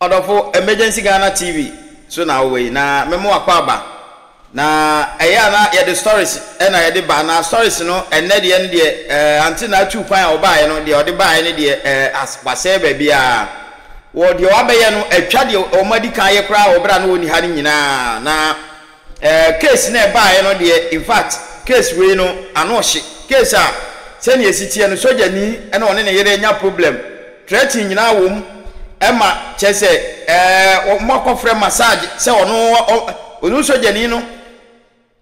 Ɔdɔfo, Emergency Ghana TV so na wowɔ yi na me mo akɔ aba na ɛyɛ a na yɛde stories na yɛde ba na stories no ɛnɛ deɛ no deɛ eh, ante na atuu kwan a ɔbaeɛ no deɛ ɔde baeɛ no deɛ eh, as, wasɛe baabiaa wɔ deɛ wabɛyɛ no atwa deɛ wɔn adi kan ayɛ koraa wɔ berɛ a na wɔnni ha no nyinaa na Eh case no a ɛbaeɛ no deɛ in fact case wei no ano hye, case a sɛnea ɛsi teɛ no sogyani na ɔne ne yere anya problem, threaten nyinaa wɔ mu, ɛma kyerɛ sɛ eh wɔakɔfrɛ massage sɛ ɔno ɔno sogyani no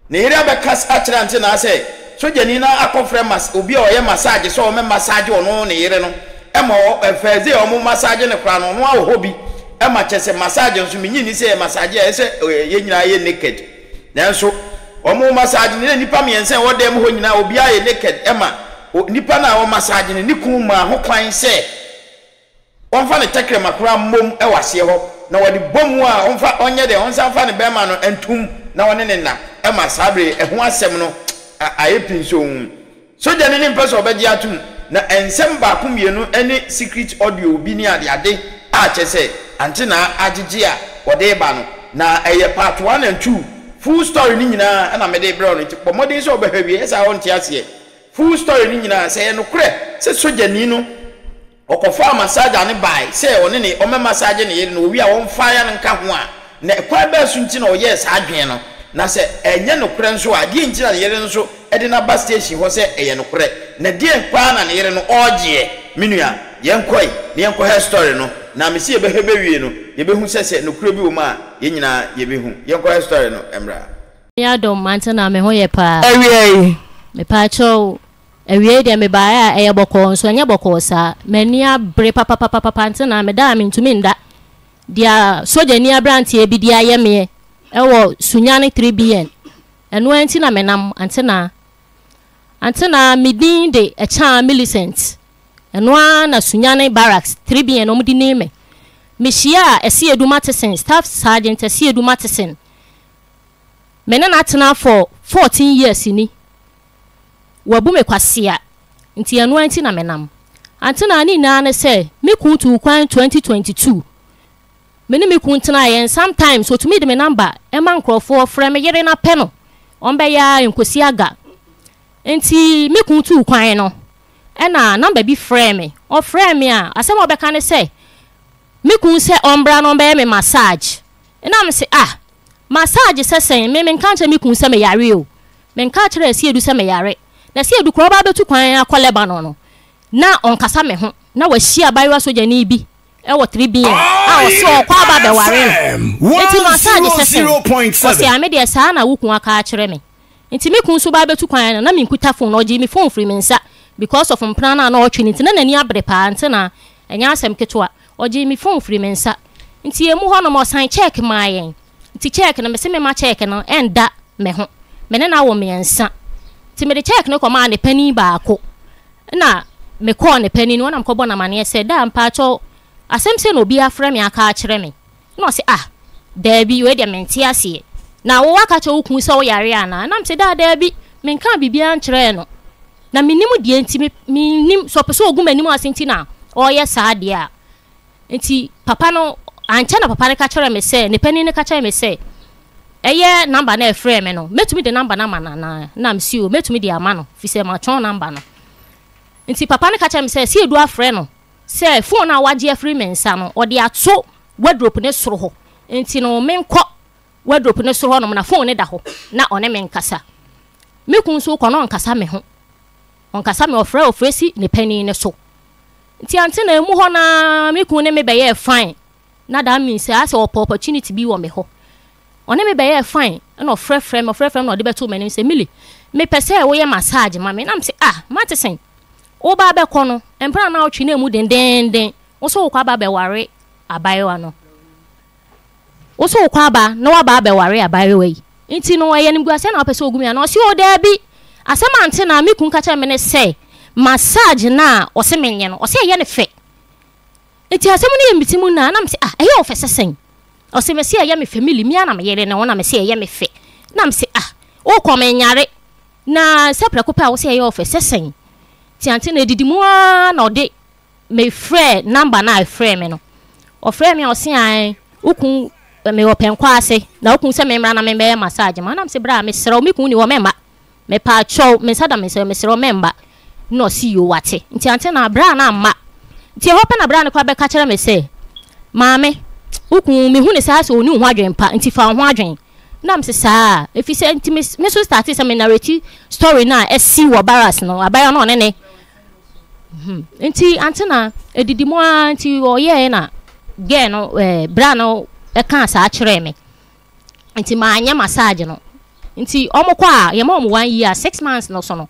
ne yere abɛka akyerɛ Antenaa sɛ sogyani no akɔfrɛ mas obi a ɔyɛ massage sɛ ɔmmɛ massage ɔno ne yere no, ɛma ɔ eh fɛɛdze a wɔn massage no koraa no ɔno ara wɔ hɔ bi Ɛma kyɛ sɛ massage nso minnye nni sɛ ɛyɛ massage a ɛyɛ sɛ yɛn nyinaa yɛ naked. Nanso, wɔn massage no na nnipa mmiɛnsa a ɛwɔ dan mu hɔ nyinaa obiara yɛ naked. Ɛma onipa no a wɔn massage no ne kunu maa ho kwan sɛ wɔmfa ne tɛkrɛma kora mmom wɔ aseɛ hɔ na wɔde bɔ mu a ɔmfa ɔnyɛ dɛn ɔnsan mfa ne barima no ntom na ɔne no nna. Ɛma saa bere yi ɛho asɛm no ayɛ pinsonn. Sogyani no mpɛ sɛ ɔbɛgye atom, na nsɛm baako mmienu ne secret audio bi ne adeade a kyerɛ sɛ ante na agyegye a ɔde reba no. Na ɛyɛ part one and two. Full story no nyinaa na mede rebrɛ wo no, nti bɔ mmɔden sɛ wobɛhwɛ awie, ɛyɛ saa a ɔrente aseɛ. Full story no nyinaa, sɛ ɛyɛ nokorɛ sɛ sogyani no. Ɔkɔfaa massager no bae sɛ ɔne ne ɔmmɛmassage ne yere na owie a ɔmfa ayɛ no nka ho a, na kwan bɛn so nti na ɔyɛɛ saa adwene no? Na sɛ ɛnyɛ nokorɛ nso a, deɛn nti na ne yere no nso de no aba station hɔ sɛ ɛyɛ nokorɛ? Na deɛn paa na ne yere no ɔɔgyeɛ? Me nua, yɛnkɔe na yɛnkɔ hɛ story no, na mese yɛbɛhɛ bɛwie no, yɛbɛhu sɛ sɛ nokorɛ bi wɔ mu a, yɛn nyinaa yɛbɛhu. Yɛnkɔ hɛ story no mmra. Nyame adom, mante na meho yɛ paa. Awiei, mepaakyɛw Awiei deɛ mebaeɛ a ɛyɛ bɔkɔɔ nso ɛnyɛ bɔkɔɔ saa, m'ani abere papapapapa nti na meda a mentumi nda deɛ sogyani aberanteɛ bi de ayɛ meɛ wɔ Sunyani Tribn, ɛno ara nti na menam Antenaa. Antenaa me din de Ɛkyɛa Millicent, ɛno ara na Sunyani Barracks Tribn wɔn de nim me. Mehyiaa Asiedu Mattison, Staff Sergeant Asiedu Mattison, me ne no atena for fourteen years ni, Wɔabu me kwasea, nti ɛno ara nti na menam. Antenaa ne nyinaa ne sɛ, me kun tuu kwan 2022, me ne me kun tenaeɛ and sometimes ɔtumi de me number ma nkorɔfoɔ frɛ me yere no apɛ no, wɔbɛyɛ ara ɛnkɔsi aga. Nti me kun tuu kwan no, ɛna number bi frɛɛ me, ɔfrɛɛ me a asɛm a ɔbɛka ne sɛ, me kun sɛ ɔmbra na ɔmbɛyɛ me massage. Ɛna mese ah! Massage sɛ sɛn? Me menka nkyerɛ me kunu sɛ meyare o. Menka akyerɛ Asiedu sɛ meyare. Na Asiedu kura ɔba abɛtu kwan akɔ Lebanon no, na ɔnkasa me ho. Na wahyia abaayewa sogyani bi wɔ Tribune a ɔse ɔɔkɔ aba abɛware no. Enti Massage sɛ sɛn? Ɔse ame deɛ saa na wo kunu aka akyerɛ me. Enti me kunu nso ba abɛtu kwan no, na menkuta phone. Na ɔgyee me phone firii me nsa because of mpena no a na ɔɔtwe no nti. Na n'ani abere paa, nti na ɛnyɛ asɛm ketewa. Ɔgyee me fon firii me nsa. Nti emu hɔ no ma ɔsan check maa yɛn. Nti check no mese memma check no ɛnda me ho. Me ne no awo mmiɛnsa. Nti mede check no kɔmaa ne panin baako. Ɛna mekɔɔ ne panin no hɔ na mekɔbɔɔ no amaneɛ sɛ, Daa mpaakyɛw asɛm sei na obi afrɛ me aka akyerɛ me. Na ɔse ah daabi wei deɛ mente aseɛ na wo waka kyerɛ wo kunu sɛ wo yareɛ anaa na mese daa daabi menkaa biribiara nkyerɛɛ no na menim deɛ nti me menim sɛ ɔpɛ sɛ ɔgu m'anim ase nti na ɔyɛ saa deɛ a nti papa no ankyɛ na papa no ka kyerɛ me sɛ ne panin no ka kyerɛ me sɛ ɛyɛ namba no ɛfrɛ me no mɛtumi de namba no ama no anaa na mese o mɛtumi de ama no fi sɛ matwɔn namba no nti papa no ka kyerɛ me sɛ sɛ ɛdu afrɛ no sɛ fon a wagye afiri me nsa no, ɔde ato wardrope no soro hɔ, nti no menkɔ wardrope no soro hɔnom na fon no da hɔ na ɔne me nkasa. Me kun nso kɔ na ɔnkasa me ho, ɔnkasa me, ɔfrɛ ɔfrɛ si ne panin no so. Nti ante na ɛmu hɔ no ara me kun ne me bɛyɛɛ fine, na that means sɛ asɛ ɔpɛ opportunity bi wɔ me hɔ. Ɔne me bɛyɛɛ fine, ɛna ɔfrɛfrɛ me, ɔfrɛfrɛ me na ɔde bɛtoo m'anim sɛ, Milly, mepɛ sɛ woyɛ massage ma me, na mese, ah, mate sɛn? Wo ba bɛkɔ no mpena nnawɔtwe na emu dendeenden, wo nso wokɔ aba abɛware abaayewa no. Wo nso wokɔ aba na woaba abɛware abaayewa yi. Nti no, ɛyɛ animguaseɛ na wopɛ sɛ wogu me anaa? Ɔse, O daabi, asɛm a nte no a me kunu ka kyerɛɛ me ne sɛ, massage no a ɔse menyɛ no, ɔse ɛyɛ no fɛ. Nti asɛm no yɛ me tirim nnaa, na mese, ah, ɛyɛ wo fɛ sɛ sɛn? Ɔse, mese ɛyɛ me fɛ, me li, me ara na me yere ne ho na mese ɛyɛ me fɛ. Na mese, ah, wokɔ menyare. Na sɛ prɛko pɛ a wo sɛ yɛyɛ ɔfɛ sɛ sɛn? Teatea na ɛdidi mu ara na ɔde me frɛɛ number no a ɛfrɛɛ me no. Ɔfrɛɛ me a ɔse ae wo kun me wɔ pɛnkɔ ase na wo kun sɛ me mmra na me bɛyɛ massage ma wo na me se bra mesrɛ wo me kun ni hɔ mɛmma me paakyɛw me nsa da me nsam mesrɛ wo mɛmma na ɔse yoo wate nti ante na bra no amma nti ɛhɔ pɛ na bra no kora bɛka kyerɛ me sɛ maame wo kun me hu ne saa sɛ ɔni wo ho adwen pa nti fa wo ho adwen Na mese saa efisɛ nti me nso startee sɛ me narrate story no a asi wɔ barracks no abaayewa no ɔne ne hmm nti ante na edidi mu ara nti ɔyɛɛ na girl no ɛɛ eh, bra no ɛkaa saa kyerɛɛ me nti maanyɛ massage no nti wɔn kɔ a yɛma wɔn one year six months no so no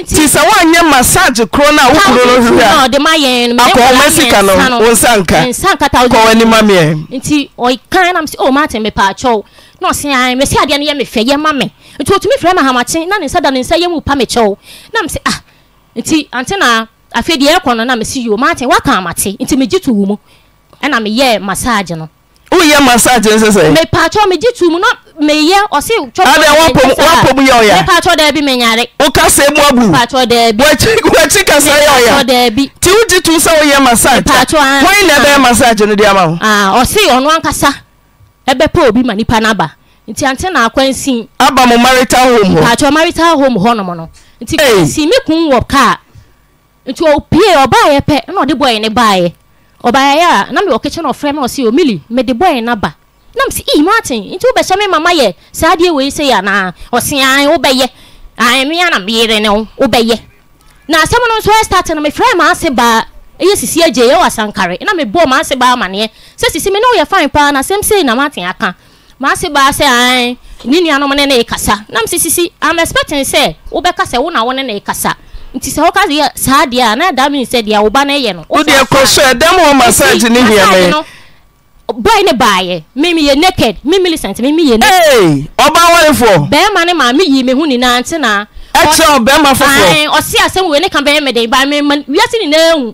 Nti sɛ woanyɛ massage korɔ no a wo kunu no hwehwɛ a, akɔhoma sika no wo nsa nka. Kɔ w'ani ma me ɛ. Nti ɔkan na mese oh Martin mepaakyɛw na ɔse ae mese adeɛ no yɛ me fɛ yɛ ma me. Nti ɔtumi frɛ me Ahamakye na ne nsa da ne nsa yam repa me kyɛw na mese ah nti ante na afei deɛ ɛrekɔ no na mese yoo Martin waka a mate nti megye to wo mu ɛna meyɛɛ massage no. Woyɛ massage ne sɛ sɛ. Mepatwɔ me gye tum na me yɛ ɔse twɔ twɔ na me gye saa. Wapɔ mu yɛ ɔya. Mepatwɔ daabi me nyare. Wo kasa emu abu. Mepatwɔ daabi. Wakyi kasa yɛ ɔya. Mepatwɔ daabi. Ti wo gye tum sɛ woyɛ massage. Mepatwɔ aa. Wɔn na ɛbɛyɛ massage no de ama wo. Aa ɔse ɔno ankasa ɛbɛpɛ obi ma nipa no aba. Nti ante na akwansin. Aba mo marital home hɔ. Mepatwɔ marital home hɔ nom no. Nti kwansin me kun wɔ car. Nti ɔpiee ɔbaeɛ pɛ na ɔde bɔe no baeɛ. Ɔbaeɛ a na mewɔ kitchen ɔfrɛ me ɔse Omili mede bɔe no aba. Na me se ii Martin nti wobɛhyɛ me ma mayɛ saa adeɛ wei sei anaa? Ɔse aane wobɛyɛ, aane me a na meyere no wobɛyɛ. Na asɛm no nso restart no me frɛɛ m'ase baa ɛyɛ Sisi Agyei ɛwɔ Asankare na me bɔɔ m'ase baa amaneɛ sɛ Sisi me ne wo yɛ fine paa na asɛm sei na Martin aka. M'ase baa sɛ aane, ne nuanom ne no rekasa, na mese, Sisi, I'm expecting sɛ wobɛka sɛ wo na wo ne no rekasa, nti sɛ woka yɛ saa deɛ a, na that means sɛ deɛ wo ba no reyɛ no, wo nso wodeɛ kɔ so ɛ, dɛm hɔ massage no hia me. Nti massage no, boy no baeɛ, me meyɛ naked, me Millicent, me meyɛ naked. Eei! Ɔbaa awarefoɔ? Barima no maa me yii me ho nyinaa nti na. Ɛkyerɛ ɔbarima foforɔ? Aane, ɔse asɛm wei ne ka bɛyɛ me den, but me ma wiase nyinaa ahu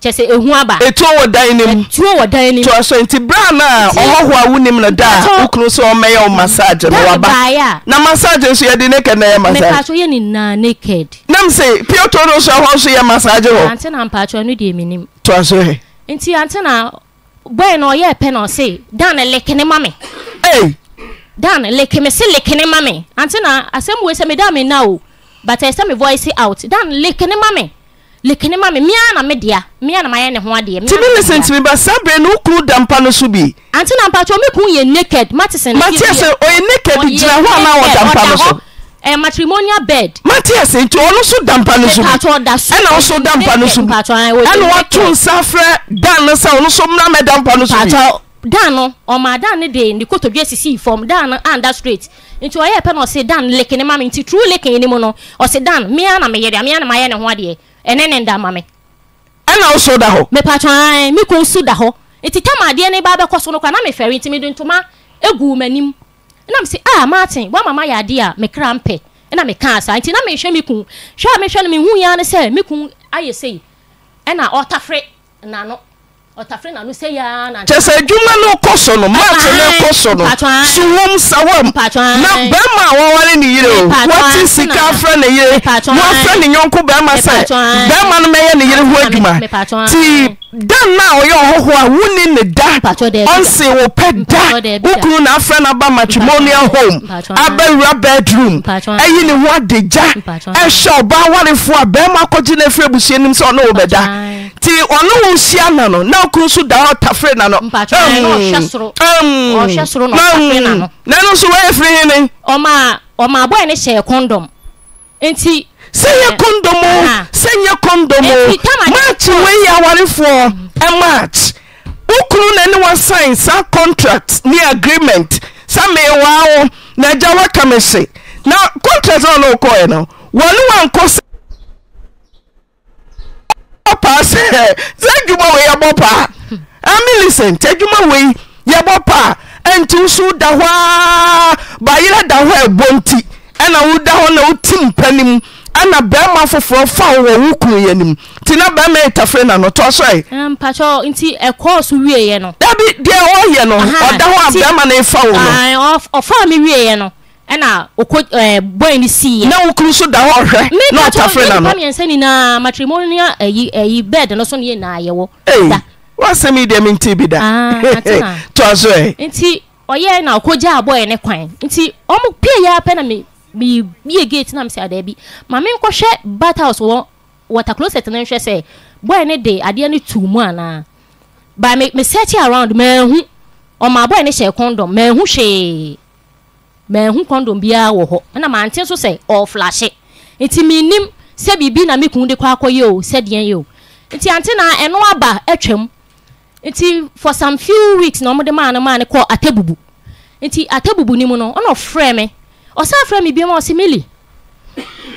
Kyerɛ sɛ, ehu aba. Etuo wɔ dan no mu. Etuo wɔ dan no mu. Toa so. Enti bere a na ɔhɔho a wunnim no da wo kunu sɛ ɔmmɛyɛ wo massage no, waba. Na massage nso, yɛde naked na ɛyɛ massage? Mepakyɛw, yɛ ne nyinaa naked. Na mise, pioto no nso, ɛhɔ nso yɛ massage hɔ? Antena, Mepakyɛw, ɛno deɛ minnim. Toa so ɛ. Enti antena, Bɔe no ɔyɛɛ pɛ na ɔse Dan like no ma me. Ei! Dan like mese like no ma me. Ante na asɛm wei sɛ me Dan me na o but ɛyɛ sɛ me voice out Dan like no ma me like no ma me me ara na me dea me ara na mayɛ ne ho adeɛ me ara na me dea. Timi listen to me but saa bere no wo kunu da mpa no so bi? Ante na mpakyɛw me kun yɛ naked mate sɛ naked deɛ? Mate ase ɔyɛ naked gyina hɔ anaa ɔda mpa no so? Ɛyɛ matrimonial bed. Mate ase, nti ɔno so da mpa no so bi, Mepaatwɔ da so, ɛna wo so da mpa no so bi, Mepaatwɔ, ɛwɔ ɛna ɛwɔ wato ɛwɔ. nsa afrɛ Dan no sɛ ɔno so mmra mɛda mpa no so bi. Paatwɔ, Dan no, ɔmaa Dan no de ne kotodwe sisii fam, Dan no anda straight, nti ɔyɛɛ pɛ na ɔse Dan like no ma me, nti through licking no mu no, ɔse Dan, me ara na meyɛ dea, me ara na mayɛ ne ho adeɛ, ɛnɛ ne nda mma me. Ɛna wo so da hɔ. Mepaatwɔ, ae, me kun so da hɔ, nti tam a adeɛ no reba abɛkɔ so no koraa na mefɛre, nti mede ntoma guu m'anim. Ɛna mese, Ah, Martin, woama mayɛ adeɛ a me kra mpɛ. Ɛna mekaa saa. Nti na menhwɛ me kun. Hwɛ a mehwɛ no, mehuui ara ne sɛ me kun ayɛ sei. Ɛna ɔretafere n'ano. Ɔretafere n'ano sei ara na. Kyerɛ sɛ adwuma no rekɔ so no, march no rekɔ so no, suhom sawam. Na barima a waware ne yere o, wate sika afrɛ ne yere, na wafrɛ ne yɔnko barima sɛ, Barima no mmɛyɛ ne yere ho adwuma. Nti. Dan na ɔyɛ ɔhɔho a wonni ne da, ɔnsee wo pɛ da, wo kunu na afrɛ no aba matrimonial home abɛwura bedroom ayi ne ho ade gya ɛhyɛ ɔbaa warefoɔ a bɛrima akɔgye no afiri abusua nim sɛ ɔne wo bɛda nti ɔne wo hyia na no na okunu nso da hɔ tafere na no na ɛno nso wɔyɛ firi hene ɔma abɔɛ no hyɛɛ kɔndɔm Nti Sɛ yɛ condom o Aha. sɛ nyɛ condom o Nti Tama de March kɔɔ. wei yɛ awarefoɔ March Wo kunu na ɛne wo asign saa contract ne agreement sɛ mewaa wo na agya woaka me hye Na contract na ɔne wo kɔɔɛ no Wɔne wo ankɔ sɛ paa sɛ sɛ adwuma wei yɛbɔ paa amilicent adwuma wei yɛbɔ paa ɛnti wo so da hɔ a bayerɛ da hɔ a ɛbɔ nti ɛna woda hɔ na woti mpa no mu ɛna bɛrima foforɔ fa wɔ wo kunu yɛ no mu nti na bɛrima yɛ tafere na no tɔ so ɛ mpakyɛ nti ɛkɔɔ so wieɛ no dabi deɛ ɔyɛ no ɔda hɔ a bɛrima no fa wo no ɔfaa me wieɛ no Ɛna ɔkɔ ɛɛ bɔn no sii yɛ. Na wo kunu so da hɔ ɔhwɛ na ɔtafere n'ano. Meka kyerɛ wo yɛn nipa mmiɛnsa nyinaa matrimonial ɛyi ɛyi bed no so ne yɛn nyinaa yɛwɔ. Ei w'asɛm yi deɛ me ntee bi da. Toa so ɛ. Nti ɔyɛɛ na ɔkɔ gyaa bɔyɛ no kwan nti wɔn pue yɛ ara pɛ na me me bie gate na me sɛ adaabi ma me nkɔ hwɛ bath house wɔ water closet no nhwɛ sɛ bɔyɛ no de adeɛ no tuu mu anaa ba me me search around maahu ɔmaa bɔyɛ no hyɛ condom maahu hwee. Manhu kɔndɔm biara wɔ hɔ na mante nso sɛ ɔreflahye. Nti mennim sɛ biribi na me kunu de kɔ akɔyɛ o, sɛ deɛn yɛ o. Nti ante na ɛno aba atwam. Nti for some few weeks na wɔde maa no maa no kɔɔ Atebubu. Nti Atebubu no mu no, ɛna ɔfrɛɛ me. Ɔsan frɛɛ me biom a, ɔse, Milly,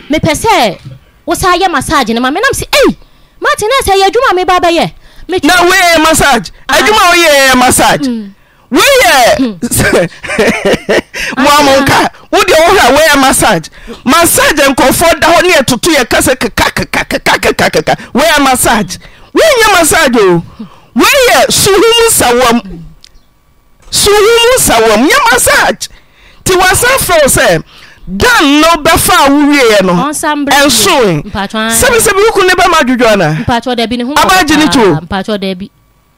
mepɛ sɛ wosan yɛ massage no ma me. Na mese, Ei! Martin, na ɛsɛ ɛyɛ adwuma a meba abɛyɛ? Metwe. Na wei yɛ massage? Adwuma a woyɛɛ yɛ massage? woyɛ moamonka wodeɛ wohwɛ a woyɛ massage massage nkɔfoɔ da hɔ ne ɛtoto yɛ kasa kakakakakakakaka woyɛ massage wonyɛ massage o woyɛ suhumu sawam suhumu sawam nyɛ massage ti wasan frɛ wo sɛ dan no bɛfa a wowieɛ no ɛnsoe sɛbisɛbi woku ne bɛma adwodwo ana abagye ne tuo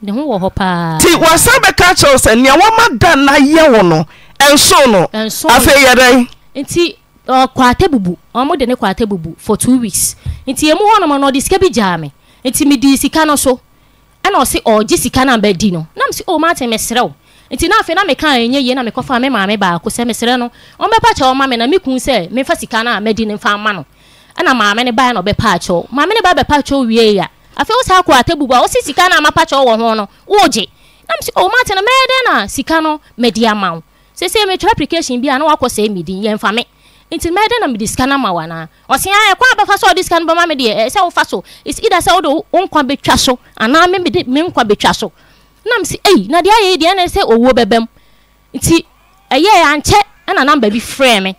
Ne ho wɔ hɔ paa. Nti wɔasan bɛka akyerɛ wo sɛ nea wɔama da no ayɛ wo no, nsow no. Nsow no. Afei yɛ dɛn? Nti ɔkwata bubu. Wɔde ne kwata bubu for two weeks. Nti emu hɔnom no, ɔde sika bi gyaa me. Nti midii sika no so. Ɛna ɔse ɔregye sika no a madi no. Na mese, Oh Martin, mesrɛ wo. Nti na afei na me ka a ɛnyɛ yie na mekɔfaa me maame baako sɛ mesrɛ no ɔmmɛpa kyɛw mma me na me kunu sɛ memfa sika no a madi no mfa mma no. Ɛna maame no baeɛ na ɔbɛpaa kyɛw. Maame no bae bɛpaa kyɛw wieeɛ a, Afei wo saa koata bubu a wose sika no a mapa kyɛw wɔ ho no wogye? Na mese oh mate no mɛyɛ dɛn na sika no mede ama wo? Seesei metwerɛ application bi a na wakɔ sɛe me din, yɛmfa me nti mɛyɛ dɛn na mede sika no ama wo anaa? Ɔse aah ɛkwan a bɛfa so a wode sika no bɛma me deɛ ɛyɛ sɛ wofa so it's either sɛ wode wo nkwa bɛtwa so anaa me mede me nkwa bɛtwa so. Na mese ei na deɛ ayɛ yi deɛ ɛnne sɛ owuo bɛbam. Nti ɛyɛɛ ankyɛ na number bi frɛɛ me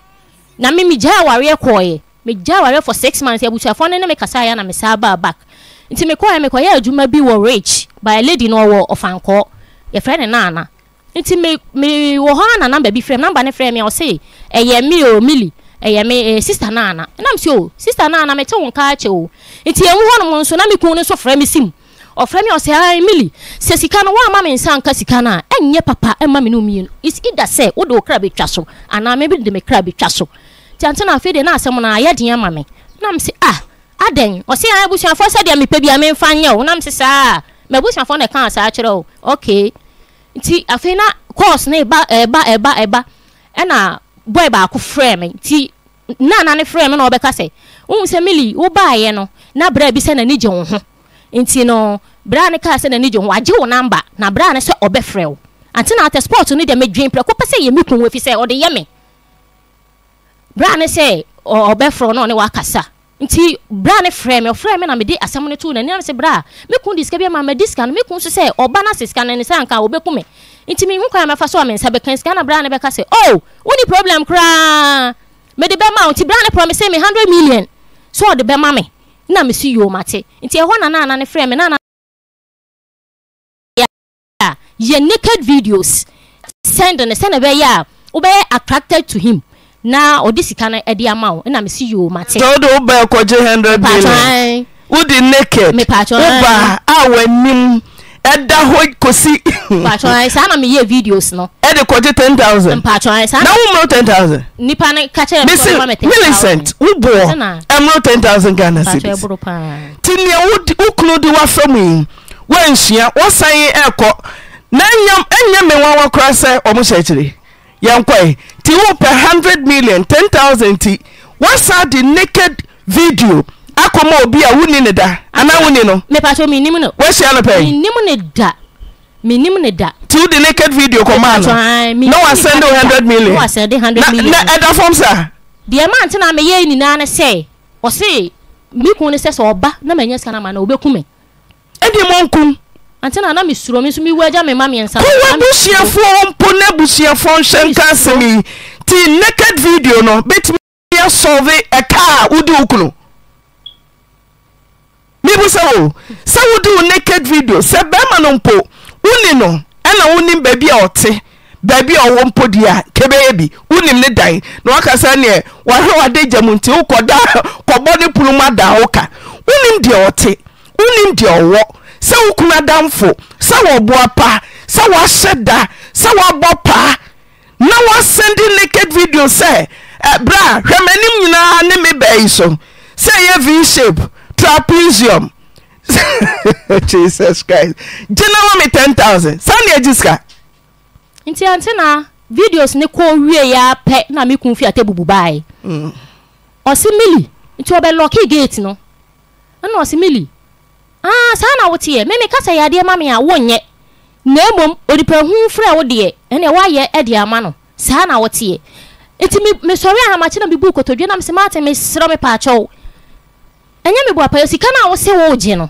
na me megyae awareɛ kɔeɛ. Megyae awareɛ for six months, abusuafoɔ no ne me kasaeɛ a na mesan baa back. Nti mekɔeɛ mekɔyɛɛ adwuma bi wɔ Ridge by a lady no ɔwɔ Ɔfankɔɔ, yɛfrɛ no Naana. Nti me mewɔ hɔ a na number bi frɛ me, number no frɛɛ me a ɔse ɛyɛ me o Milly, ɛyɛ me ɛyɛ sister Naana. Na mese o sister Naana mete wo nka akyɛ o. Nti ɛnwu hɔnom nso na me kunu no nso frɛ me sim Ɔfrɛ me ɔsɛ ae Milly sɛ sika no woamma me nsa anka sika no a ɛnyɛ papa mma me ne wo mmienu it's either sɛ wode wo kra bɛtwa so anaa me mede me kra bɛtwa so nti ante no afei deɛ na asɛm no ayɛ den ama me na mese ah adɛn ɔse ae abusuafoɔ sɛdeɛ mepɛ bia memfa nyɛ wo na mese saa a m'abusuafoɔ na ɛkaa saa kyerɛ wo okay nti afei na calls no ɛba ɛba ɛba ɛba ɛna boy baako frɛ me nti Nã nã no frɛɛ me na ɔbɛka sɛ, Wohu sɛ Millie, wobaeɛ no, na braa bi sɛ n'ani gye wo ho. Nti no, braa no kaa sɛ n'ani gye wo ho, wagye wo namba, na braa no sɛ ɔbɛfrɛ wo. Ante na atɛ spɔɔto no deɛ, medwen prɛko pɛ sɛ yɛ me kunu, ɛfiri sɛ ɔde yɛ me. Braa no sɛ ɔbɛfrɛ wo na ɔne wo akasa. Nti bra no frɛɛ me, ɔfrɛɛ me na mede asɛm no too n'ani na mese, Bra, me kun de sika bi ama, madi sika no, me kun nso sɛ ɔba na se sika no ne sɛ anka ɔbɛku me, nti menhu kwan a mɛfa so a me nsa bɛka sika na bra no bɛka sɛ, Oh, wonni problem koraa, mede bɛma wo, nti bra no promisee me hundred million sɛ ɔde bɛma me na mese, Yoo, mate, nti ɛhɔ na Naana no frɛɛ me na a, yɛ naked videos send no sɛnea ɛbɛyɛ a wobɛyɛ attracted to him na ɔde sika no ɛde ama wo ɛna mesi yoo mate. sɛ wode wo ba ɛkɔgye hundred million wodi naked wo ba a w'anim ɛda hɔ kɔsi mpatsɔn saa na mi yɛ videos no ɛde kɔgye ten thousand mpatsɔn saa na wo mmerɛ ten thousand nipa ne kakyɛ ɛfɔ ɛfɔ mɛ ten thousand Millicent wo boɔ ɛmmerɛ ten thousand Ghana cedis ti nea wo kunu di wafɛ mu yi. Wɔansua, wɔsan rekɔ. Na ɛnyɛ ɛnyɛ me nwanwa koraa sɛ wɔn hyɛ akyire. Yɛn kɔe. Ti wopɛ hundred million, ten thousand ti. Wɔasan de naked video akɔma obi a wonni ne da anaa wonni no. Mepatwo mi nim no. Wɔahyia no pɛn. Mi nim ne da. Mi nim ne da. Ti wode naked video kɔmaa no. Na wɔasɛn de hundred million. Na wɔasɛn de hundred million. Na ɛda fam saa. Deɛ maa ntina meyɛ nyinaa ne sɛ ɔse me kun ne sɛ sɛ ɔba na manyɛ sika no ama no ɔbɛku me. Edi mo nkum. Ante na na me suro me nso me wu agya me mma miensa no. Ko wabusuafoɔ mpo na abusuafoɔ nhyɛ nka asɛm yi ti naked video no betumi asɔve ɛka a wodi wo kunu mibu sɛ wo sɛ wodi wo naked video sɛ bɛrima no mpo woni no ɛna wonim baabi a ɔte baabi a ɔwɔ mpo deɛ a, nka ɛbɛyɛ bi. Wonim ne dan, na woaka sɛ ɛnneɛ wahwɛ w'adagya mu nti wokɔda kɔbɔ ne pono mu adaa wo ka. Wonim deɛ ɔte, wonim deɛ ɔwɔ, sɛ wo kunu adamfo, sɛ ɔboa pa, sɛ wahyɛ da, sɛ wabɔ paa, na woasɛnde naked video sɛ, eh, bra, hwɛ m'anim nyinaa ne me baa yi so, sɛ ɛyɛ V-shape, trapezium, Jesus Christ, gyina ma me 10,000, saa nea agye sika. Nti ante na videos ne kɔ wie ya pɛ na me kun fi atebubu bae. Mm. Ɔse Milly, nti ɔbɛ lɔki gate no. Ɛna ɔse Milly, ah saa na woteɛ, me meka sɛ yɛ adeɛ ma me a wonyɛ. Na mmom onipahu frɛ wo deɛ, ɛneɛ woayɛ de ama no. Saa na woteɛ. Nti me, me sɔre ahamakye na me buu kotodwe na me se Martin mesrɛ me paakyɛw. Ɛnyɛ me boapa yɛ, sika no a wose woregye no,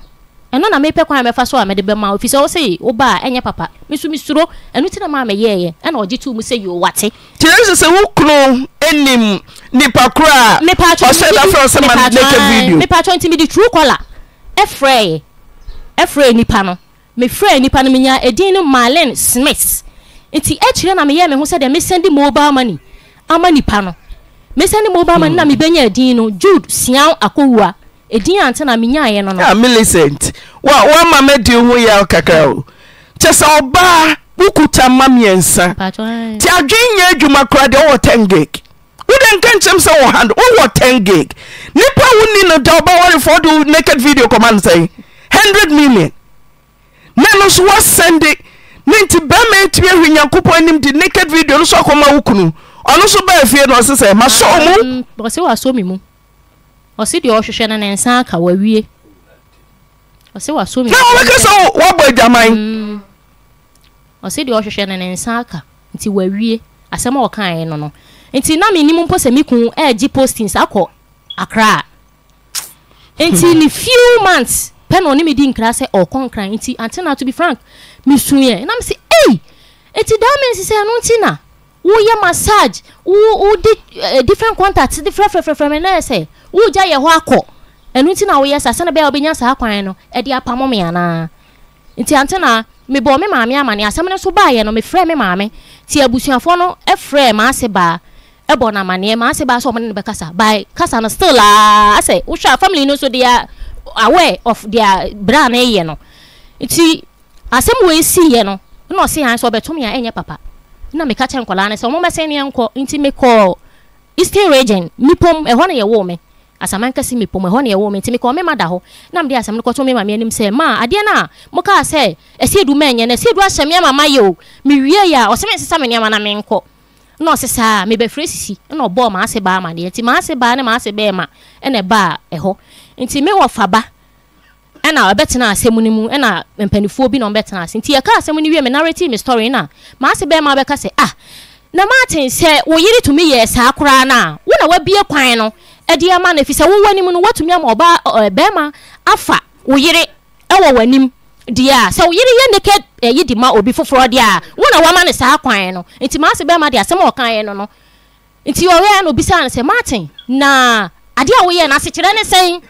ɛno na mepɛ kwan a mɛfa so a mede bɛma wo, efisɛ wose woba a, ɛnyɛ papa. Me nso misuro, ɛno nti na ɛma meyɛeɛ. Ɛnna ɔgye too mu sɛ, Yiw, wate. Kyerɛ sɛ, sɛ wo kunu nnim nipa korɔ a, Mepaatwɔ, ɔhyɛ da frɛ wo sɛ ma no naked video. Mepaatwɔ, nti mede Truecaller frɛɛ frɛɛ nipa no. Mefrɛɛ nnipa no, menyaa edin no Marlene Smith. Nti akyire na meyɛɛ me ho sɛdeɛ mɛsɛndi mobile money ama nnipa no. Mɛsɛndi mobile money na mebɛnya edin no, Jude Siaw Akowua. Edin a nti na menyaaeɛ no no. Ah Millicent, woama madi wo ho yaw kakra o. Kyerɛ sɛ ɔbaa, wokuta mma mmiɛnsa. Nti adwene nyɛ adwuma koraa deɛ wowɔ ten gig. Wode nka nkyɛm sɛ wo hand wowɔ 10 gig nipa wo ni no da ɔba warefoɔ wode wo naked video kɔma no sɛn 100 million na ɛno nso woasɛnde ne nti bɛrima atumi ahwɛ nyankopɔn anim de naked video no so akɔma wo kunu ɔno nso baa fie no ɔse sɛ masɔ ah, mu mm, ɔse wasɔ me mu ɔse deɛ ɔhwehwɛ no ne nsa aka wawie ɔse wasɔ me mu na wɔbɛka sɛ wɔbɔ adwaman mm. Ɔse deɛ ɔhwehwɛ no ne nsa aka nti wawie asɛm a ɔkaeɛ no no nti na mennim mpo sɛ me kunu regye postings akɔ Accra a nti ne few months pɛ na ɔne me di nkra sɛ ɔrekɔ Nkran nti until now to be frank mesuiɛ na mese ei nti that means sɛ ɛno nti na woyɛ massage wo wode eh, different contacts de frɛfrɛfrɛfrɛ me na yɛ sɛ woregya yɛ hɔ akɔ ɛno nti na woyɛ saa sɛne bɛyɛ a wobɛnya saa kwan no ɛde apamo me anaa Ntsi antse na mebɔɔ me maame amanee. Asɛm no so baeɛ no, mefrɛɛ me maame. Ntsi abusuafoɔ no frɛɛ m'ase baa bɔɔ no amaneɛ. M'ase baa sɛ ɔmo ne no bɛkasa. By kasa no still aa asɛ wohwɛ a family no so they are aware of deɛ braa no reyɛ no. Ntsi asɛm wei siiɛ no nna ɔse han sɛ ɔbɛto me a ɛnyɛ papa. Nna meka kyerɛ nkwadaa no sɛ ɔmo mmɛsen me nkɔ. Ntsi mekɔɔ Eastern Region, Nipom, ɛhɔ na yɛwoo me. Asamankɛse mmepɔ mu, ɛhɔ na yɛwoo me. Enti mekɔɔ me ma da hɔ, na mede asɛm no kɔtoo me maame anim sɛ, Maa, adeɛ no a mokaa sɛ ɛsɛ edu mɛnyɛ no, ɛsɛ edu ahyɛ me ama mayɛ o. Mewiee a, ɔse mensesa me nneɛma na menkɔ. Ɛnna ɔsesaa a, mebɛfrɛɛ Sisi, ɛnna ɔbɔɔ m'ase baa amaneɛ. Enti m'ase baa ne m'ase bɛɛma na ɛbaa ɛhɔ. Enti me wɔfa ba Ɛna ɔbɛtena ase mu no mu ɛna mpaninfoɔ bi na wɔn bɛtena ase nti yɛkaa asɛm no wie me narrating me story na m'ase bɛɛma bɛka sɛ ah na Martin sɛ wo yere tumi yɛɛ saa koraa no a wo na w'abie kwan no de ama no efisɛ wo w'anim no w'atumi ama ɔbaa ɛɛ bɛɛma afa wo yere ɛwɔ w'anim deɛ a sɛ wo yere yɛ naked ɛyi de ma obi foforɔ deɛ a wo na w'ama no saa kwan no nti m'ase bɛɛma deɛ asɛm a ɔkaeɛ no no Enti ɔwɛn na obisaa no sɛ, Martin, na adeɛ a woyɛɛ no, asekyerɛ ne sɛn?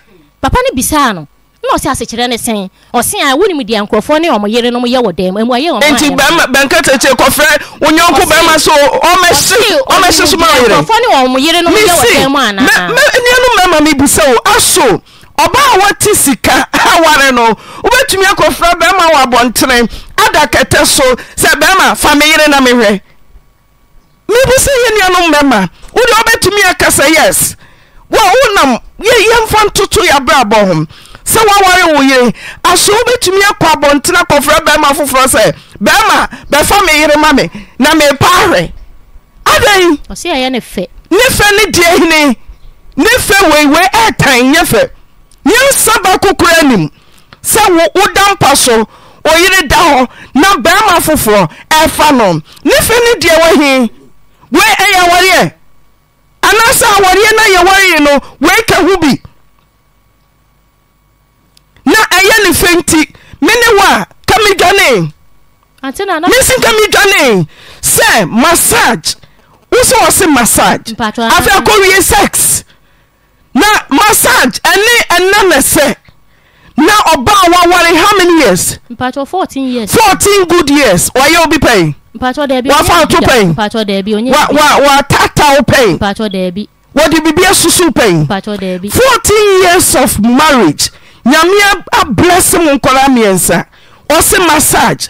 Papa no bisaa no, na ɔse, Asekyerɛ ne sɛn? Ɔse, Ae, wonim deɛ nkorɔfoɔ ne wɔn yerenom yɛ wɔ dan mu, mmuaeɛ a wɔma Enti yɛ no. bɛrima, bɛ nketekye, kɔfrɛ wo yɔnko Ɔse, bɛrima sɛ ɔmmɛhye, ɔse, ɔmmɛhye onim soma wo deɛ yere. nkorɔfoɔ ne wɔn yerenom yɛ wɔ Mese, dan mu mɛ, anaa? mɛ, anuanom mmarima, mebisa o, aso ɔbaa a wate sika aware no, wobɛtumi akɔfrɛ bɛrima wɔ abɔntene, ada kɛtɛ so sɛ, Bɛrima, fa me yere na mehwɛ? Mebisa yɛn nuanom mmarima, wo deɛ wobɛtumi aka sɛ yes? Wo a wonam yɛ yɛmfa ntoto yɛn abrabɔ ho sɛ woaware wo yere a, so wobɛtumi akɔ abɔnten akɔfrɛ barima foforɔ sɛ, Barima, bɛfa me yere ma me, na merepa ahwɛ? Adɛn? Ɔse ɛyɛ ne fɛ. Ne fɛ ne deɛ hene? Ne fɛ wei, wei ɛɛtan, nyɛ fɛ. Nyansa baako koraa nnim. sɛ wo wo da mpa so wo yere da hɔ na barima foforɔ ɛfa no ne fɛ ne deɛ wɔ he wei ɛyɛ awareɛ anaasɛ awareɛ no yɛwaree no wei ka ho bi na ɛyɛ ne fɛ nti me ne wo a ka medwane mesi ka medwane sɛ massage wo sɛ wɔ se massage afei akɔwie sex Na massage ɛne ɛna na ɛsɛ. Na ɔbaa waware how many years? Mpatsɔ fourteen years. Fourteen good years wayɛ obi pɛn? Mpatsɔ dɛbi ɔnyɛ bibi da. Wafa ɔto pɛn? Mpatsɔ dɛbi ɔnyɛ bibi da. Wa wa tata wo pɛn? Mpatsɔ dɛbi. Wɔde bibi asusu pɛn? Mpatsɔ dɛbi. Fourteen years of marriage nyame abless mo nkɔla miɛnsa ɔse massage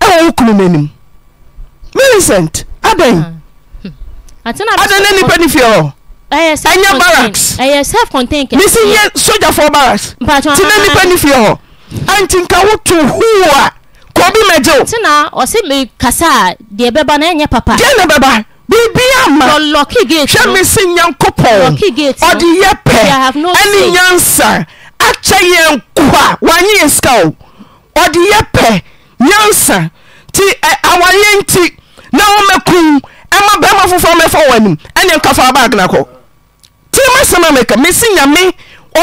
ɛwɔ wo kunu no anim Millicent adɛn ah, hmm. adɛn na nipa ne fie hɔ ɛnyɛ barracks mesi nyɛ sogyafoɔ barracks ti na nipa ne fie hɔ anti nka woto huu a kɔ bi mɛgye wo tena ɔse mekasa a deɛ bɛba na ɛnyɛ papa deɛ na bɛba biribia ma hwɛ mese nyankopɔn ɔde yɛ pɛ ɛne nyansa akyɛ yɛn kwa wanyɛ yɛ sika o Ɔde yɛ pɛ nyansa nti ɛ awareɛ nti na wo mɛ kun ɛma bɛma foforɔ mɛ fa wanim ɛneɛ nka fa bag na kɔ tie ma sɛm a mɛ ka mɛ si nyame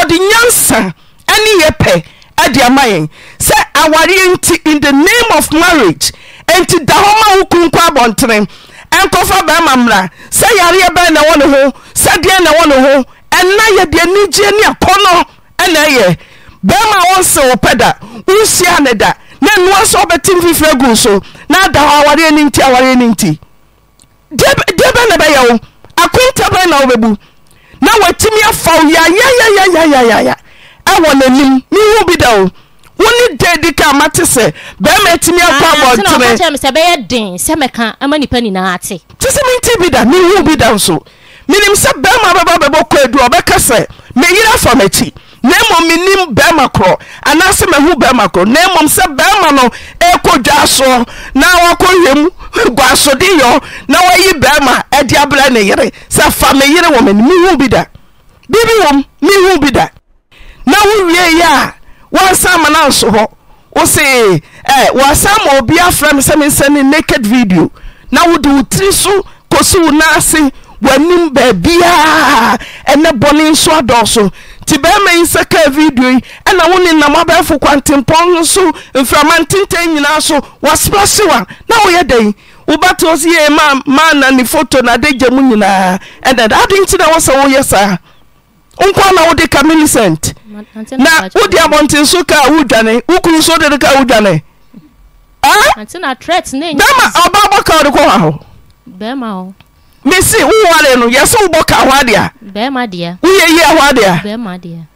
ɔde nyansa ɛne yɛ pɛ ɛde ama yɛn sɛ awareɛ nti in the name of marriage ɛnti da hɔ ma wo kun kɔ abɔntene ɛnkɔ fa bɛma mmra sɛ yareɛ bɛn na ɛwɔ ne ho sɛ deɛn na ɛwɔ ne ho ɛna yɛde anigyeɛ ne akɔnɔ na ɛyɛ barima a wonsen wo pɛ da wonhyiaa ne da na ɛno ara nso ɔbɛte mfifiri agu wo so na ada hɔ awareɛ no nti awareɛ no nti deɛ bɛ- deɛ bɛn na ɛbɛyɛ wo akonta bɛn na wobɛbu na watumi afa wo yayayayayayaya ɛwɔ n'anim mehu bi da o Wo ne da edi kan a mate sɛ barima atumi akɔ abɔntene. Saa nti na ɔka kyerɛɛ me sɛ ɛbɛyɛ den sɛ mɛka ama nnipa nyinaa ate. Te sɛ mentee bi da, menhuu bi da nso. Menim sɛ barima bɛba bɛbɔ kwadu a ɔbɛka sɛ, 'Me yere afa m'akyi. Na mmom mennim barima korɔ, anaasɛ mahu barima korɔ, na mmom sɛ barima no rekɔ dwasoɔ na wakɔhwɛm guasodeyɔ na wayi barima de abrɛ ne yere sɛ, 'Fa me yere wɔ m'anim. Menhuu bi da. Biribi wom, menhuu bi da. Na wo wieeɛ a, woansan ma no anso hɔ. Wo se ɛ, wɔasan ma obi afrɛ me sɛ mensɛne naked video. Na wode wo tiri so kɔsi wo nan ase w'anim baabiara. Ɛnnɛ bɔne nso adɔɔso. Nti barima yi nsa kaa video yi, ɛna wo nenam abɛɛfo kwantempɔn no so, mframa ntenten nyinaa so, wɔasplashe wo a, na woyɛ dɛn? Wo ba te hɔ se yee ma, ma na ne foto na adagya mu nyinaa. Ɛnɛ adɛn nti na ɛwɔ sɛ woyɛ saa? Wo nko ara na wode ka Millicent. Na wodi abɔnten so ka a wodwane. Wo kunu nso wode no ka a wodwane. Bɛrima ɔbaa bɔ ka ɔde kɔ hɔ ahɔ. Bɛrima hɔ. Mesi woware no yɛsɛ wobɔ ka hɔ adeɛ a. Bɛrima deɛ. Woyɛ yie hɔ adeɛ a. Bɛrima deɛ.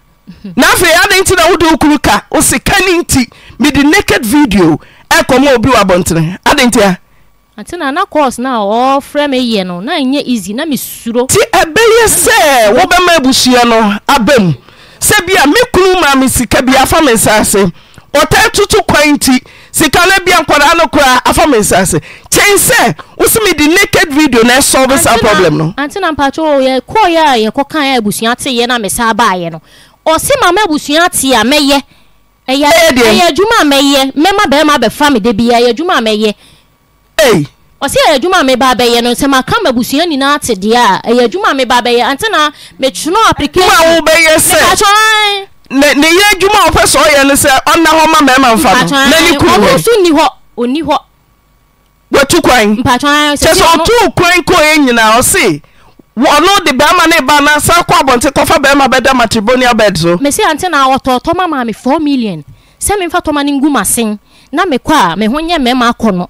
Na afei adɛn nti na wode wo kunu ka wo se ka ne nti mede naked video ɛkɔma obi wɔ abɔntene adɛn nti a. Ntsi na na course no a wɔrefrɛ me yɛ no na nnyɛ easy, na misuro. Ntsi ɛbɛyɛ sɛ wɔbɛma abusua no aba mu sɛ bi a me kunu maa me sika bi afa me nsa ase, ɔtaa tutu kwan nti sika no bi a nkwadaa no koraa afa me nsa ase, kyɛn sɛ wo se mede naked video na ɛsolve saa problem no. Ntsi na mpakyɛw o, yɛkɔɔeɛ a yɛkɔkaaeɛ a abusua teeɛ na mesan baaeɛ no, ɔse ma m'abusua te a mɛyɛ Ɛyɛ Ɛyɛ deɛ. ɛyɛ adwuma a mɛyɛ mɛma barima abɛfa me da biara ɛyɛ adwuma a mɛyɛ. Ei. Ɔse ɛyɛ adwuma a meba abɛyɛ no sɛ maka m'abusua nyinaa te deɛ a ɛyɛ adwuma a meba abɛyɛ ante na metwerɛ application. Adwuma a wobɛyɛ sɛ. Mepaatwɔ ae. Ne ne yere adwuma a ɔpɛ sɛ ɔyɛ no sɛ ɔnna hɔ ma mmarima nfa no Mepaatwɔ na ne ae kunu ɔno wɛn. nso nni hɔ ɔnni hɔ. watu kwan kyɛ sɛ ɔtoo kwan kɔɛ nyinaa ɔse ɔno de bɛrima ne ba no asan kɔ abɔnten kɔfa bɛrima bɛda matrimonial bed so. Mesi ante na ɔtɔɔ tɔma maa me four million sɛ memfa tɔma no ngu m'asen na mekɔ a me ho nyɛ mmarima akɔnnɔ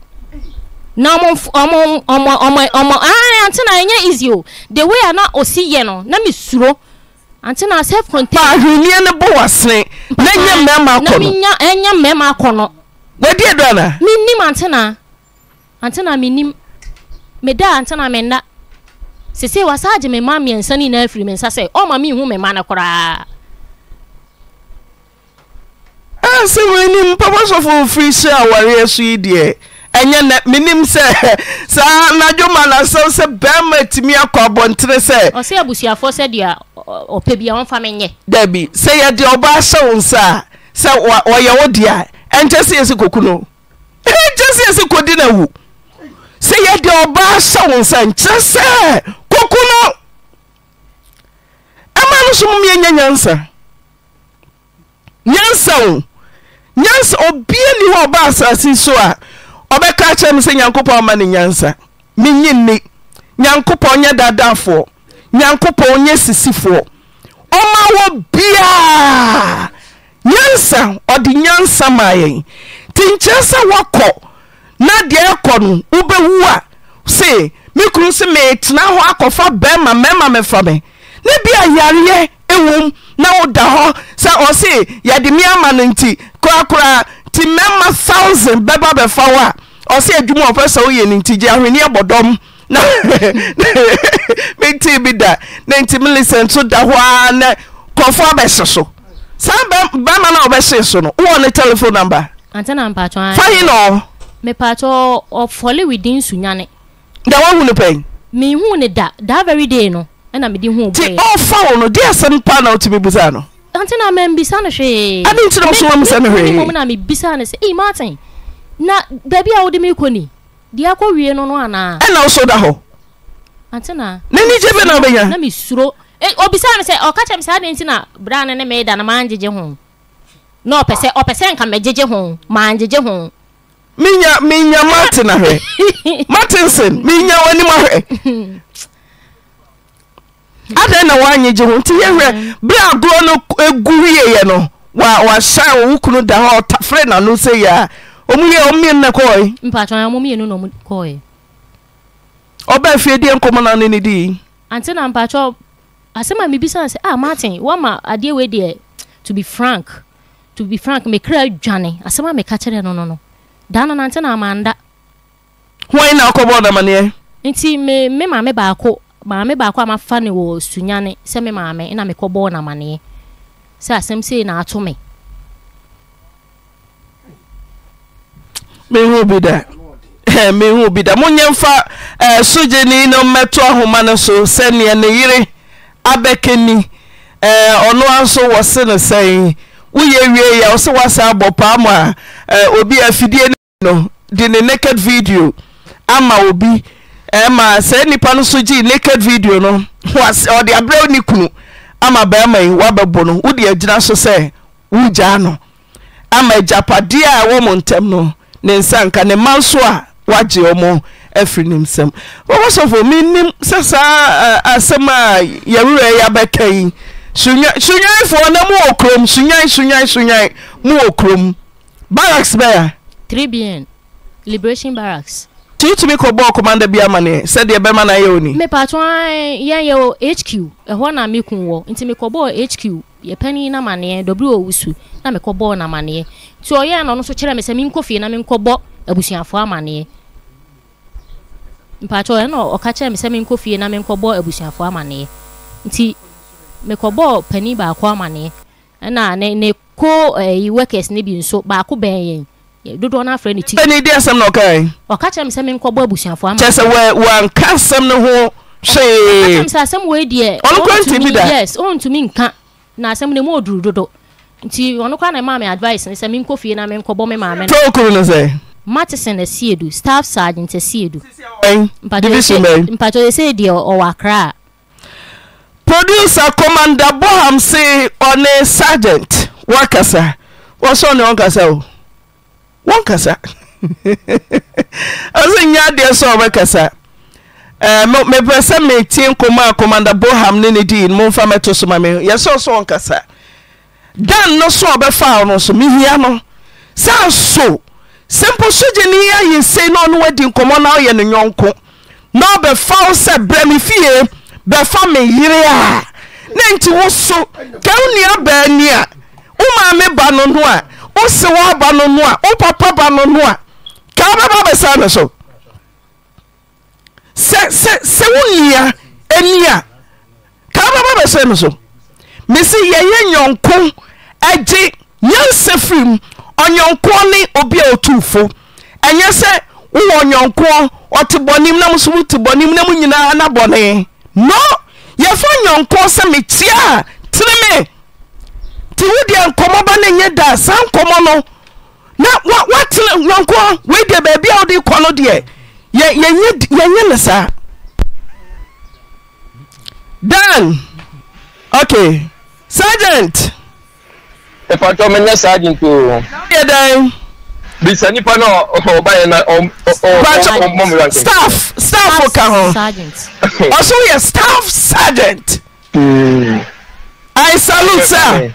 na ɔmo ɔmo ɔmo ɔmo ɔmo ae ante na ɛnyɛ easy o the way a na ɔsi yɛ no na me suro Ankyɛ na self-contained. Pa ahweneɛ no bɔ w'asene na nyɛ mmarima akɔnɔ. Na menya ɛnyɛ mmarima akɔnɔ. Wadi ɛdɔ ana? Menim ankyɛ na ankyɛ na menim meda ankyɛ na menna. Sesei wasa agye me mma mmiɛnsa no nyinaa afiri me nsa sɛ ɔmma menhu me mma no koraa. sɛ menim papa sɔfo firi hyɛ awareɛ so yi deɛ ɛnyɛ nɛ menim sɛ saa nadwo ma no asɛm sɛ bɛrima atumi akɔ abɔntene sɛ ɔsɛ abusuafoɔ sɛ deɛ ɔpɛ bi a wɔmfa me nyɛ dabi sɛ yɛde ɔba ahyɛ wo nsa a sɛ ɔyɛ wo deɛ a ɛnkyɛ sɛ yɛsi kɔku no ɛnkyɛ sɛ yɛsi kɔdi no awu sɛ yɛde ɔba ahyɛ wo nsa nkyerɛ sɛ kɔku no ɛma no so mom yɛnya nyansa Nyansa o, nyansa, obiara nni hɔ a ɔba asase so a ɔbɛka akyerɛ me sɛ Nyankopɔn ama no nyansa. Menye nni. Nyankopɔn nyɛ daadaafoɔ. Nyankopɔn nyɛ sisifoɔ. Ɔma wɔ biara nyansa, ɔde nyansa maa yɛn. Nti nkyerɛ sɛ woakɔ na deɛ ɛrekɔ no wobɛwu a se me kunu se meretena hɔ akɔfa bɛrima mmarima mɛfa me na bi a yareɛ ɛwom na woda hɔ sɛ ɔse yɛde me ama no nti korakoraa nti mmarima thousand bɛba bɛfa wo a ɔse adwuma a ɔpɛ sɛ woyɛ no nti gye ahweneɛ bɔ dɔm na mentee bi da na nti melesɛ nso da hɔ ara na kɔfo abɛhye so saa bɛrima no a ɔbɛhye so no wowɔ ne telephone number fa he na ɔwɔ mepatwɔ ɔfɔle within nsunyane da woahu no pɛn mehu ne da that very day no ɛna mede hu ti ɔfa wo no de asɛm pa na wotumi busa no ante na mambisa no hwee ade nti na ɔsoma mu sɛ no hwee na mebisa no sɛ ei martin na baabi a wode mekɔ ni Deɛ akɔ wie no no anaa. Ɛna wo so da hɔ. Ante na. Na anigye bɛ na wobɛnya. Na me suro. E, obisaa me sɛ, ɔka kyerɛ me sɛ adɛn nti na berɛ a ne ne meda no mangyegye ho. Na ɔpɛ sɛ, ɔpɛ sɛ nka mɛgyegye ho, mangyegye ho. Menya, menya Martin ahwɛ. Martinson, menya w'anim ahwɛ. adɛn na woanye gye ho nti yɛhwɛ berɛ agorɔ no gu wieɛ no wahyɛn wo wo kunu da hɔ ɔtafere n'ano sɛ yɛ a ɔmu yɛ ɔmmienu na kɔɔe mpakyɛ ɔmo mmienu na ɔmo kɔɔe ɔbaa fie deɛ nkɔmmɔ na ne ne dii ante na mpakyɛ asɛm a mebisa sɛ ah Martin woama adeɛ wei deɛ to be frank to be frank mekra dwane asɛm a meka kyerɛ no no no daa no nante na amanda Hwan na ɔkɔbɔɔ no amanneɛ? Enti me me maame baako, maame baako a mafa no wɔ Sunyani sɛ me maame, ɛnna mekɔbɔɔ no amanneɛ sɛ asɛm sei na ato me. Menhuu bi da. Menhuu bi da. Monyɛ mfa eh, sogyani no mmɛto ahoma no so sɛdeɛ ne yere abɛka ni. Eh, ɔno ara nso wɔse no sɛn. Woyɛ wie yɛ, ɔse woasa abɔ paa ma eh, obi afidie no. no de ne naked video ama obi ɛma saa nipa no so gyee naked video no was ɔde abrɛ ne kunu ama bɛrima yi wabɛbo no wode agyina so sɛ wogyaa no ama agyapadeɛ a ɛwɔ mo ntɛm no ne nsa nka ne ma nso a wagye ɔmo afiri ne nsam wɔwɔsɔfo menim sɛ saa asɛm a yɛwerɛ yɛ abɛka yi sunyanfoɔ na mu wɔ kurom sunyan sunyan sunyan mu wɔ kurom Barracks bɛn a? Tribune, Liberation Barracks. Nti wotumi kɔbɔɔ commander bi amanneɛ sɛ deɛ ɛbɛma no ayɛ wo ni? Me patrɔ, ae, yɛn yɛwɔ HQ, ɛhɔ na me kun wɔ, nti me kɔbɔɔ HQ panin no amanneɛ, Dɔbiri Owusu, na me kɔbɔɔ no amanneɛ, nti ɔyɛɛ na ɔno nso kyerɛɛ me sɛ menkɔ fie na menkɔbɔ abusuafoɔ amanneɛ. Me patrɔ, ɛna ɔka kyerɛɛ me sɛ menkɔ fie na menkɔbɔ abusuafoɔ amanneɛ, nti me kɔbɔɔ panin baako amanneɛ. Ɛna ne ne co ɛyi workers no bi nso baako bɛn yɛn. Dodoɔ naa frɛ no ti. Ɛni deɛ asɛm na ɔkae. Ɔka kyerɛ me sɛ me nkɔbɔ abusuafoɔ ama. Kyerɛ sɛ wɛ wanka asɛm no ho hwee. Ɔka kyerɛ me sɛ asɛm wei deɛ. Ɔno kura nti mi da. Yes ɔntumi nka na asɛm no emu ɔduru dodo. Nti ɔno kura na ɛmaa me advice ne sɛ me nkɔ fie na me nkɔbɔ me maame no. Frɛ okunu no sɛ. Matheson Asiedu, Staff Sergeant Asiedu. Sisi ɛwɔ wɛn? Division bɛn? Mpakyɛw sesei deɛ ɔwɔ Accra. Producer Commander Boham se ɔne Sergeant wɔkasa. Wɔse ɔne ɔnkasa o. Wɔnkasa. Ɔse nyɛ adeɛ sɛ ɔbɛkasa. Eh, mo- mepɛ sɛ metie nkɔmmɔ a Commander Boham ne ne dii no, momfa mɛto so ma me. Yɛsɛ ɔsɛ ɔnkasa. Dan no so a ɔbɛfaw no so mehia no sɛ aso sɛ mpo sogyani yi ayɛ sei na ɔne wo adi nkɔmmɔ na woyɛ ne yɔnko na ɔbɛfa wo sɛ brɛ me fie bɛfa me yere a na nti wo so ka wo nua baa ni a wo maame ba no no a wo sewa ba no no a wo papa ba no no a ka wobɛba bɛsa ne so sɛ sɛ sɛ wo nua ani a ka wobɛba bɛhyɛ no so mese yɛyɛ nyɔnko ɛgye nyansa firi mu ɔnyɔnkoɔ ne obi a ɔtuu fo ɛnyɛ sɛ wowɔ ɔnyɔnkoɔ ɔte bɔne mu na mo so mo te bɔne mu na mo nyinaa na bɔne no yɛfa nyɔnkoɔ sɛ mekyia a tene me nti wo deɛ nkɔmmɔba no nyɛ da saa nkɔmmɔ no na woatena yɔnko wei deɛ baabi a wode kɔ no deɛ yɛnyɛ no saa dan ok sergeant ɛpatɔ menyɛ sergeant o yɛ dɛn bisa nipa na ɔba yɛ na ɔmɔ staff staff ka ho ɔso yɛ staff sergeant hmm. I salute sir.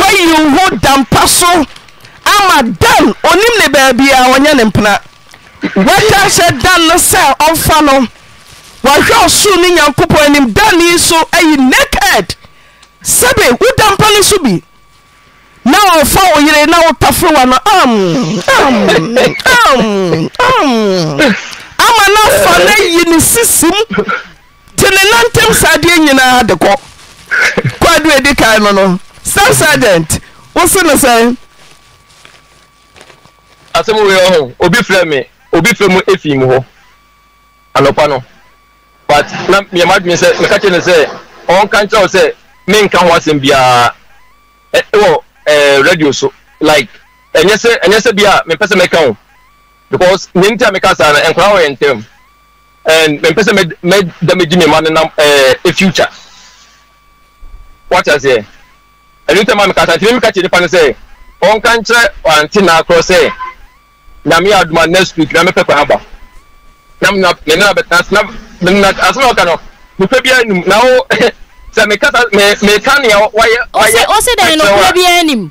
Wayi wo ho dampa so ama Dan, onim ne baabiara, ɔnyɛ ne mpena. Waka ahyɛ Dan no sɛ ɔmfa no, wahwɛ ɔsoro ne Nyankopɔn anim, Dan yi nso ayi naked sɛbe wo dampa no so bi, na ɔfa wo yere na wo tafere wa no am am am am ama no afa no ayi ne sisi mu. Te ne nantem saa deɛ nyinaa de kɔ. Kwadu edi kan no no, Staff Sergeant, wo se no sɛn? Asɛm wei ɔho, obi frɛ me, obi frɛ mu efi mu hɔ anɔpa no, but na meyɛ m'adwene sɛ meka kyerɛ no sɛ ɔnka nkyerɛ wo sɛ menka ho asɛm biara ɛwɔ ɛɛ radio so like ɛnyɛ sɛ ɛnyɛ sɛ bi a mempɛ sɛ mɛka o because nea nti a meka saa no nkwadaa wɔ yɛn ntam. and mempɛ sɛ mɛda mɛgye me mma no nam ɛɛ future wate aseɛ ɛno ntam a meka sɛ ntumi meka kyerɛ nipa no sɛ ɔnka nkyerɛ ante na akorɔ sɛ nyame adoma next week na mɛpɛ kwan aba na me ne na bɛtena ase na me na asɛm a ɔka no nokora biara nim na wo sɛ meka sa meka nea wayɛ wayɛ ɔse dɛn nokora biara nim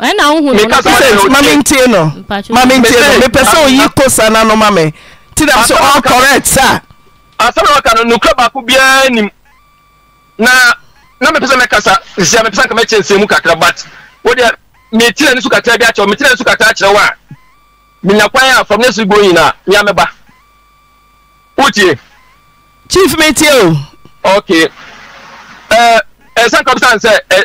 ɛna wohu no meka sɛ ma mentie no ma mentie no mepɛ sɛ oyi kosa na no ma me nti dam sɛ all correct sa asɛm na waka no nokorɛ baako biara nim na na mepɛ sɛ mɛkasa sia mepɛ sɛ nka mɛkyɛ nsɛm mu kakra but wodeɛ metire ne so kakra bi akyerɛ wo metire ne so kakra akyerɛ wo a menya kwan a from next week go nyinaa mea mɛba wotie chief metie o okay ɛɛ eh, ɛsɛ eh, nka bisa nsɛ ɛ eh,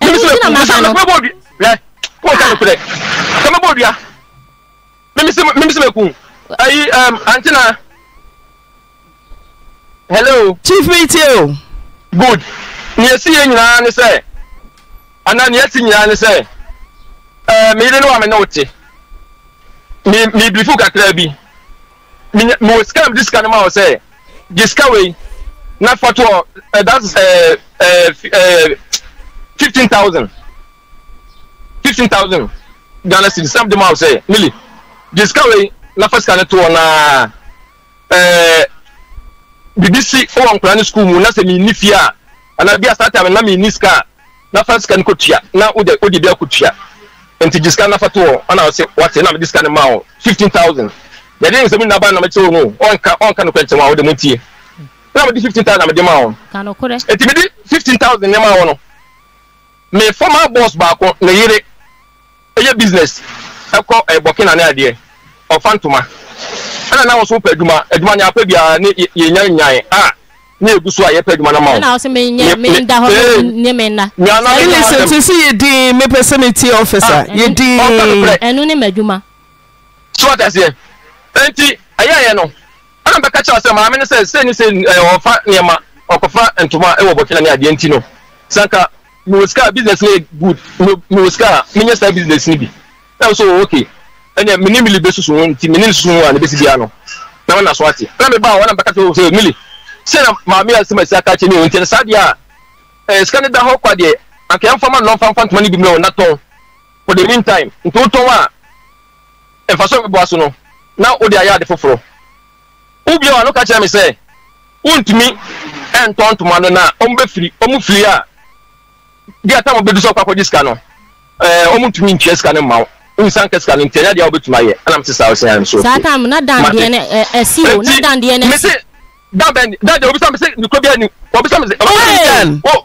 ɛno nti na maba no mɛbɔ odua hwɛ wɔ ka no korɛ sɛ mɛbɔ odua memese mɛku ayi antena hello chief metie o good neɛ si yɛ nyinaa ne sɛ anaa neɛ ti nyinaa ne sɛ meyere no a me ne wo te mebirifu kakraa bi menya mewɔ sika a mede sika no ma wo sɛ gye sika wei na fa to eh, that is eh, eh, eh, fifteen thousand fifteen thousand ghana cedis na mede ma wo sɛ mili gye sika wei na fa sika no toɔ na eh, biribi si wɔ nkwadaa no sukuu mu na sɛ menni fie a anaa bi a saa time no na menni sika a na fa sika no kɔtua na wode wode bi akɔtua nti gye sika no na fa to hɔ ana ɔse wate na mede sika no maa wo fifteen thousand yɛde nsɛm nyinaa baa na mete wo no ɔnka ɔnka nokorɛ nkyɛm a wode mu ntie na mede fifteen thousand na mede maa wo Ka nokorɛ. nti mede fifteen thousand no maa wo no me former boss baako ne yere yɛ business kɔ Burkina ne adeɛ, ɔfa ntoma. Ɛna na wo nso wopɛ adwuma, adwuma nea wopɛ biara ne yɛnya nyan a ne yɛgu so a yɛpɛ adwuma no ama wo. Ɛna wo se menyɛ, menda hɔ ne me nna. Sir Ellison te se yɛ din, mepɛ sɛ metie officer, yɛ din. Ɔka nokorɛ. Ɛno ne m'adwuma. So wate aseɛ? Enti ɛyɛeɛ no, ɛna mebɛka kyerɛ wo sɛ maame no sɛ sei ne sei, ɔfa nneɛma, ɔkɔfa ntoma wɔ Burkina ne adeɛ nti no, sɛ anka. mewɔ sika a business no yɛ good mewɔ sika a menyɛ saa business no bi na me so okay ɛnna me ne Milly bɛsusu ho nti me ne no susu ho a na ɛbɛsi biara no na wɔn na so ate na mebaa hɔ na mebɛka kyerɛ sɛ Milly sɛ na maame a sɛm asi aka akyerɛ me nti no saa deɛ a sika no da hɔ kwa deɛ anka yɛmfa ma no na ɔmfa mfa ntoma no bi mmerɛ wɔn na tɔn for the meantime nti wotɔn a mfasoɔ bɛboa so no na wode ayɛ ade foforɔ Wobuaa ano ka kyerɛɛ me sɛ, Wontumi ntɔn ntoma no na wɔbɛfiri wɔn fie a deɛ atam ɔbɛdu sɛ ɔkɔ akɔgye sika no, ɛɛ, wɔntumi ntua sika no mma wo. Wonsa nka sika no nti, ɛnyɛ adeɛ a wobɛtumi ayɛ. Ɛna mete saa ɔsea no so. Saa tam no, na dan deɛ no asi o, na dan deɛ no asi. Dan bɛn? Dan deɛ wɔbisa me sɛ nokorɛ biara nni mu. Wɔbisa me sɛ. Ɔbɛbɔ me sɛ.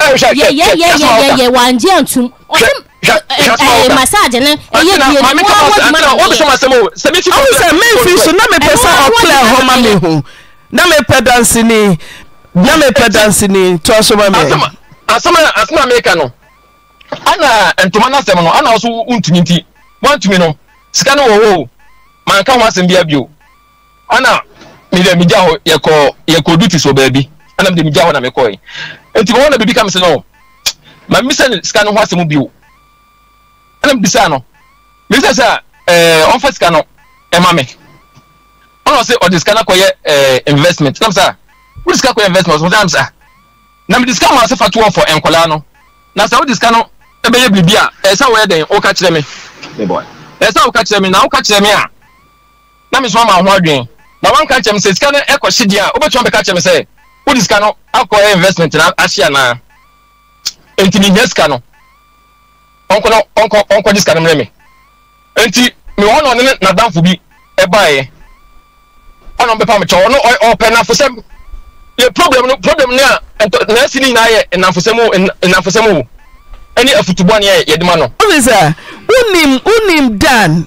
yɛyɛyɛyɛyɛ wangye antum ɔsɛm ɛɛ massage no ɛyɛ die no wɔn awɔ dwuma na wɔyɛ ɔmu sɛ mɛnfiri so na mepɛ sɛ ɔkla hɔ ma me hu na mepɛ dansini na mepɛ dansini to aso ma me. asɛm a asɛm a meka no ɛna ntoma no asɛm no ɛna ɔso wontumi nti woantumi no sika no wɔ hɔ o manka ho asɛm bi abio Ana me dɛ megya hɔ yɛkɔ yɛkɔ duty so baabi ana me dɛ megya hɔ na mekɔe nti mehɔ na biribi ka me se no ma mebisa no sika no ho asɛm bio ana mebisaa no mebisa sɛ ɛɛ ɔmfa sika no ɛma me ɔna ɔse ɔde sika no akɔyɛ ɛɛ investment na me sa wode sika kɔyɛ investment ɔsɛ na me sa na mede sika ho ase fa to hɔ fɔ nkɔlaa no na sɛ wode sika no ɛbɛyɛ biribi a ɛsɛ woyɛ dɛn woka kyerɛ me ɛsɛ woka kyerɛ me na woka kyerɛ me a na me nso ama wo ho adwene. Na woanka ankyerɛ me sɛ sika no kɔhye deɛ a, wobɛtumi abɛka akyerɛ me sɛ wode sika no akɔyɛ investment na ahye anaa? Enti mehia sika no. Ɔnkɔ na ɔnkɔ ɔnkɔgye sika no mmerɛ me. Enti mewɔ hɔ na ɔne ne n'adamfo bi baeɛ ɛna ɔbɛpa me kyɛw. Ɔno ɔpɛ nnamfosɛm. Yɛ problem no problem no a ntɔ n'asi no nyinaa yɛ nnamfosɛm o nnamfosɛm o ɛne afutubɔ a ne yɛde ma no. Officer, wonim wonim Dan?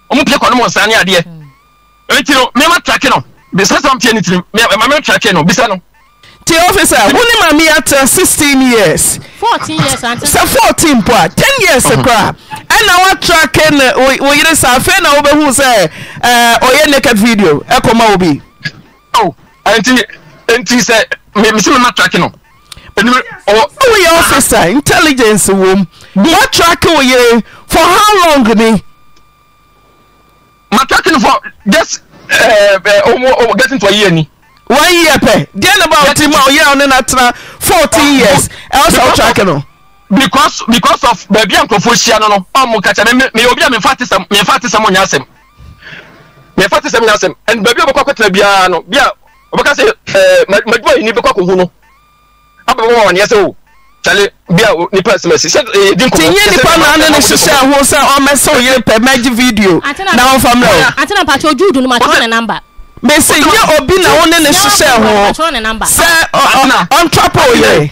wɔn pie kɔnom nsa ne adeɛ nti no mema trake no bisa sɛ ɔmteɛ ne tirim ma me trake no bisa no nti ɔfisa wo ne maame yɛ atra 16 years sɛ 14 mpo a 10 years mhm. koraa ɛna woatrake no wo yere sa afei na wobɛhu sɛ ɔyɛ naked video ɛkɔma wo bi Oh, enti enti sɛ me me si me ma tracking no. Enim oh. Oh, your officer, intelligence wom. What tracking wo ye for how long ni? Ma tracking for just eh eh oh, oh, getting to a year ni. One year pɛ. Deɛ na ba ɔti ma ɔyɛ ɔne na tena fourteen years. Ɛwɔ sɛ ɔtracking no. Because because of baabi a nkurɔfoɔ hyia no no, ɔmo kakyɛ me me me obi a me nfa atesɛm me nfa atesɛm nyɛ asɛm. Me mfatesɛm nyɛ asɛm, and baabi a ɔbɛkɔ akɔtena biara no, bia ɔbɛka sɛ, eh, ma, m'adwuma yɛni bɛkɔ akɔhu no, abɛbɔ me amaneɛ sɛ, oh, kyale, bia nipa asɛm asi. Sɛ eh, yɛdi Nti nkɔmmɔ, nyɛ ɛsɛ sɛ nipa na yɛma, ɔne no yɛma mode hyehyɛɛ nkɔmmɔ. ho sɛ ɔmmɛsɛ wo yere pɛ, mɛgye video Atena, na ɔmfa mmrɛ wo? Atena, Atena, mpakyɛw, Jude no, makyerɛw Ɔsɛ, ne number. Mese, ɔsɛ, nyɛ obi na Jude, wone no hyehyɛɛ Yawofo, ho makyerɛw ne number. sɛ ɔ, ɔ, Atena, ɔntrapɔ wo Atena, yere?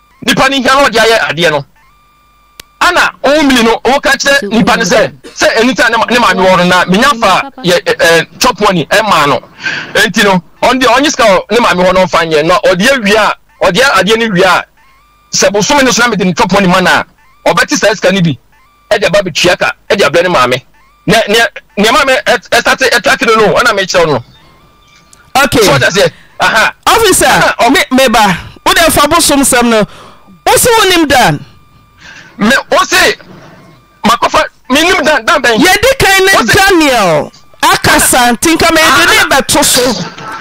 nipa no hia na ɔde ayɛ adeɛ no, ɛna wɔn mmienu no wɔka kyerɛ nipa no sɛ sɛ anytime ne ne maame wɔ no na menya fa yɛ ɛ ɛ chop money ɛmaa no nti no ɔno deɛ ɔnye sika ne maame hɔ no ɔmfa nyɛ na ɔde awie a ɔde adeɛ no wie a sɛ bosome no so na mede no chop money ma no a ɔbɛte saa sika no bi. de aba betua ka de abrɛ ne maame na nea nea maame ɛsate ɛtraki no no ɛna mekyerɛw no okay so ɔkyɛ sɛ aha officer me meba wo de fa bosom sɛm no wo se wo nim dan me wo se makɔfa me nim dan dan bɛn yɛdi kan ne daniel Akasa nti nka mede ne bɛto so.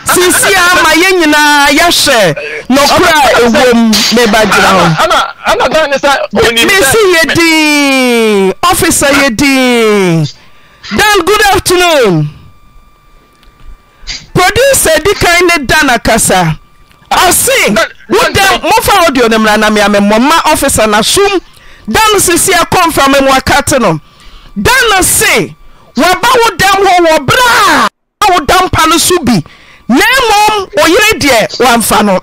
Seesei ara ma yɛn nyinaa yɛhwɛ nɔkorɛ a ɛwom. Meba gyina hɔ. Mese yɛ dinn. Officer yɛ dinn. Dan good afternoon. Producer di kan ne Dan akasa. Ɔse wo Dan momfa audio no mmra na mea memmɔ mma officer no asom. Dan sisi akɔ mframa mu akate no. Da no se waba wo dam hɔ wɔ bere a na wo da mpa no so bi, na mmom wo yere deɛ wamfa no.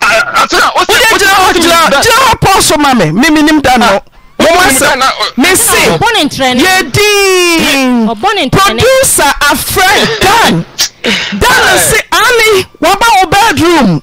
Wodeɛ gyina hɔ, gyina hɔ pɔn so ma me, me menim da no ho asɛm. Me se yɛ dinn, producer afrɛ Dan. Dan se aane, waba wo bedroom.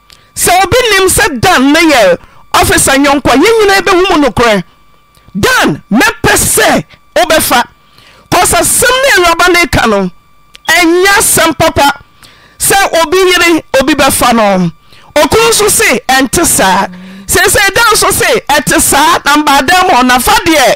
Sɛ obi nim sɛ Dan no yɛ ɔfesa yɔnko a, yɛn nyinaa bɛhu mu nokorɛ. Dan, mɛpɛ sɛ wobɛfa, cos asɛm no awuraba no reka no, ɛnyɛ asɛm papa. Sɛ obi yere, obi bɛfa no. Okunu nso se, ɛnte saa. Seesei Dan nso se, ɛte saa, na mbaa dɛm hɔ, na fa deɛ.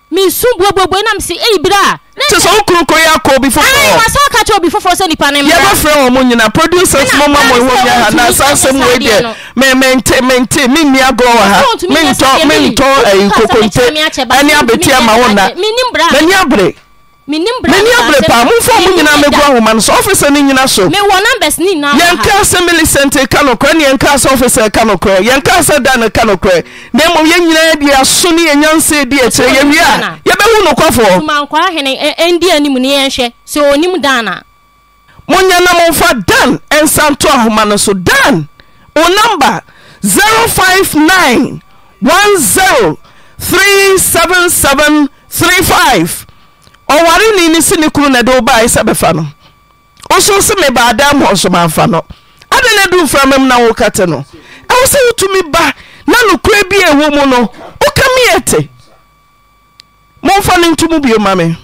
Me su buebuebue na mese, Ei, bra! Kyerɛ sɛ wo kunu kɔ yi akɔ obi foforɔ hɔ. Ae, wasan aka akyerɛ obi foforɔ sɛ nnipa no mmra. Yɛbɛfrɛ wɔn nyinaa. Producers mo mma mo nhɔ bi aha na saa asɛm wei deɛ me mente mente menni agorɔ wɔ ha. Mentɔ mentɔ ɛyi kokonte ɛne abeteɛ ma wo nna. M'ani abere. Menni abere paa. Momfa wɔn nyinaa mmegu ahoma no so. Ɔfisa no nnyina so. Yɛnkaa sɛ Millicent reka nokorɛ, na yɛnkaa sɛ ɔfisa reka nokorɛ. Yɛnkaa sɛ Dan reka nokorɛ. Na mmom yɛn nyinaa de yɛn aso ne yɛn nyansa redi akyire. Yɛwie a, yɛbɛhu nokwafɔɔ. Monyɛ na momfa Dan nsa nto ahoma no so. Dan, wo nɔmba, 0591037735. Ɔwareni no se ne kunu na ɛde wo baeɛ sɛ bɛfa no. Wo nso wose mebaa Dan hɔ nso mamfa no. Adɛn na ɛduru mframa mu na woreka te no? Ɛwɔ sɛ wotumi ba na nokorɛ bi a ɛwɔ mu no, woka me yɛ te. Momfa no nto mu bio mma me.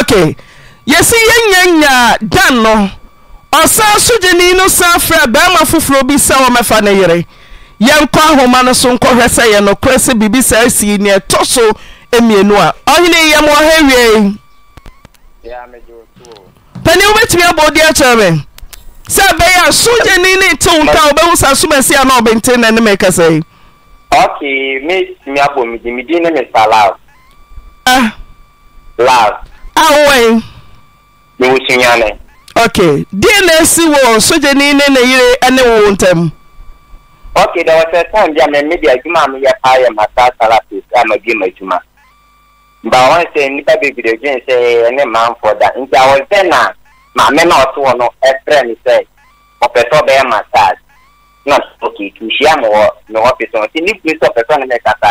ok yɛsi yɛnya nyaa dan no ɔsan so gyeni no san frɛ barima foforɔ bi sɛ wɔmɛfa ne yere yɛnkɔ ahoma no so nkɔhwɛ sɛ yɛ nokorɛ sɛ biribi saa sii nea ɛtɔ so mmienu a ɔhene yɛm wɔ ha wiei panin wobɛtumi abɔ odi akyerɛ me sɛ ɛbɛyɛ a so gyeni ne ntew nka a wɔbɛhu saa somasi a na ɔbɛnte na ne mekasa yi Ok me tumi abɔ me din me din ne Mister love. Ah. Love. Ah wo wɛn. Me wɔ sunyane. Ok deɛ na esi wɔ sogyani ne ne yere ɛne wo ntɛm. Ok there was a time bi a me me deɛ adwuma a me yɛ paa yɛ massage therapist a ma bie ma adwuma. Ba wɔn sɛ nipa bebree dwen sɛ ɛne mmanfoɔ da nti I was there na maame na ɔte hɔ no ɛfrɛ me sɛ ɔpɛ sɛ ɔbɛyɛ massage. na ɔtoo tuo hyiaa me wɔ me hɔfe so. Ɔte ne pue sɛ ɔpɛ sɛ ɔne me kasa.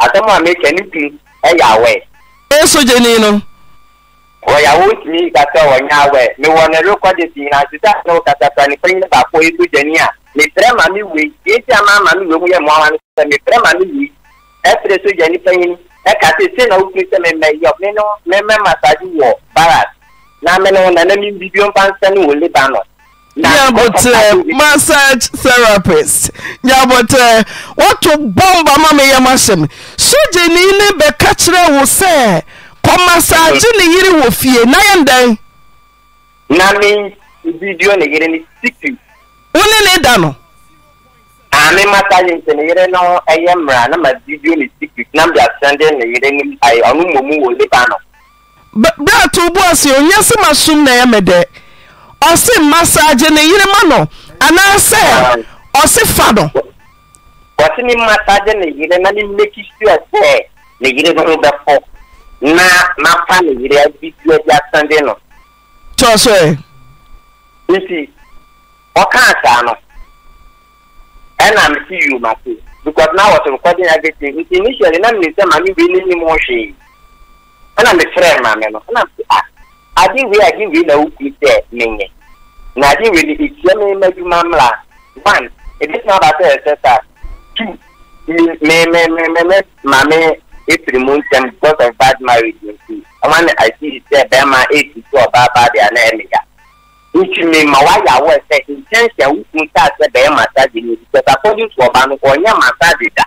Asɛm a meka no ti yɛ awɛ. Ee sogyani no. Wɔyɛ awɛ otumi nka sɛ ɔnyɛ awɛ. Mewɔ ne rekɔdin pii nanso sɛ me ne wo kasa koraa ne panyin baako a ɔyɛ sogyani a mefrɛ Maame Wei. Deɛ enti a maa Maame Wei ho yɛ mmoawa ne sɛ mefrɛ Maame Wei frɛ sogyani panyin ka sɛ sei na wopɛ sɛ memmɛyɔ. Me ne wo memmɛ massage wɔ Barak na me ne wo nna na menni bio mfa nsane wɔ Lebanon. Nyaboterɛ, massage therapist, Nyaboterɛ, woato bɔmb ama me yam ahyɛ me. Sogyani no bɛka kyerɛɛ wo sɛ kɔ massage ne yere wɔ fie na yɛn dɛn? Na me video ne yere ne secret. Wo ne ne da no? Ah, me massage nti ne yere no ɛyɛ mmara na ma video ne secret na me asɛnde ne yere ne ɔno mmom wɔ Lebanon. Berɛ a too boɔ se ɔnya se masom na ɛyɛ me dɛ, ɔse mma saa gye ne yere ma no anaa sɛ ɔse fa no. Ɔse me mma saa gye ne yere na me make sure sɛ ne yere ho bɛfɔ na mafa ne yere adi dua de asɛnde no. Tɔ so ɛ. Nti ɔkaa saa no ɛna me se yoo mate because na I was recording everything nti initially na menim sɛ maame wei n'anim ho hwee. Nna mefrɛɛ Maame no, nna mese, Ah, ade wei ade wei na wopɛ sɛ menyɛ? Na ade wei no, etia me m'adwuma mmara. One, ebetumi aba sɛ ɛsɛ sa. Two, me me me me me ne Maame efiri mu ntɛm because of bad marriage nti, ɔma no I see it sɛ bɛɛma ɛɛtreati ɔbaa bad a na ɛyɛ me ya. Nti me ma wayɛ aware sɛ intention a wotumi sɛ asɛ bɛyɛ massage no because according to ɔbaa no ɔnyɛ massage da.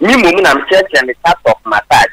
Me mmom na mekyerɛkyerɛ no types of massage.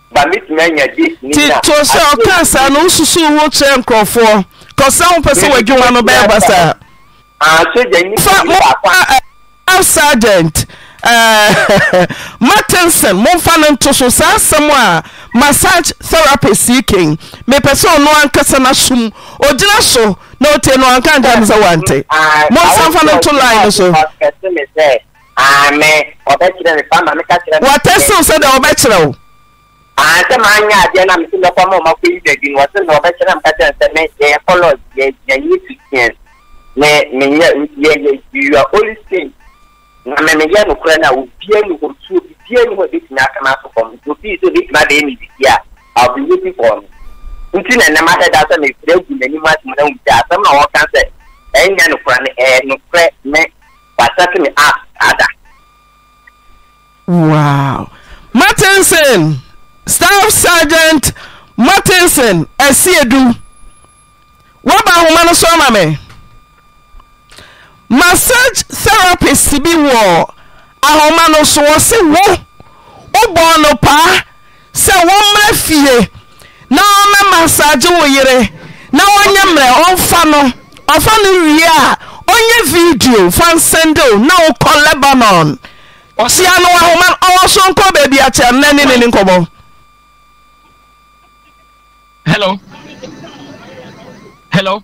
ba mɛtumi anya date ne nyina. Tito sɛ ɔkaa saa no wosusu ho kyerɛ nkurɔfoɔ kɔsa wopɛ sɛ w'adwuma no bɛyɛ basaa. Ah, sogya ni fa mo staff sergeant Martinson momfa no nto so saa asɛm a massage therapist yi ken mepɛ sɛ ɔno ankasa no som ogyina so na otie no anka nkyɛ me sɛ wante monsan fa no nto line no so. Aame, ɔbɛkyerɛ me paa ma me ka kyerɛ no. Wɔte se wo sɛ dɛ ɔbɛkyerɛ wo. Aane, sɛ manyɛ adeɛ na mese mɛkɔ ama wɔn akɔyi dadi no, wɔse na ɔbɛkyerɛ me ka kyerɛ no sɛ me, yɛyɛ colors, yɛ, yɛnye Christians, me, menyɛ, yɛyɛ, you are only saint, na me, meyɛ nokorɛ no a, obiara nni hɔ, tuo bibiara nni hɔ a ɛbɛtumi aka m'aso fam, nti obi yi sɛ ɔbɛtumi abɛyɛ me bibi a, I'll be waiting for no. Nti na nnɛ mahyɛ da sɛ mefrɛ gu n'anim ase ma no ahu sɛ asɛm no a ɔreka sɛ ɛnyɛ nokorɛ no, ɛyɛ nokorɛ, me, Wasɛte me app saa da. Wow! Martinson, Staff Sergeant Martinson Asiedu, woaba nhoma no so ama me. Massage therapist bi wɔ ahoma no so, ɔse wo, wobɔɔ no paa sɛ wɔmmra fie na ɔmɛ massage wo yere na ɔnyɛ mrɛ ɔnfa no ɔfa no wie a ɔnyɛ video fa nsɛnde wo na wo kɔ Lebanon ɔsea no wahoma no ɔwɔ sonkɔ baabi akyɛ no na ɛne ne ne nkɔmmɔ. Hello. Hello.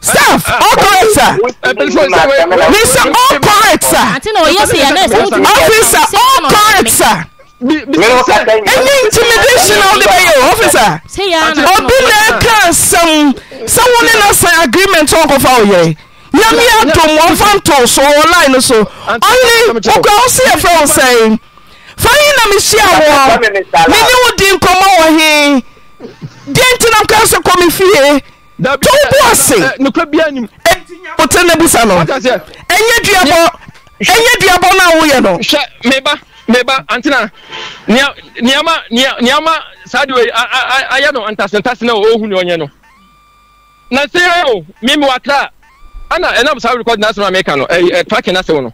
Staff, all correct sir. Me say all correct sir. Officer, all correct sir. Any intimidation na ɔde bɛyɛ o officer. Obi na ɛka nsɛm sɛ wo ne na sign agreement ɔnkɔfa wo yere. Nyame adom wɔmfa nto so wɔ line no so. Ɔne wokura wo se yɛfrɛ wo sɛn. Fa yi na mehyia wɔ. Me ne wo di nkɔmmɔ wɔ he. Deɛ nti na mka sɛ kɔ me fie. Dabi. Tow bo ase. Ɛ, nokorɛ biara nnim. Enti nea wote no bisa no. Wate aseɛ? Ɛnyɛ duabɔ, Hwɛ. ɛnyɛ duabɔ no a woyɛ no. Hwɛ, me ba, me ba, Antena. Nea, nea ama, nea, nea ama saa adeɛ wei a, a, a, ayɛ no ntasentasena o, ɔɔhu nea ɔnyɛ no. Nansa yi ara o, me, mewɔ Accra. Ɛna ɛnam saa rekɔd no asɛm a meka no ɛyi ɛ tracking asɛm no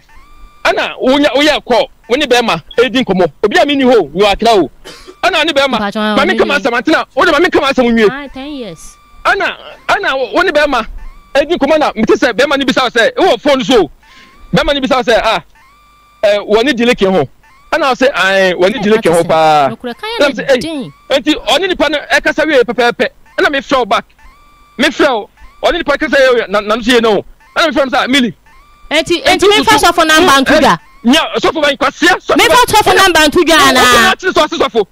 ɛna wonya woyɛ call wo ne bɛɛma edi nkɔmɔ obi a me nni hɔ o mewɔ akra o ɛna ne bɛɛma ma me nka m'asɛm antena wo de ma me nka m'asɛm nwie ɛna ɛna wo ne bɛɛma edi nkɔmɔ na mete sɛ bɛɛma no bisa wo sɛ ewɔ phone so o bɛɛma no bisa wo sɛ ah. eh, wɔne diliki ho. Ɛna ɔse, ae, wɔne diliki ho paa. Ɛna mese, ei, enti ɔne nipa no ɛkasa wieɛ pɛpɛɛpɛ. Ɛna mefrɛ wo back. Mefrɛ wo, ɔne nipa kasa yɛ o, na no so yɛ no o. Ɛna mefrɛ no sɛ, Milly. Enti, enti mefa sɔfo namba nto dwa? Nya sɔfo bɛn, kwasea sɔfo bɛn? Mefa sɔfo namba nto dwa anaa? Ɔsɛ na akyere sɛ ɔse sɔfo.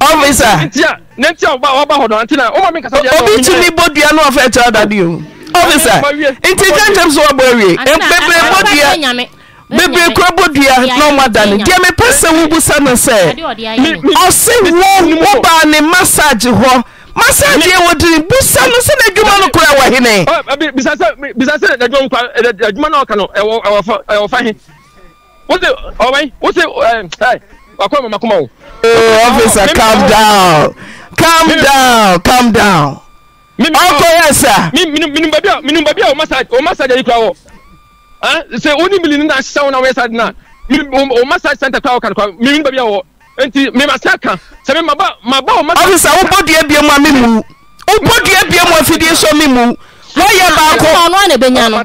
Officer. Ntia, nentia oba oba hodo antina. Oma mi kasa dia no. Obi tumi bɔ dua no afa tell daddy o. Officer. Nti kantam so wabɔ awie. Bebre bɔ dua. Bebre kura bɔ dua na ɔmo adane. Dia me pɛ sɛ wubusa no sɛ. Ɔse wo wo baa ne massage hɔ. Massage yɛ wɔ dini. Busa no sɛ n'adwuma no kura wɔ hene. Bisa sɛ bisa sɛ n'adwuma no kura n'adwuma no ɔka no ɛwɔ ɛwɔ fa ɛwɔ fa he. Wose ɔwɛn wose ɛɛ wakɔ mama kuma o. Ee ɔfisa calm down calm down calm down ɔkɔ yɛ sa. Minnu baabi a minnu baabi a o ma sa o ma sa de yi kura wɔ ɛn sɛ o ni mili ni na sisan o na o yɛ sa di na o ma sa santa kura o kari kura minnu baabi a wɔ nti mi ma sa kan sɛ mi ma ba ma ba o ma. Ɔfisa o bɔ dua bie mu a mi mu o bɔ dua bie mu afidie so mi mu wɔyɛ baako. Ɔno a na ebenya no.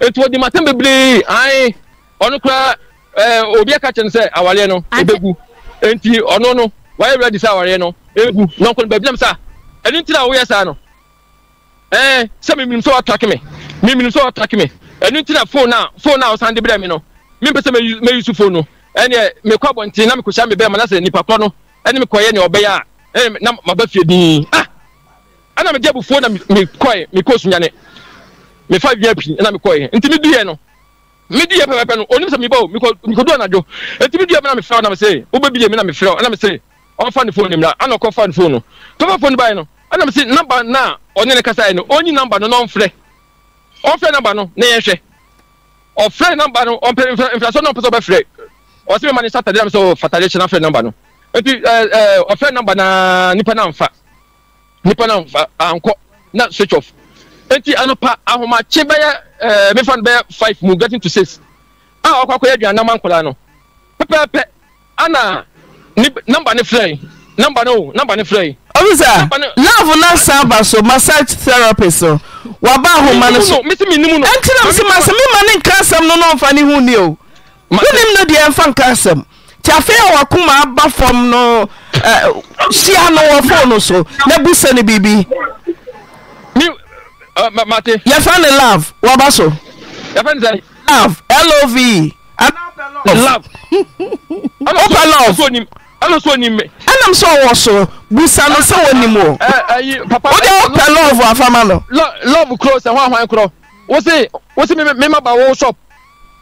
Enti wɔdi me atɛm bebree, ae, ɔno koraa eh, obi aka kyerɛ no sɛ awareɛ no ɛbɛgu. Enti ɔno no wayɛ ready sɛ awareɛ no ɛgu. Nɔnko no baabi nam sa, ɛno nti na woyɛ saa no. Eh, sɛ memenim sɛ wɔatrake me, memenim sɛ wɔatrake me. Ɛno nti na phone na phone na ɔsan de brɛ me no, mempɛ sɛ mɛyi so phone no. Ɛneɛ mekɔ abɔnten na mekɔhyia me bɛrima na sɛ nipa korɔ no ɛne mekɔyɛ nea ɔbɛyɛ a, ɛne na maba fie din. Ah! Ɛna mede abufuo na mekɔɛ, mekɔɔ Sunyane, mefa Wia Pii na mekɔɛ, nti meduiɛ no, meduiɛ pɛpɛpɛ no, ɔnim sɛ meba o, mekɔdu anadwo, nti meduiɛ me na mefrɛ na mese, wobɛbie me na mefrɛ o, ɛna mese, ɔmfa ne fon mmra, ɛna ɔkɔ fa ne fon no, pɛpɛ fon no baɛ no, ɛna mese, namba no a ɔne no kasaɛ no, ɔnyi namba no na ɔmfrɛ, ɔmfrɛ namba no na yɛnhwɛ, ɔfrɛ namba no, ɔmpɛ, mfrasoɔ na ɔmpɛ sɛ ɔbɛfrɛ, ɔse mema ne Saturday na mesɛ ɔfatadeɛ kyɛ na frɛ namba no, nti ɔfrɛ namba no ara, nipa no amfa. nipa no amfa ankɔ na switch off eti anɔpa ahomakye bɛyɛ ɛɛ mefa no bɛyɛ five mu getting to six a ɔkɔ akɔyɛ aduane na ma nkɔla no pɛpɛɛpɛ ana ne namba ne frɛ namba no o namba ne frɛ. obisa love na san ba so massage therapist no waba ahoma no so ɛnti na mese mase me ma ne nka asɛm no na ɔmfa ne ho nni o. Wonim no deɛ mfa nka asɛm. Nti afei a wakoma aba fam no hyia no wɔ fon no so na bu sɛ no biribi. Yɛfrɛ no love waba so. Love L-O-V-E. Love. Wopɛ love. Ɛnam sɛ ɔwɔ so busa no sɛ wɔnim o. Wode wopɛ love afama no. Love kuro sɛ ho ahwan korɔ. Wose wose mema ba wo shop.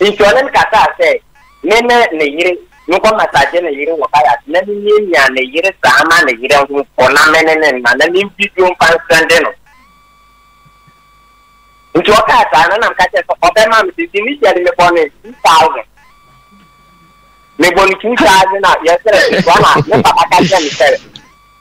Enti ɔne no kasaa sɛ, Me ne ne yere nkɔ masagye ne yere wɔ Bayat na minyianyia ne yere saa ma ne yere ho pɔ na me ne ne nna na mimfi bio mfa nsrɛnde no. Enti ɔkaa saa no na meka kyerɛ sɛ ɔbɛma me sisi ne gyadi mebɔ ne two thousand. Mebɔ ne two thousand a yɛsrɛ ketewa na ne papa ka kyerɛ me sɛ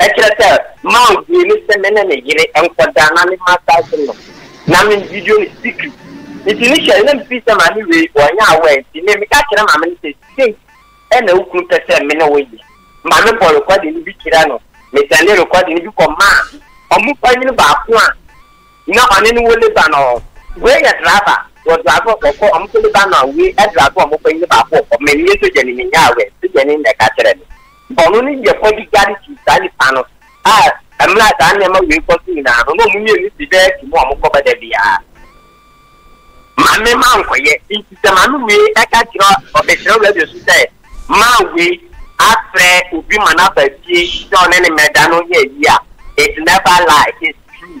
Ɛkyerɛ sɛ, manbue no sɛ me ne ne yere nkɔda na me mma saa sum no, na me video no secret. Nti ne hyɛɛ na me feel sɛ maame wei ɔnyɛ aware nti me meka kyerɛ maame no sɛ sei na wo kunu pɛ sɛ me ne wo yɛ. Ma me bɔ recording no bi kyerɛ no, me sɛnde recording no bi kɔ maa ɔmo panyini baako a na ɔne no wɔ Lebanon. Wei yɛ driver, wɔ drive ɔkɔ ɔmo kɔ Lebanon a wei drive ɔmo panyini baako ɔkɔ, me nyɛ sogyani me nyɛ aware, sogyani na ɛka kyerɛ me. Ɔno ne Yɛbɔ de gyade tuu saa nnipa no a mmerɛ a saa nneɛma wei rekɔ so nyinaa no na wɔn mmienu te dɛ te mu a wɔkɔba da biara. Maame mankɔyɛ nti sɛ maame wei ka kyerɛ ɔbɛkyerɛ radio so sɛ maa wei afrɛ obi ma no aba fie sɛ ɔne no mmɛda no yɛ ayi a it's never lie it's true.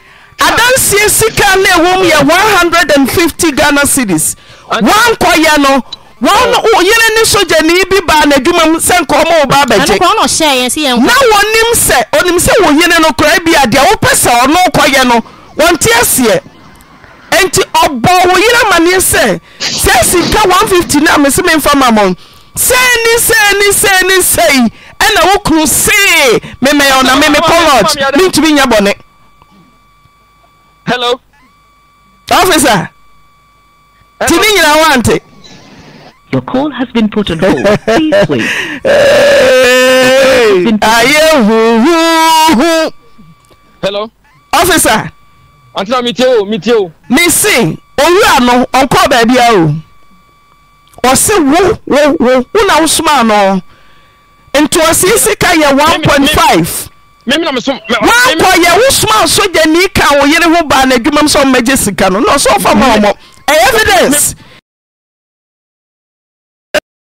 Adansie sika na ɛwɔ mu yɛ one hundred and fifty Ghana cedis. Woankɔyɛ no, wɔn wo yere ne sogyani bi baa n'adwuma mu sɛ nka ɔma wo ba Ɛno abɛgye. koraa ɔna ɔhyɛɛ yɛn sɛ yɛnkɔ. Na wɔnim sɛ ɔnim sɛ wo yere no koraa bi a deɛ wopɛ sɛ ɔne wo kɔyɛ no wɔnte aseɛ. Enti ɔbɔɔ wo yere amanneɛ sɛ saa sika one fifty no a mese memfa mma mo no, Sei ne sei ne sei ne sei ɛna wo kunu see me mɛyɛ ɔna me mekɔ lodge mentumi nyɛ bɔne. Hello. Officer. Ti ne nyina wante. Your call has been put on hold. Please wait. Ayé huhuhu. Hello. Officer. Antina mi tie o, mi tie o. Mi si, owura no, ɔnkɔ baabi a o. ɔse wo wo wo wo na wosomaa no ntoɔseɛ sika yɛ 1.5 woankɔ yɛ wosomaa sogyani ka wo yere ho baa n'adwumam sɛ ɔmmɛgye sika no na ɔsɛ ɔfa ma ɔmɔ ɛyɛ evidence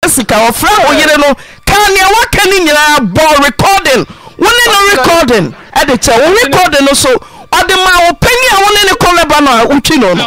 sika ɔfrɛ wo yere no ka nea woaka no nyinaa bɔ recording wo ne no recording ɛde kyɛ wo recording no so ɔde ma wo panyin a wo ne no kɔ lebanon a wotwi no no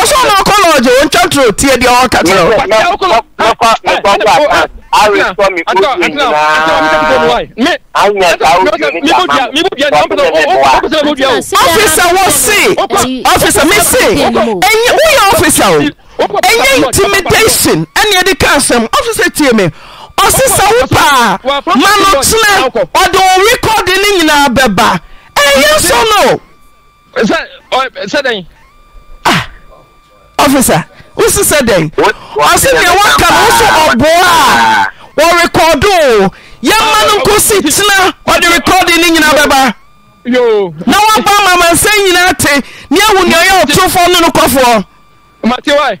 ɔsɛ ɔno ɔkɔ lɔɔgye o ntwa toro tie deɛ ɔka kyerɛ wo ɔfisa wɔ se ɔfisa me se ɛnyɛ woyɛ ɔfisa o ɛnyɛ intimidation ɛne ɛde ka asɛm ɔfisa tie me ɔse sɛ wo paa ma no tena ɔde wo rekɔde ne nyinaa bɛba ɛyɛ so no Sɛ ɔ sɛ dɛn? Ah, officer, wosi sɛ dɛn? Ɔsi deɛ waka no nso ɔboa wɔrekɔdo o. Yɛma no nkosi kyena ɔde rekɔde ne nyinaa bɛba. Na waba ama mansɛn nyinaa te ne ahu nea ɔyɛ ɔtorofoɔ ne nokwafoɔ. Mate wae.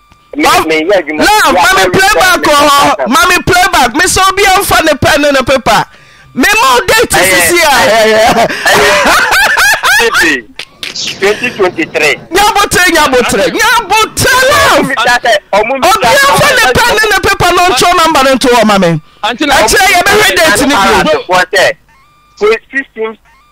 Mom, love, ma me playback wɔ hɔ, ma me playback. Me sɛ obi anfa ne pɛ ne ne pepa. Me ma o date sisi a. Ɛyɛ. 2023. Nyabotere, nyabotere, nyabotere love. Obi anfa ne pɛ ne ne pepa no ntwerɛ namba no nto hɔ ma me. Ɛkyerɛ yɛbɛhwɛ date ne bio. Wei system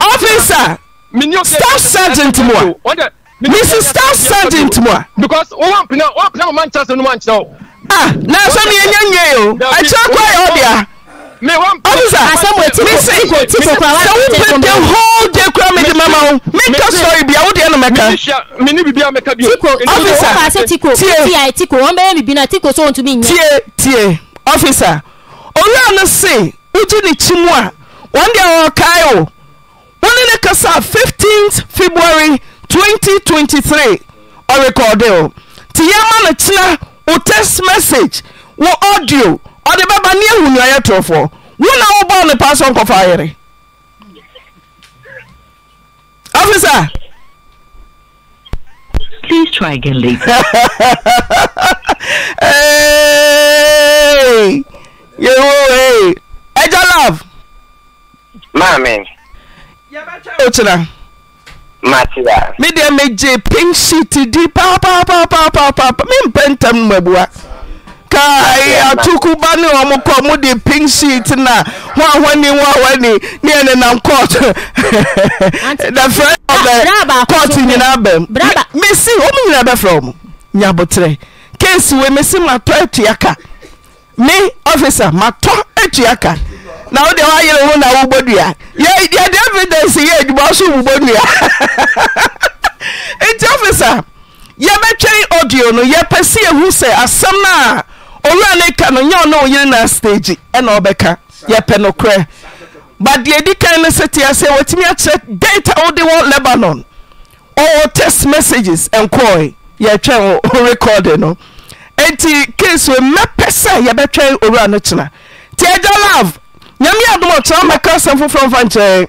Ɔfisa, Staff Sergeant mu a, misi Staff Sergeant mu a. Ah, na asɛm no yɛnnya nwiei o, akyire koraa yɛ wo dea. Ɔfisa, mese, sɛ wopɛ the whole day koraa mede mɛma wo, menka story biara, wo deɛ na mɛka. Ɔfisa, tie, tie, tie, Ɔfisa, Owura no se wogye ne kyim a, wɔn deɛ wɔrekae wo. Wo ne no kasa 15th February 2023, ɔrekɔɔde wo. Nti yɛmma no kyena wo text message, wo audio, ɔde bɛba ne yɛahu nea ɔyɛ torofoɔ. Wo na wobɔɔ no paa sɛ ɔnkɔfa wo yere. Officer! Please try again later. hey! Yo, hey! Eja love! Maame. Yɛbɛkyɛ o kyena. Matia. Me deɛ megye pink sheet di paapaapaapaapaapa me mpɛ ntɛm no mabua. Kae atoko ba ne wɔn kɔ, wɔn de pink sheet na ho ahɔni ho ahɔni ne yɛn nenam court. The friend of the ah, court nyinaa bɛm. Mesi wɔn nyinaa bɛfrɛ wɔn nyabotrɛ. Case wei mesi matɔ atua ka. Me officer matɔ atua ka. Na wo deɛ wayere ho na wobɔ dua. Yɛ yɛde evidence yɛ adwuma so wobɔ dua. Nti officer. Yɛbɛtwɛn audio no, yɛpɛ sɛ yɛhu sɛ asɛm no a owura no reka no nyɛ ɔne wo yere no astage na ɔbɛka. Yɛpɛ nokorɛ. But deɛ ɛdi kan no sɛ te aseɛ watumi akyerɛ date a wode wɔ Lebanon. Ɔwɔ text messages nkɔɔe. Yɛtwɛn wo recording no. Enti case wei mɛpɛ sɛ yɛbɛtwɛn owura no kyena. Nti agya love, nyame adom ɔkyena wobɛka asɛm foforɔ mfa nkyerɛ yɛn.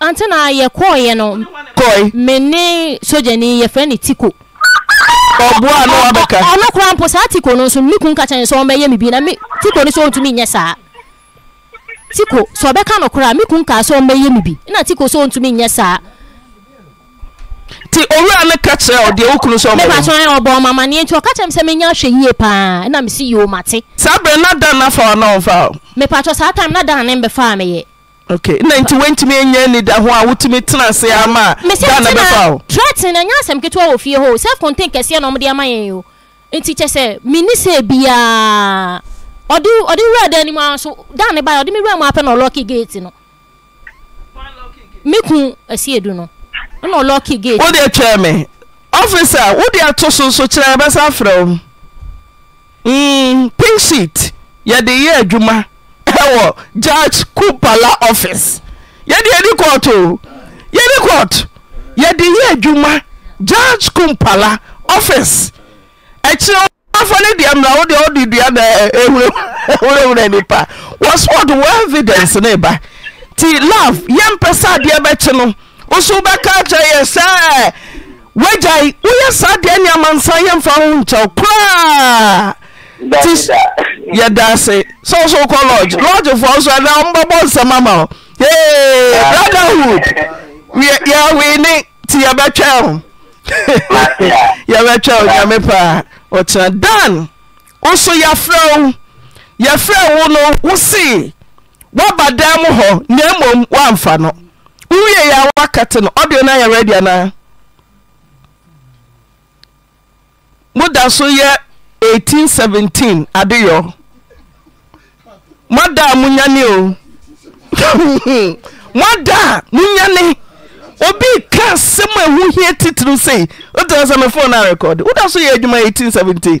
Ansa na yɛkɔeɛ no, me ne sogyani, yɛfrɛ no Tiko. Ɔboaa na wabɛka. Ɔno koraa mpo, saa Tiko no nso, me kunu ka kyerɛɛ no sɛ ɔmmɛyɛ me bi, na me, Tiko no sɛ ɔntumi nyɛ saa. Tiko, sɛ ɔbɛka nokorɛ a, me kunu kaa sɛ ɔmmɛyɛ me bi, na Tiko sɛ ɔntumi nyɛ saa. Nti owura no ka kyerɛɛ wo deɛ wo kunu sɛ ɔmmɛyɛ no? Mepakyɛ, ɛɛ, ɔbɔɔ me amanneɛ, nti ɔka kyerɛɛ me sɛ menyɛ ahwɛyie pa ara, ɛnna mese, Yoo, mate. Saa berɛ no na Dan afa wo anaa ɔmfaa wo? Mepakyɛ, saa time no na Dan ne me bɛfaa me yɛ. Ok, na nti wantumi anya anidaho a wotumi tena ase ara ma Ghana bɛfa wo? Threaten no ɛnyɛ asɛm ketewa wɔ fie hɔ o, self contained kɛseɛ na wɔde ama yɛn o. Nti kyerɛ sɛ menni say biara. Ɔde ɔde wuraa dan no mu ara nso, da a ne baeɛ ɔde me wuraa mu ara pɛ na ɔlɔɔke gate no. Me kunu, Asiedu no, ɛna ɔlɔɔke gate no. Wodeɛ twɛn me. Officer, wode ato so nso kyerɛ yɛbɛsan afrɛ wo. Umm pink sheet yɛde yɛ adwuma wɔ judge kupala office yɛde yɛde court o yɛde court yɛde yɛ adwuma judge kumpala office ɛkyerɛ afa ne deɛ mmara wo deɛ ɔde dua na ɛhurahura nipa wɔso ɔde wɔ evidence ne ba ti love yɛmpɛ sɛ adeɛ bɛkye no woso wobɛka akyerɛ yɛ sɛ Wagyae, woyɛ saa deɛ ɛne amansan yɛ mfa ho nkyɛw koraa nti yɛda ase sɛ wo so wokɔ lodge lodgefoɔ nso ɛnɛ ɔmbɛbɔ nsɛm ama wo ee brotherhood yɛ- yɛawene nti yɛbɛtwɛn ho yɛbɛtwɛn ho nyame paa ɔkyena dan Wo so yɛafrɛ wo. Yɛfrɛɛ wo no, wosee woaba dan mu hɔ na mmom woamfa no. Wowiei a woakɛte no, ɔdeɛ no ayɛ ready anaa? Moda so yɛ 1817 adeyɔ. Moada a monyane o. Moada a monyane. Obi ka asɛm a ɛho hia titiriw sei. Wote sɛ me phone na rekɔde. Woda so yɛ adwuma 1817.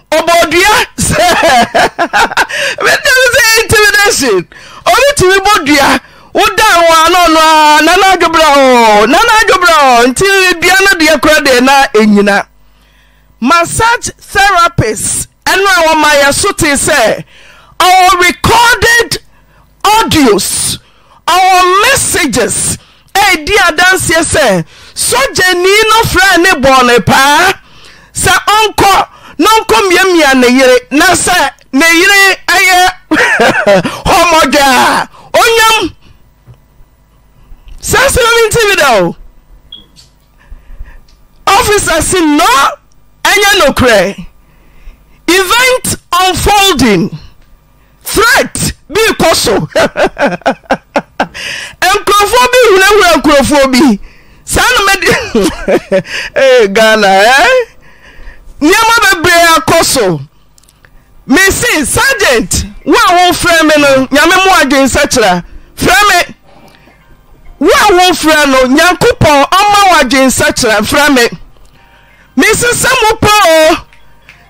ɔbɔ dua sɛ mɛtɛm sɛ intimidation obi tumi bɔ dua wodan wɔn ano no a nana adwobra o nana adwobra o nti dua no deɛ kora deɛ na ɛnyina massage therapist ɛno a wɔma yɛ so te sɛ ɔwɔ recorded Audios, Ɔwɔ messages a ɛdi adanseɛ sɛ sogyani no frɛɛ ne bɔɔ no paa sɛ ɔnkɔ na ɔnkɔmiamia ne yere na sɛ ne yere yɛ hɔmmɔdwa a, ɔnyam. Saa asɛm no nti bi da o. Officer se no, ɛnyɛ nokorɛ. Event unfolding. threat bi rekɔ so nkurɔfoɔ bi hunahuna nkurɔfoɔ bi saa na mɛde ee ghana ɛ nneɛma bebree akɔ so mesi sergeant wo a wofrɛ me no nyame mu adwen nsakyera frɛ me wo a wofrɛ no nyankopɔn ɔma wo adwen nsakyera frɛ me mesi sɛ mo pɔ o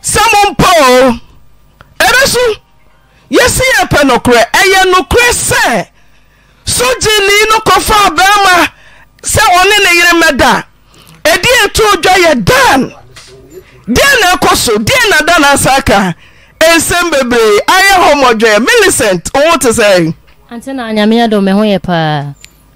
sɛ mo mpɔ o Ɛbɛso yɛse yɛpɛ nokorɛ? Ɛyɛ nokorɛ sɛ sogyeni no kɔfaa barima sɛ ɔne ne yere mmɛda. Ɛdin a ɛtoo dwa yɛ Dan. Deɛn na ɛkɔ so? Deɛn na Dan asan aka? Nsɛm bebree ayɛ hɔ mmɔdwɛɛ. Millicent, wo ho te sɛn? Ante na Nyame adom me ho yɛ paa.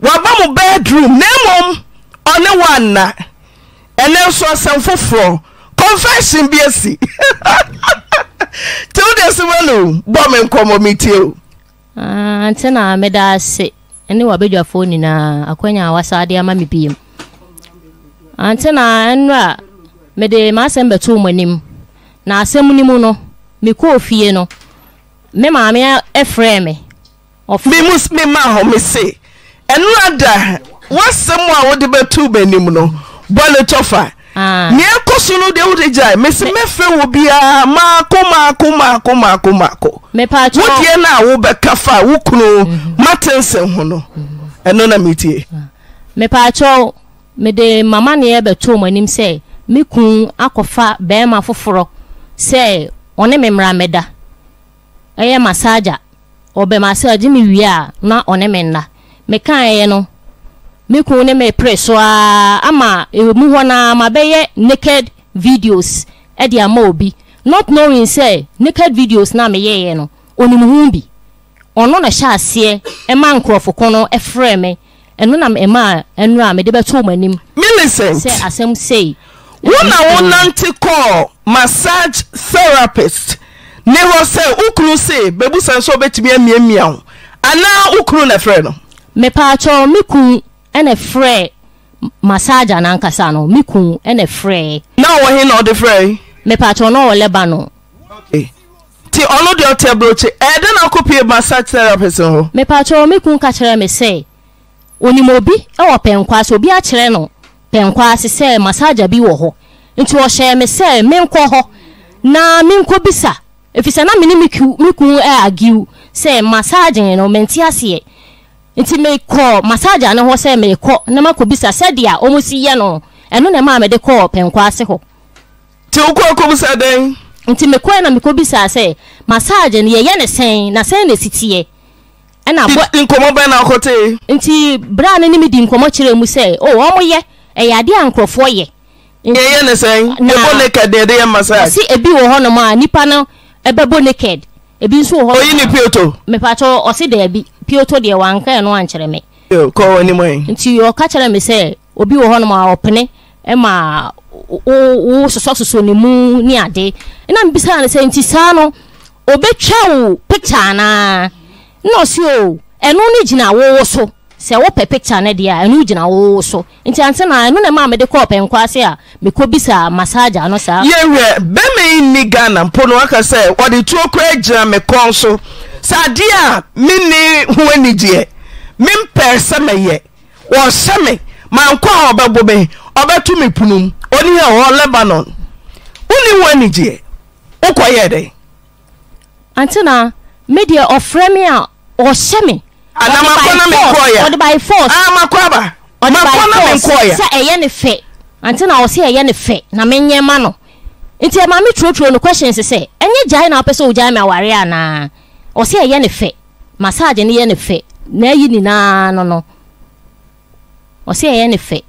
Waba mo bedroom na mmom ɔne wo anna. Ɛnnɛ nso asɛm foforɔ, confession bi asi. Nti wo deɛ soma no o, bɔ me nkɔmmɔ metie o. Auntie na meda ase ne w'abadwafoɔ nyinaa akwanya a wasa de ama me biem. Auntie na nnora mede m'asɛm bɛtoo mo anim na asɛm no mu no mekɔɔ fie no me maame frɛɛ me Ɔfrɛ. Me mu mema hɔ, me se, Ɛno ada! W'asɛm a wode bɛtoo m'anim no bɔ ne kyɔfa. Nea ɛkɔ so no deɛ wode gyae. Mese mɛfrɛ wo biara mmaako mmaako mmaako mmaako mmaako. Wo deɛ no a wobɛka faa wo kunu Martinson ho no, ɛno na metie. Mepaakyɛw, mede m'amaneɛ bɛtoo mo anim sɛ me kunu akɔfa barima foforɔ sɛ ɔne me mmra mmɛda. yɛ massager. Ɔbɛ massage me wie a na ɔne me nna. Mekaeɛ no, me kunu ne me pere so ara ama ɛmu hɔ no ara mabɛyɛ naked videos de ama obi, not knowing sɛ naked videos no a meyɛeɛ no, ɔnim ho bi. Ɔno na ɔhyɛɛ aseɛ maa nkurɔfo ko no frɛɛ me Ɛno na ɛmaa nnora a mede bɛtoo mo anim sɛ asɛm sei nti. Wo na wo nante kɔɔ massage therapist ne hɔ sɛ wo kunu se bɛbusa no sɛ ɔbɛtumi amiamia wo anaa wo kunu na ɛfrɛɛ no? Mepaakyɛw me kunu na ɛfrɛɛ massager no ankasa no, me kunu na ɛfrɛɛ. Na ɔwɔ he na ɔde frɛe? Mepaakyɛw na ɔwɔ Lebanon. Okay. Nti ɔno deɛ ɔte abrokye. Ɛyɛ dɛn na wokɔ pue massage therapist hɔ? Mepakyɛw me kun ka kyerɛɛ me sɛ onim obi wɔ Pɛnkɔ ase, obi akyerɛ no Pɛnkɔ ase sɛ massager bi wɔ hɔ. Nti ɔhyɛɛ me sɛ menkɔ hɔ na menkɔbisa efisɛ na me ne me kun reargue sɛ massaging no mente aseɛ. Nti mekɔɔ massager no hɔ sɛ merekɔ na makɔbisa sɛdeɛ wɔsi yɛ no. Ɛno na ɛmaa mede kɔɔ Pɛnkɔ ase hɔ Nti wokɔɔ kɔbisaa dɛn? Nti mekɔɛ na mekɔbisaa sɛ, Massage no, yɛyɛ no sɛn, na sɛn na ɛsi teɛ? Ɛna bɔ. Nti nkɔmmɔ bɛn na wokɔtee? Nti braa no ne me dii nkɔmmɔ kyerɛɛ mu sɛ, O, wɔyɛ, ɛyɛ adeɛ a nkorɔfoɔ yɛ. Nti. Yɛyɛ no sɛn? Na. Yɛbɔ naked na yɛde yɛ massage. Ɔse ebi wɔ hɔnom a nnipa no bɛbɔ naked, ebi nso wɔ hɔnom a. Oyi ne pioto? Mepakyɛw, ɔse daabi, pioto deɛ wanka ɛno ankyerɛ me. Kɔɔ w'anim ɛ? Nti ɔka kyerɛɛ me sɛ. Obi wɔ hɔnom a ɔpene ma wososɔsosɔ ne mu ne ade. Ɛna mebisaa no sɛ, nti saa no, obetwa wo picture anaa? Ɛna ɔse, o, ɛno no gyina wo wo so. Sɛ wopɛ picture no deɛ a, ɛno gyina wo wo so. Nti ansa na, ɛno na ɛmaa mede kɔɔ Pɛnkoase a mekɔbisaa massager no saa. Yɛhwɛ, bɛrima yi nni Ghana mpo na waka sɛ ɔde tuo koraa gyina me kɔn so sɛ adeɛ a menni ho anigyeɛ, mempɛɛ sɛ mɛyɛ. Wɔhyɛ me, mankɔ a ɔbɛbo me, ɔbɛto me punum, ɔni hɛ wɔ Lebanon. Wonni ho anigyeɛ, wokɔyɛɛ dɛn? Ante na me deɛ ɔfrɛ me a ɔhyɛ me. Ana makɔ na menkɔɔeɛ a? Ɔde by force. Ah, makɔ aba. Ɔde by force sɛ ɛyɛ ne fɛ. Ante na ɔse ɛyɛ ne fɛ na menyɛ ma no. Nti ɛma me turoturo no questions sɛ, ɛnyɛ gyae na wopɛ sɛ wogyae me awareɛ anaa? Ɔse ɛyɛ ne fɛ. Massage no yɛ no fɛ na ayi nyinaa no no ɔse ɛyɛ no fɛ.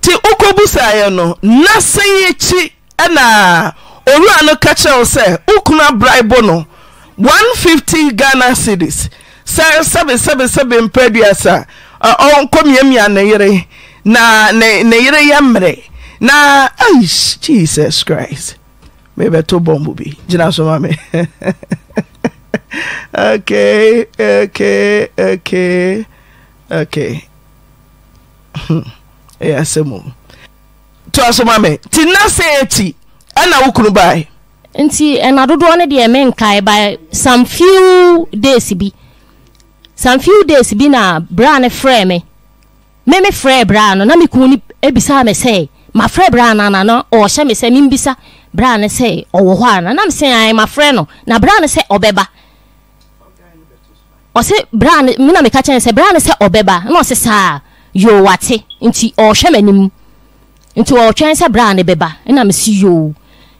Nti wokɔbusaeɛ no na sɛn akyi na owura no ka kyerɛɛ wo sɛ wo kunu abraibo no 150 Ghana cedis sɛ sɛbesɛbesɛbe mprɛ aduasa ɔnkɔ miamia ne yere na ne yere yɛ mmerɛ na eish Jesus Christ. Me bɛ to bɔmbu bi. Gyina so ma me. okay, okay, okay, okay. Hmm. Ɛyɛ asɛm o. To aso ma me. Ti na se eti. Ɛna wo kunu bae. Nti ɛna dodoɔ no deɛ me nkae by some few days bi. Some few days bi na bra ne frɛ me. Me me frɛɛ braa no na me kun no bisaa me sɛ mafrɛ braa no anaa na ɔɔhyɛ me sɛ me mbisa braa no sɛ ɔwɔ hɔ anaa na me se ae mafrɛ no na braa no sɛ ɔbɛba ɔse braa no me na me ka kyerɛɛ no sɛ braa no sɛ ɔbɛba na ɔse saa yoo wate nti ɔɔhwɛ m'anim nti ɔɔtwɛn sɛ braa no bɛba na me se yoo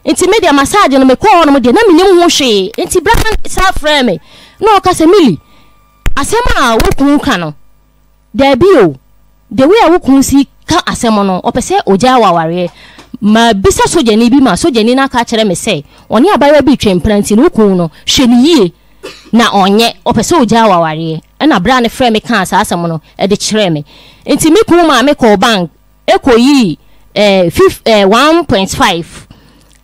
nti me deɛ massage no me kɔɔ hɔ nom deɛ na menim ho hwee nti braa no saa frɛɛ me na ɔka sɛ Milly asɛm a wo kun ka no Dabi o, the way a wo kun si ka asɛm no, ɔpɛ sɛ ogyaa wo awareɛ. Mabisa sogyani bi ma sogyani no aka akyerɛ me sɛ ɔne abaayewa bi retwɛn mpena nti wo kun no, hwɛ no yie na ɔnyɛ, ɔpɛ sɛ ogyaa wo awareɛ. Ɛna bra no frɛɛ me kaa saa asɛm no de kyerɛɛ me. Nti me kun maa me kɔɔ bank kɔyii eh, fif, eh, 1.5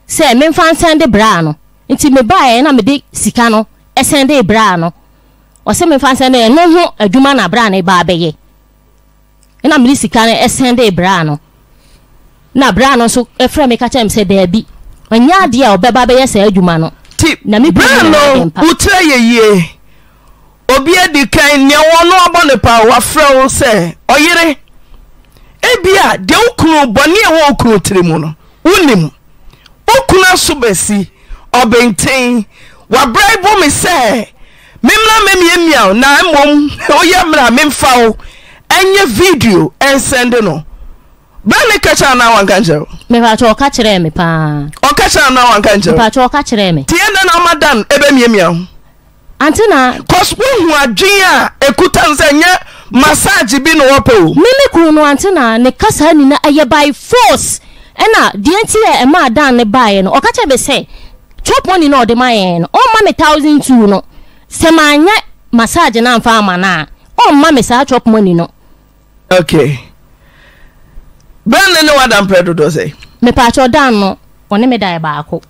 sɛ memfa nsɛnde braa no. Nti mebaeɛ na mede sika no sɛndee braa no. Ɔse memfa nsɛ no ɛno ho adwuma na braa no baa bɛyɛ na mede sika no sɛndee braa no na braa no nso frɛ me ka kyerɛ me sɛ daabi ɛnyɛ adeɛ a ɔbɛba bɛyɛ saa adwuma no Ti na me kunu bere no wokyerɛ yɛ yie obi adi kan nea wɔn no abɔ ne paa wafrɛ wo sɛ ɔyere ebia deɛ wo kunu bɔne a ɛwɔ wo kunu tiri mu no wonim wo kunu aso bɛsi ɔbɛnten wabrɛ bo me sɛ Me mmra memiamia wo na mmom woyɛ mmra memfa wo ɛnyɛ video ɛnsɛnde no bɛn ne ka kyerɛ anaa wanka nkyerɛ wo. Mepakyɛ ɔka kyerɛɛ me paa. Ɔka kyerɛ anaa wanka nkyerɛ wo. Mepakyɛ ɔka kyerɛɛ me. Tiɛ na na ɔma dan ɛbɛmiamia wo. Ante na. Cause wohu adwen a ɛkuta no sɛ nyɛ massage bi na wɔpɛ o. Me me kunu no ante na ne kasaa nyina ɛyɛ by force ɛna deɛ nti a ɛmaa dan ne baeɛ no ɔka kyerɛ me sɛ Chop money no a ɔde ma yɛn no ɔmma me thousand two no sɛ manyɛ massage no amfa amma no a ɔmma me saa chop money no. Ok Ben ne ne wada mprɛ dodoɔ sɛn? Mepaakyɛw Dan no ɔne me da yɛ baako.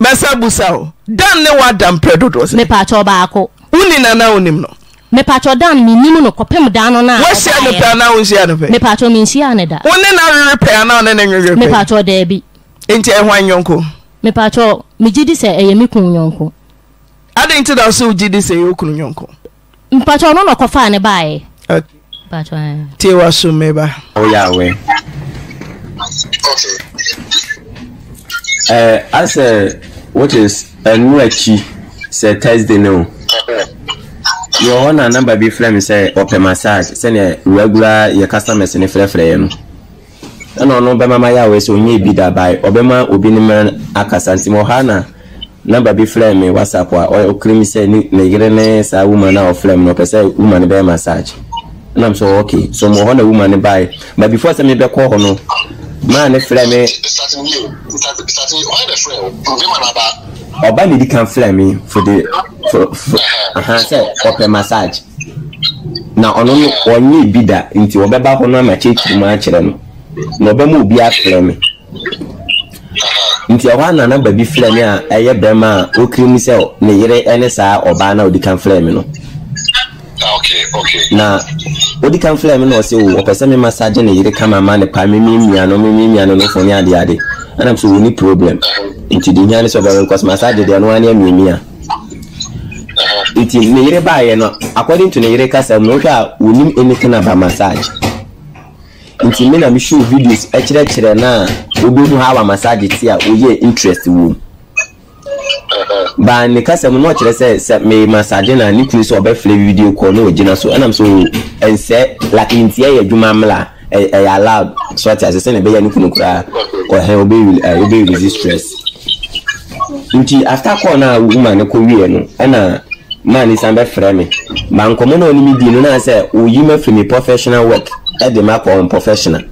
Mɛsa busa o, Dan ne wada mprɛ dodoɔ sɛn? Mepaakyɛw baako. Woni no anaa wonim no? Mepaakyɛw Dan menim no kɔpem da no no a ɔbaeɛ. Woahyia no pɛ anaa wonhyia no pɛ? Mepaakyɛw menhyiaa no da. Wone no awere pɛ anaa ɔne no nwewere pɛ? Mepaakyɛw daabi. Enti ɛyɛ hwan yɔnko? Mepaatwɔ, megye di sɛ ɛyɛ me kunu yɔnko. Adɛn nti na wo se wogye di sɛ ɛyɛ wo kunu yɔnko? Mepaatwɔ, ɔno na ɔkɔfaa ne baeɛ. Ok. Mepaatwɔ ɛɛ. Tie w'asom, me ba. O Yahweh. Ɛɛ, asɛ which is ɛnu akyi sɛ Thursday no o. Yɛwɔ hɔ na number bi frɛ me sɛ ɔpɛ massage sɛdeɛ regular yɛ customers no frɛfrɛ yɛ no. Nna ɔno bɛma m'ayawee so nnyɛɛ bi da by ɔbɛma obi ne me akasa ntsi mowɔ ha na number bi frɛɛ me WhatsApp a ɔkere me sɛ ne yere ne saa woman a ɔfrɛɛ me no ɔpɛ sɛ woman no bɛyɛ massage nna me so ok so mowɔ hɔ na woman no bae but before sɛ mebɛkɔ hɔ no maa ne frɛɛ me Ɔba na edikan frɛɛ me for the. So so aha sɛ ɔpɛ massage na ɔno no ɔnyɛ bi da nti ɔbɛba hɔ no ama kyekyere mu akyerɛ no na ɔbɛma obi afrɛ me nti ɛhɔ a na namba bi frɛ me a ɛyɛ bɛrima a ɔkiri mu sɛ ne yere ne saa ɔbaa no a ɔdi kan frɛ me no Na odi kan frɛɛ me na ɔse o ɔpɛ sɛ me massage ne yere kama ma ne pa, me miamia no, me miamia no nofo ne ade ade. Ɛna me se onni problem. Nti deɛ hia ne sɛ ɔbɛyɛ me cause massage deɛ ɔno ara ne amiamia. Nti ne yere baeɛ no, according to ne yere kasa mu no wohwɛ a ɔnim anything about massage. Nti me na me show videos kyerɛkyerɛ no a ɔbɛhu how a massage te a ɔyɛ interest wɔ mu. But ne kasa mu na ɔkyerɛ sɛ sɛ meyɛ massage no a ne kunu sɛ ɔbɛfrɛ video call na ɔgyina so ɛnam sɛ oo ɛnsɛ like nti ɛyɛ adwuma mmla ɛyɛ allowed so ɔte ase sɛnea ɛbɛyɛ ne kunu koraa ɔhɛn ɔbɛ release stress nti after call no a woman no kɔ wieɛ no ɛna maa ne san bɛfrɛ me ba nkɔmmɔ na ɔne me dii no na sɛ woyi ma firi me professional work ɛde ma kɔ on professional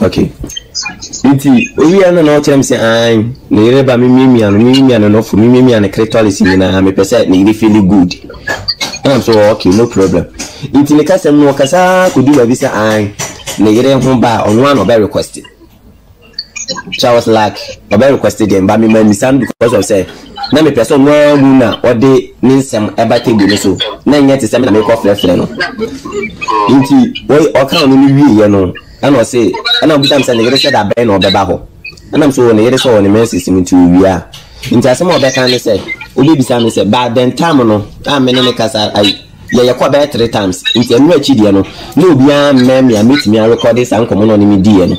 ok nti owie a na na ɔkyerɛ me sɛ an ne yere ba memiamia no memiamia no nɔfo memiamia no clitoris nyinaa mepɛ sɛ ne yere feel good ɛna m sɛ ok no problem nti ne kasɛm no ɔkasa kɔdu baabi sɛ an ne yere ho ba a ɔno a na ɔbɛ request So I was like, ɔbɛ request deɛ mba mi ma misa no because of sɛ na mi pɛ sɛ ɔno ara mu na ɔde ne nsɛm ɛba table no so na nyɛ te sɛ mi na mi kɔ frɛfrɛ no nti wɔyi ɔka ɔno no wie yɛ no ɛna ɔse ɛna ɔbisa mi sɛ ne yere sɛ da bɛn na ɔbɛba hɔ ɛna mi sɛ ɔwɔ ne yere sɛ ɔwɔ ne menses mu nti owia nti asɛm a ɔbɛka ne sɛ ɔbɛbisa mi sɛ by the time no a me ne ne kasa ayi. Yɛ yɛkɔ bɛyɛ three times nti ɛno akyi deɛ no na obiara mmɛn me a mɛtumi a rekɔde saa nkɔmmɔ no a ɔne me diiɛ no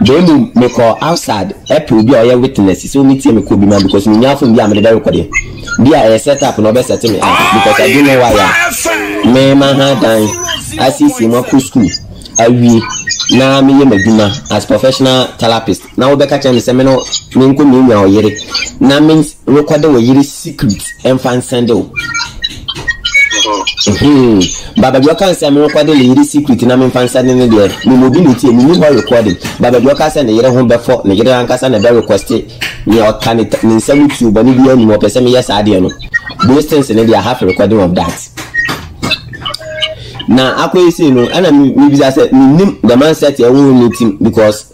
na mmom mekɔɔ outside ɛpɛ obi a ɔyɛ witness sɛ ɔmɛtie me kɔ bi ma because menyaa phone bi a mede bɛrekɔde bi a ɛyɛ set up na ɔbɛ set me up because I don't know why a me maha dan asiesie mu akɔ school awie na meyɛ m'adwuma as professional therapist. Na wo bɛ ka kyerɛ me sɛ me ne wo me nko me nya ɔyere na me re kɔ de wo yere secret nfa nsɛnde wo hmm baba bi ɔka nsɛ me re kɔ de ne yere secret na me nfa nsɛnde ne deɛ me mo bi ne tie me ni hɔ recording baba bi ɔka sɛ ne yere ho bɛ fɔ ne yere ankasa na bɛ requeste ne ɔka ne ne nsɛ mu tio bɔne bi anim ɔpɛ sɛ me yɛ saa deɛ no those things ne deɛ half recording of that na akɔ yi sei no ɛna me bisa sɛ me nim the man set ɛwo ne tim because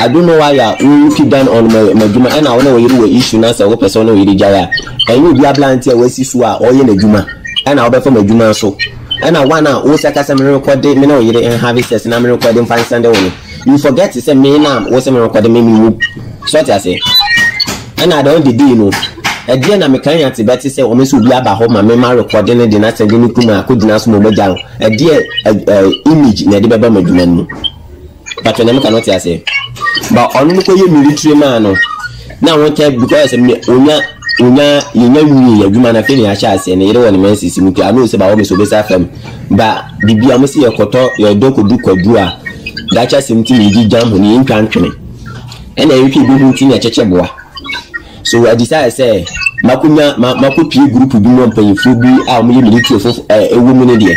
I don't know why a wo you keep down on m'adwuma ɛna wo ne wo yere wɔ issue na sɛ wo pɛ sɛ wo ne wo yere gyae a ɛnyɛ obi aberanteɛ a wasi so a ɔyɛ n'adwuma ɛna wobɛfa m'adwuma so ɛna one a wo sɛ ka sɛ merekɔde me ne wo yere nhave sex na merekɔde mfa nsɛnde wo no you forget sɛ me na wo sɛ merekɔde me mewu sɛ ɔte aseɛ ɛna at the end of the day no ɛdeɛ na meka nya te bɛte sɛ ɔmɛ sɛ obi aba hɔ ma mema rekɔde no de no asɛnde no kum a akɔgyina so ma ɔmɛgya no ɛdeɛ image na ɛde bɛba m'adwuma no mu Mpatsɔ nea meka no ɔtse ase. But ɔno no kɔyɛ military maa no na wɔtɛ because onya onya yenya wie adwuma na afei na yɛahyɛ aseɛ ne yere wɔ ne menses mu ti ano sɛ bawɔ me so bɛsa fam ba biribi a mo sɛ yɛkɔtɔ yɛdɔ kɔdu kwaduro a dakyɛ asɛm ti na yɛgye gyam ho ne yɛntwa ntwene ɛna yɛhwɛ bi ho nti na ɛkyekyɛ boa So wa decide sɛ makonya ma makopue group bi mu a mpanyinfoɔ bi a wɔn yɛ military fo ɛ ɛwɔ mu no deɛ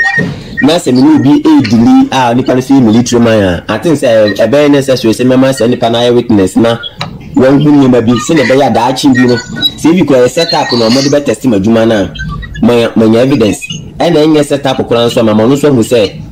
na sɛ me ne obi ɛredili a nipa no so yɛ military man a I think sɛ ɛbɛyɛ necessary sɛ mɛma sɛ nipa no ayɛ witness na wɔn hu nneɛma bi sɛdeɛ ɛbɛyɛ a daakye bi no sɛ ebi kura yɛ set up na wɔn de bɛ test ma adwuma no a manya manya evidence ɛna ɛnyɛ set up koraa nso a mama ɔno nso ahu sɛ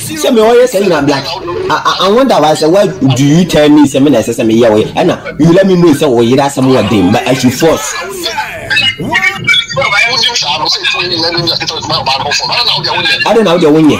sɛ me ɔyɛ sɛ nyina black I, I wonder why sɛ why do you tell me sɛ me na ɛsɛ sɛ me yɛ ɔyɛ ɛna you let me know sɛ ɔyere asɛm wɔ den but I should force. Adɛn na wode wo nyɛ?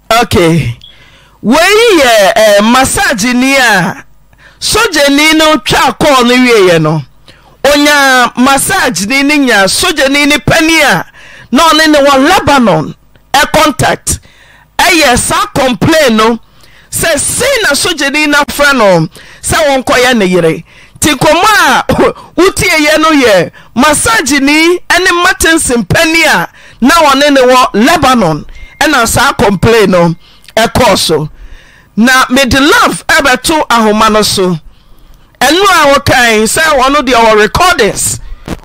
Ok wei yɛ eh, massage ni a sogyani no twaa kɔɔ no wieeɛ no onyaa massage ni no nyaa sogyani no pani a na ɔne ne wɔ Lebanon eh, contact ɛyɛ saa complain no sɛ sei na sogyani no afrɛ no sɛ wɔnkɔyɛ ne yere Te kɔmmɔ a wotieeɛ no yɛ masagyeni ne Martenson panin a na ɔne no wɔ Lebanon na saa kɔmplei no kɔɔ so. Na mede love bɛto ahoma no so. Ɛno a ɔkae sɛ ɔno deɛ ɔwɔ recordings,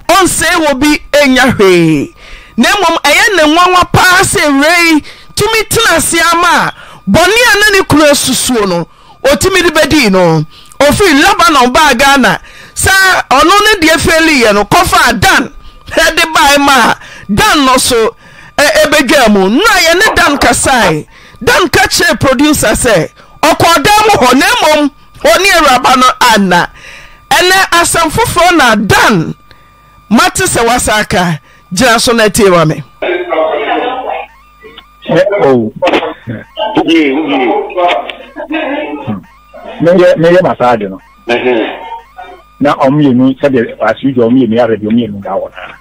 ɔnsɛe obi nnya hwee, na mmom ɛyɛ no nwanwa paa sɛ awuraa yi tumi tena ase ara maa bɔne a na ne kunu asusuo no ɔtumi de bɛdii no ɔfiri Lebanon baa Ghana sɛ ɔno ne deɛ fɛliiɛ no kɔfaa Dan de bae maa Dan no so bɛdwaa mu no a yɛne Dan kasae Dan ka kyerɛɛ producer sɛ ɔkɔɔ Dan mu hɔ na mmom ɔne awuraba no anna ɛnɛ asɛm foforɔ na Dan mate sɛ woasa aka gyina so na tie ma me meyɛ masaage no na ɔmo mmienu sɛdeɛ asodwa ɔmo mmienu yare deɛ ɔmo mmienu da hɔ naa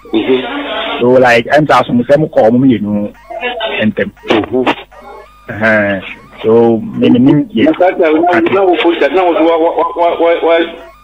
so like ɛnta asom sɛ mo kɔ ɔmo mmienu ntɛm so menim yɛ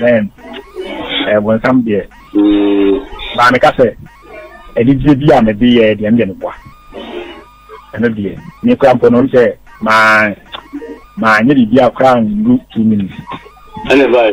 then ɛbonsam deɛ baa meka sɛ anigyeɛ bi a mede yɛ deɛ medeɛ meboa ɛno deɛ mekora mpo no sɛ maanyɛ biribi a koraa ndu two minutes ɛne bae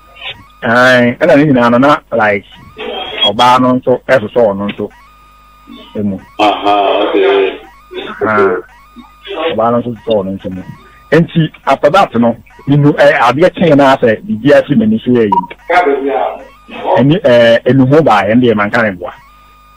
Ae, ɛna ne nyinaa no na like ɔbaa no nso ɛsosɔ ɔno nso mu. Aha, okay. Aha, ɔbaa no nso sosɔ ɔno nso mu. Nti after that no, minu ɛ adeɛ kyɛn na asɛ biribi afi m'ani so yɛ yɛ mu. Ɛni ɛɛ enuhu baa yɛn deɛ manka ne boa.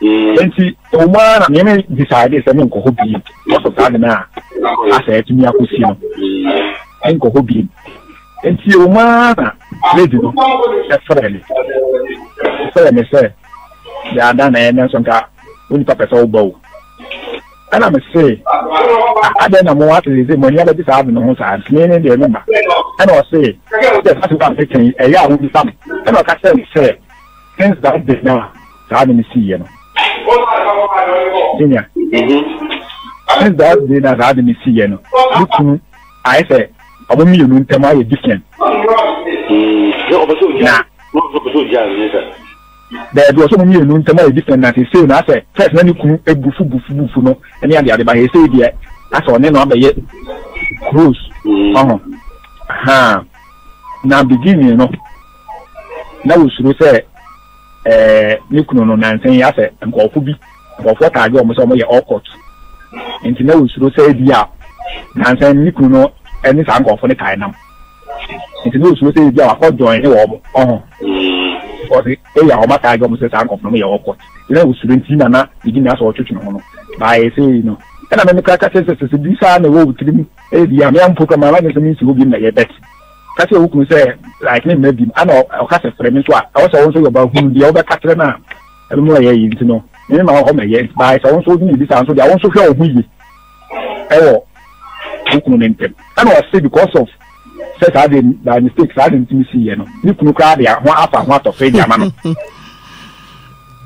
nti ɔwɔ ara na mene decide sɛ menkɔ hɔ bie afɔ saa de no a asɛ atumi akɔsi no menkɔ hɔ bie nti ɔwɔ mu ara na lady no ɛfrɛ me ɛfrɛ me sɛ yɛada na ɛnɛ nso nka wo nipa pɛ sɛ woba o ɛna me se adɛn na mo ate sɛ mo ani abɛgye saa ade no ho saa ntumi ne deɛ memma ɛna ɔse sɛ sase ba mekɛn ɛyɛ a wobisa me ɛna ɔka kyerɛ me sɛ since that day now saa na mesi yɛ no senior since that day na saa na mesi yɛ no ne kunu ayɛ sɛ ɔmo mmienu ntɛm ayɛ different na baabi ɔsɛ ɔmo mmienu ntɛm ayɛ different na sesei na asɛ first na ne kunu ebufu bufu bufu no ɛne ade ade ba sesei deɛ asɛ ɔne no abɛyɛ close ɔho mm. ha na beginning no na wosuro sɛ. Ɛɛ me kunu no nansa yi asɛ nkurɔfo bi nkurɔfoɔ taage wɔn sɛ wɔn yɛ occult nti na ɔsuro sɛ ebia nansa ne kunu no ne saa nkurɔfo no tae nam nti na ɔsuro sɛ ebia wakɔ join ne wɔn ɔho ɔse eya wɔn ataage wɔn sɛ saa nkurɔfo no yɛ occult nti na ɔsuro nti na na ne gyina sɛ ɔtwetwe ne ho no baayɛ sɛ yi no ɛna me mekra ka kyɛ sɛ sɛ sɛ bi saa na ɛwɔ wo tirim ebia me ampokra ma ma nyɛ sɛ mensi hɔ bi na yɛ bɛt Ka kyerɛ wo kunu sɛ like ne mma bi ana ɔka sɛ frɛ me nso a ɛwɔ sɛ wo nso yɛ ɔbaa hunu deɛ wobɛka kyerɛ no a ɛno mu ɛyɛ yi nti no me ma hɔ mɛyɛ nti baa sɛ wo nso wodwene biribi saa nso deɛ wo nso hwɛ wo ho yie ɛwɔ wo kunu ne ntɛm ɛna ɔse because of sɛ saa deɛ by mistake saa deɛ ntumi si yɛ no ne kunu koraa deɛ ho afa ho atɔ fɛ deɛ ama no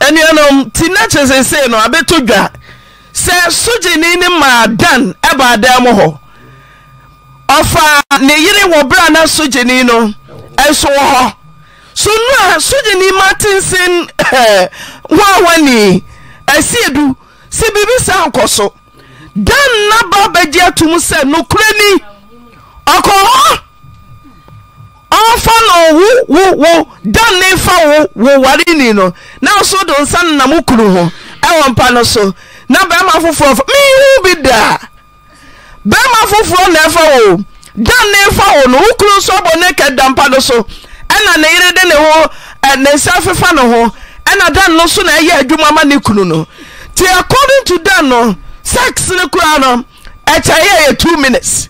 anuanom ti na kyerɛ sɛ sei no abɛtɔ dwa sɛ sogyeni ne maa dan ɛbaa dan mu hɔ ɔfaa ne yere wɔ berɛ a na sogyani no nso wɔ hɔ so no a sogyani Martinson hoawani asiedu sɛ biribi saa nkɔ so Dan n'aba bɛgye atom sɛ nokorɛ ni ɔkɔ hɔ ɔmfa no wo wo wo Dan ne mfa wo wo wareni no nanso wode wo nsa nenam wo kunu ho ɛwɔ mpa no so na barima foforɔ fa mehu bi da Bɛrima foforɔ na ɛfa wo o. Dan ne refa wo no, wo kunu nso abɔ naked da mpa no so. Ɛna ne yere de ne ho ɛ ne nsa afefa ne ho. Ɛna Dan no nso na ɛyɛ adwuma ma ne kunu no. Ti according to Dan no, sex no koraa no, ɛkyɛ yɛ yɛ two minutes.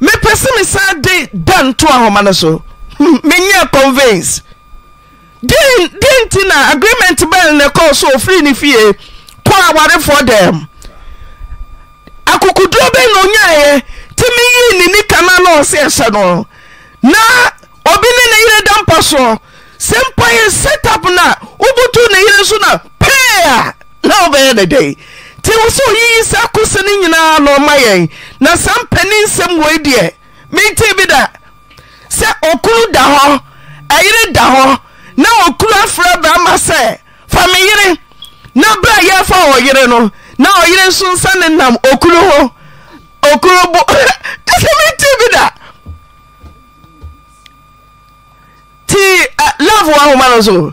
Mepɛ sɛ mesan de Dan to ahoma no so. Menyɛ convince. Deɛn deɛn nti na agreement bɛn na ɛkɔɔ so ɔfiri ne fie kɔ awarefoɔ dɛm? Akokoduo bɛn na ɔnyaeɛ tumi yii ne nika no na ɔse ɛhyɛ no? Na obi ne ne yere da mpa soɔ sɛ mpa yɛ set up na wobutu ne yere so na pee a na wobɛyɛ ne dɛn? Nti wo sɛ ɔyiyi saa kose no nyinaa na ɔma yɛn na saa mpanin nsɛm wei deɛ mentee bi da. Sɛ okunu da hɔ, ɛyere da hɔ, na okunu afrɛ barima sɛ, Fa me yere, na berɛ a yɛrefa ɔyere no, na ɔyere nso nsa ne nam okunu ho, okunu bo, ɛsɛ mente bi da. Ti love wa nwoma no so.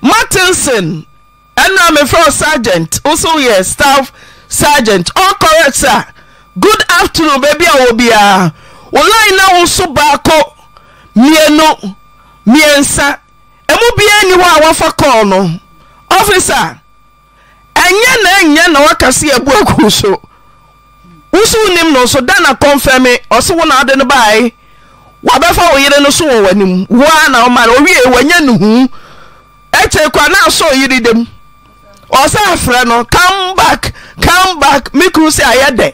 Martinson. Ɛna mefrɛ wo sergeant wo so woyɛ staff sergeant all correct sir good afternoon baabi a wɔ biara wo line na wo so baako mmienu mmiɛnsa ɛmu biara nni hɔ a wafa call no officer ɛnyɛ na ɛnyɛ na waka se yɛbu agu wo so wo so wonim no nso da na confirm ɔse wo na ade no bae wabɛfa wo yere no so wɔ w'anim wo ara na woma no owie wanya nuhu akyire kora na asɔ ɔyere dɛ mu ɔsɛ afrɛ no come back come back me kunu sɛ ayɛ dɛ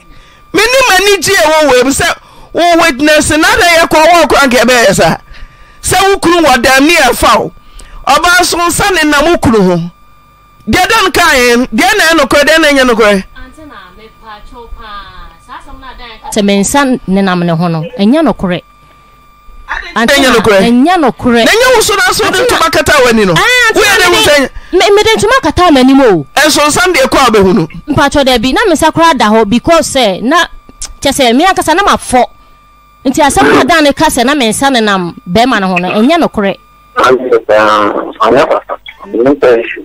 menim anigye a ɛwɔ wei mu sɛ wo witness na dɛ yɛ kɔ wɔ kora nka ɛbɛyɛ saa sɛ wo kunu wɔ dɛm ne ɛfa wo ɔbaa nso nsa ne nam wo kunu ho deɛ dɛ no kaa yɛn deɛ na ɛnokorɛ deɛ na ɛnyɛ nokorɛ sɛ me nsa nenam ne ho no ɛnyɛ nokorɛ Ante ɛnyɛ nokorɛ? Ɛnyɛ nokorɛ. Na ɛnyɛ wo nso nanso wode ntoma kataa w'ani no. Woyɛ dɛ hu sɛ. Mede ntoma kataa m'anim o. Ɛnso nsa no deɛ kɔ a wobɛhu no. Mpakyɛw dabi, na me nsa koraa da hɔ because sɛ na kyɛ sɛ me ankasa na mafɔ. Nti asɛm no a Dan no ka sɛ na me nsa nenam bɛrima no ho no, ɛnyɛ nokorɛ. Ante saa, ɔnyɛ papa. Menni saa issue.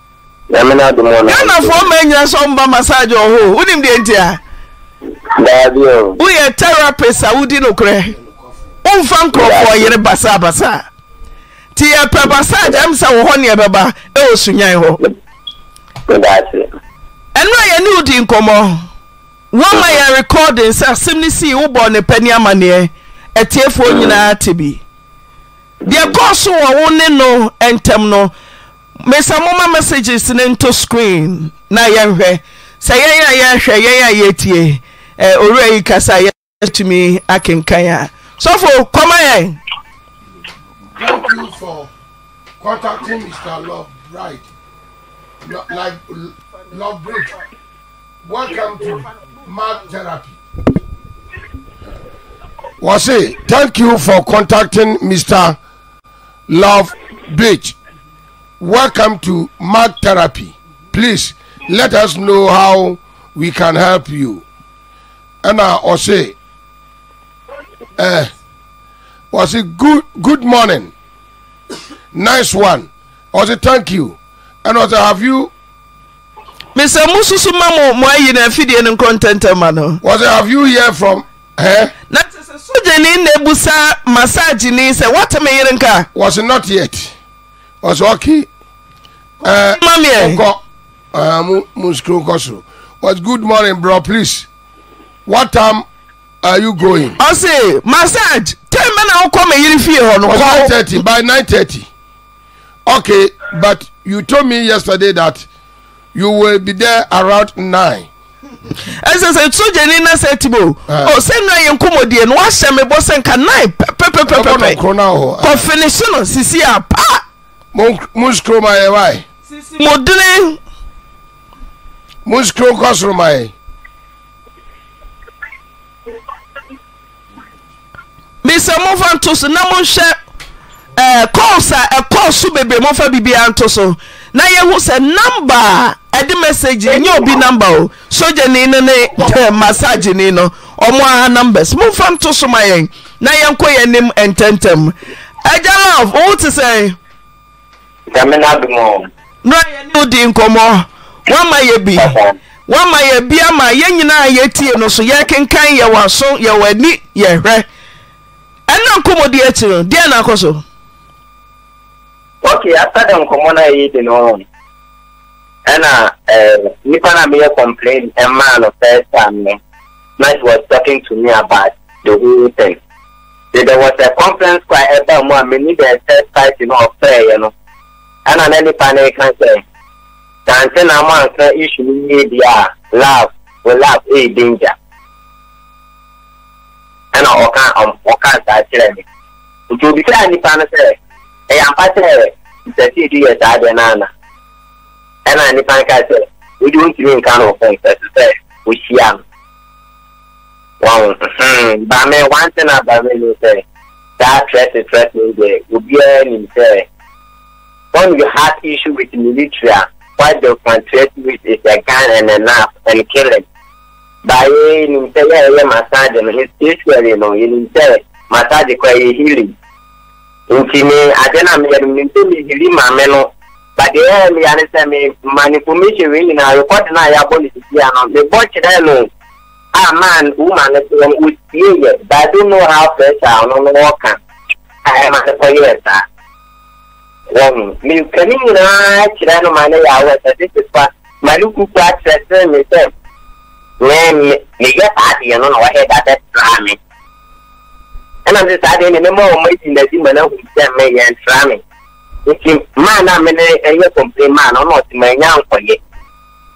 Nyame na adom ɔno. Ghana foɔ mmaa nyina sɛ ɔmba massage wɔ hɔ o wonim deɛ nti a. Daabi o. Woyɛ therapist a wodi nokorɛ womfa nkorɔfoɔ yere basaa basaa ti yɛpɛ massage ɛm sɛ wɔ hɔ neɛ bɛba ɛwɔ sunyan hɔ. Daase. Ɛno a yɛne wodi nkɔmmɔ wɔma yɛ recording sɛ asɛm no sii wobɔɔ ne pɛ ne amanneɛ atiefoɔ nyinaa te bi deɛ kɔɔ so wɔ wo ne no ntam no Mesa momma messages no nto screen na yɛnhwɛ sɛ yɛn a yɛhwɛ yɛn a yɛtie eh, owura yi kasa a yɛtumi akenkan a. Sɔfo, kɔma yɛn. Thank you for contacting Mr. Love Bride. Lo, like, Love Break. Welcome to Mad Therapy. Wasi, thank you for contacting Mr. Love beach welcome to mag therapy please let us know how we can help you ɛna ɔse eh ɔse good good morning nice one ɔse thank you ɛna ɔse have you. mesɛ mo susu ma mo mo ayi na afidie no nkɔ ntɛntɛm ma no. wɔsɛ have you hear from. Na kyɛ sɛ sogyani na ebusa masagyeni sɛ wate me yere nka. Wɔsi not yet. Wɔsi okay. Ɛɛ eh, mami ɛ. Nkɔ ɛɛ eh, mu mu sukuu nkɔ soro. Wɔsi good morning bro please. What time are you going? Ɔsi massage ten bɛ na ɔkɔ mi yiri fie hɔ no. Wɔsi nine thirty by nine thirty. Okay but you told me yesterday that. you will be there around nine. ɛsɛ sɛ sogyani na sɛ ti bo eh. o sɛ nura yɛ nkɔmɔdie no wahyɛ me bɔ sɛ nka nine pɛpɛpɛpɛpɛ kɔfini so no sisi a pa. mo mo sukuu ma yɛ wa ye. mo dini. mo sukuu nkɔ soro ma yɛ. Mesɛ momfa nto so na monhwɛ eh, calls a ɛkɔɔ so bebree momfa biribiara nto so na yɛhu sɛ namba a ɛde message nyɛ obi namba o sogyani no ne eh, massageni no ɔmo ara numbers momfa nto so ma yɛn na yɛnkɔ yɛn anim ntɛntɛm agya love wo te sɛ Nyame n'adom o. Bra yɛne wo di nkɔmmɔ. Woama yɛ bi. Woama yɛ bi ama yɛn nyinaa a yɛtie no so. Yɛkenkan, yɛ w'aso, yɛ w'ani, yɛhwɛ. Ɛna nkɔmmɔdi akyi no, deɛn na akɔ so? Okay, after the nkɔmmɔ no a yɛdi no, ɛna eh, nipa na meyɛ complain ɛmaa no first time no, na he was talking to me about the whole thing. There was a conference kɔ a ɛbaa mu a me ne the third party no ɔfrɛeɛ no, ɛna na nipa no reka sɛ, sɛ ante na moanka issue no nwie deɛ a, love will love ɛyɛ danger. Ɛna ɔka ɔka saa kyerɛ me. Nti obisaa nipa no sɛ, ɛyɛ ampa sɛ nsɛsɛ edu yɛ saa deɛ no ana? Ɛna nipa no ka sɛ, wei deɛ ɔntumi nka no ɔfɛn sɛ sɛ ɔhyia no. Wahu hmm but me one thing about me ne sɛ saa threatening threatening deɛ obiara nim sɛ when you have issue with military a what they can threaten with is a gun and a knife and killing but yɛ nim sɛ yɛ ɛyɛ massage no especially no yɛ nim sɛ massage kɔ ɛyɛ healing nti me ade na meyɛ no nim sɛ me healing maame no but deɛ ɛyɛ meya ne sɛ me ma no information wei nyinaa record no a yɛabɔ no sisi a no mebɔ kyerɛ no a man woman no teɛ no wɔtiee yɛ but I don't know how pressure a ɔno no ɔɔka a ɛma no kɔyɛɛ saa wahu me ka ne nyinaa kyerɛ no ma ne yɛawɛ sɛ this is what ma ne kuku akyerɛkyerɛ me sɛ me me meyɛ saa deɛ no na wɔhɛ da bɛtra me ɛnam sɛ saa deɛ ne mema wɔn adi n'adi ma no ahu sɛ meyɛ ntra me nti maa no a me ne ɛyɛ complain maa no ɔna ɔte ma ɛnya nkɔyɛ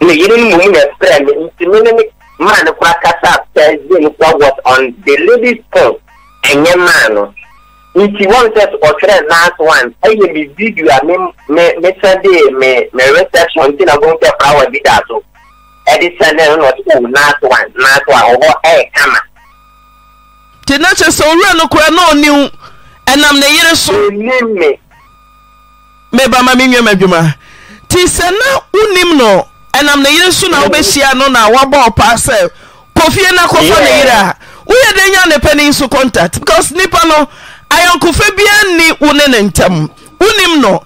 Ne yere no mmom na ɛfrɛɛ me nti me ne no maa no kora kasaa Thursday no kora was on the lady's phone ɛnyɛ man no nti wɔn sɛ so ɔtwerɛ last one ɛyɛ me video a me me me sɛdee me me reception nti na wɔn sɛ flower bi da so ɛde sɛdee no na ɔte oh last one last one ɔhɔ ɛyɛ kama. te na kyɛ sɛ owura no kora na ɔniw ɛnam ne yere so. ɛnim me. meba ma menwie m'adwuma. Nti sɛ na wonnim no, ɛnam ne yere so na wobɛhyia no na woabɔ wo paa sɛ kɔ fie na kɔfa ne yere a, woyɛ dɛn nya ne panin so contact? Because nipa no, ayɔnkofa biara nni wo ne ne ntam. Wonnim no.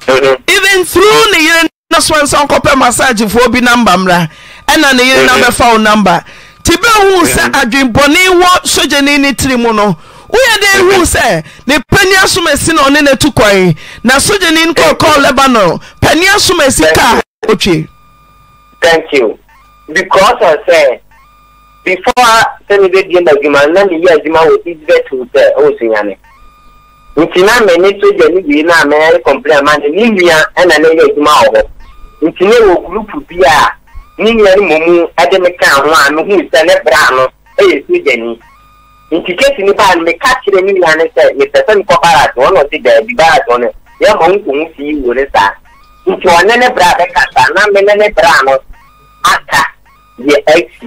Even through ne yere na so ansa nkɔpɛ massagefoɔ bi number mmra, ɛna ne yere no abɛfa wo number. Tibber huu sɛ adwene bɔne wɔ sogyani no tiri mu no, woyɛ dɛn huu sɛ ne pania som asi na ɔne no atu kɔe? Na sogyani no kɔkɔɔ Lebanon pania som asi kaa otwe. Thank you. Because of sɛ before sɛ mebɛbie m'adwuma no na meyɛ adwuma wɔ East Vestwood sɛ ɔwɔ Sunyani. Nti na mene soja no wei no a me re complain ama no ne nua na na ɛyɛ adwuma wɔ hɔ nti na ɛwɔ group bi a ne nua no mmom de me kaa ho a me hui sɛ ne bra no yɛ soja ni nti case no baa no me ka kyerɛ me nua no sɛ me pɛ sɛ me kɔ barracks hɔ na ɔse daabi barracks hɔ no yɛ ma wo nkɔ ho si wo ne saa nti ɔne ne bra bɛka saa na me ne ne bra no aka yɛ akyi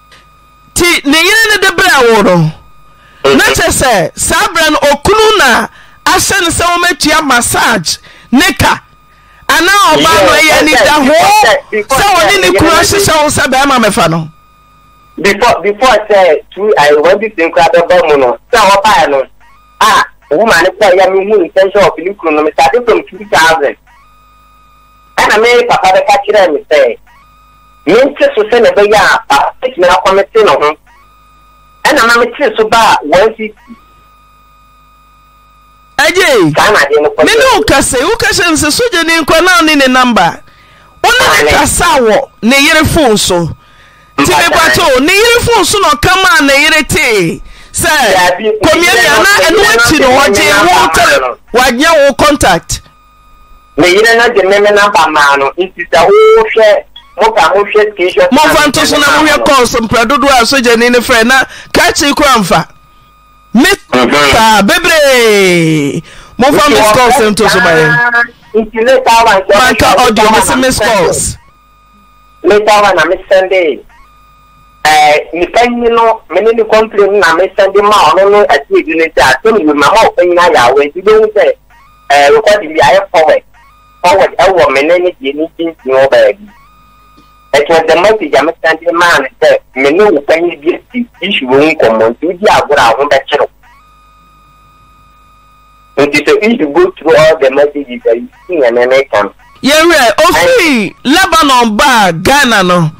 Nti ne yere no de brɛɛ wo no, na kyerɛ sɛ saa berɛ no okunu na ahyɛ no sɛ wɔatua massage ne ka anaa ɔbaa no ɛyɛ anidahoo sɛ ɔne ne kunu ahyehyɛ wo sɛ bɛrima mɛfa no? Before before sɛ tu ayi wɔn bi sin koraa bɛbɔ mu no sɛ ɔbaa no a woman no kɔ ya mi hu intention of ne kunu no mi sade from two thousand. Ɛnna me papa bɛka kyerɛɛ me sɛ mente so sɛnea ɛbɛyɛ a papa betumi akɔ me se no ho. Ɛnna ma metee so baa wɔn si si. Agyei, me ne wo kasa yi, woka kyerɛ me sɛ sogyani nkwa na wo ne ne namba. Wo ne ne kasa wɔ ne yere fon so. Nti mepatɔ ne yere fon so na ɔka maa ne yere tee sɛ kɔmiamia na ɛno akyi no ɔgye wo tele wanyɛ wo contact. Me yere no de me mena ba maa no nti sɛ wohwɛ mo ka mo hwɛ screenshot. Mo fa nto so na mo hwɛ calls mpɛ dodoɔ a sogyani no frɛ na kakye kura nfa. Me mhm. saa bebree mo fa miss calls nto so ma yɛn. Manka audio mo se miss calls. Later on na me send ɛɛ nipa nyi no me ne ne complain na me send ma ɔno ne atie bi ne sɛ asɛm yi ma ma ɔpɛ nyina yɛ awɛ nti bɛhu sɛ ɛɛ recording bi ayɛ forward forward ɛwɔ me ne ne deɛ ne ntintin wɔ baabi. It was the message a me send ma ne sɛ me ne wo panyin bi ati issue wɔ nkɔmmɔ nti wodi agorɔ a ho bɛkyerɛw. Enti sɛ we should go through all the messages a yɛsi yɛn nne ne kan. Yɛwerɛ, ɔfiri Lebanon baa Ghana no,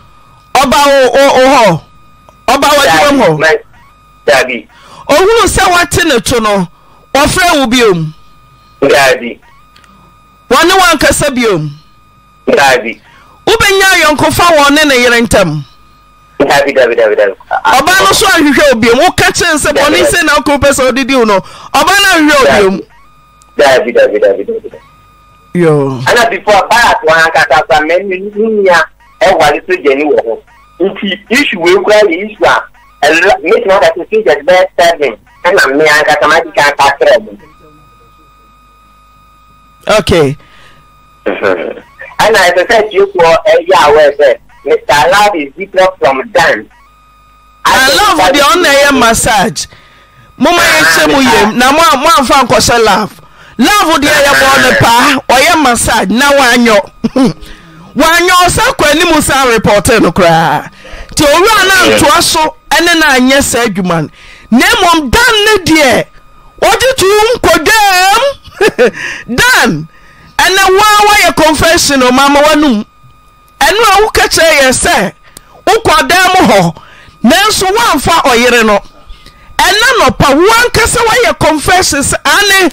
ɔba wo wo hɔ? Ɔba w'adwumam hɔ? Daabi, mɛ, daabi. Ɔhunuu sɛ woate ne to no, ɔfrɛɛ wo biom? Daabi. Wɔne wo ankasa biom? Daabi. Wobɛnya ayɔnkofa wɔ ɔne ne yere ntam? Dabi dabi dabi dabi. Ɔbaa no so ahwehwɛ obiom. Woka kyerɛ no sɛ bɔne sɛ na okunu pɛ sɛ ɔde di wo no, ɔbaa no ahwehwɛ obiom. Dabi dabi dabi dabi. Yo. Ana before baa to ankasa sa mɛ ne nia ɛwale so gyani wɔ ho. Nti issue wei kura yɛ issue a mɛtumi aka sɛ stages bɛyɛ seven ɛna mmea ankasa ma adi kan ka kyerɛ mu. Okay. Ɛna ɛsɛ sɛ atiefoɔ yɛ aware sɛ Mister Alove is different from dance. Alove deɛ ɔno na ɛyɛ massage. Moma yɛnhyɛ mu yam na moamfa ankɔhyɛ love. Love deɛ yɛbɔɔ no paa, ɔyɛ massage na wanyɔ. Wanyɔ ɔsan kɔ anim san repɔtee no koraa. Nti owura no antoa so ɛne no anyɛ saa adwuma no. Na mmom Dan ne deɛ ɔgye to nkɔdwaam. Dan! Ɛnɛ wo ara woayɛ confession o mama w'anom. Ɛno a woka kyerɛɛ yɛn sɛ wokɔ ɔdan mu hɔ nanso woamfa ɔyere no. Ɛnɛ anɔpa wo ankasa woayɛ confession sɛ aane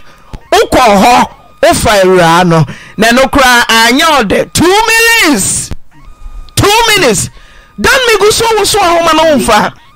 wokɔɔ hɔ wofaa awuraa no na ɛno koraa anyɛ ɔdɛ. Two minutes! Two minutes! Dan megu so woso ahoma no womfa.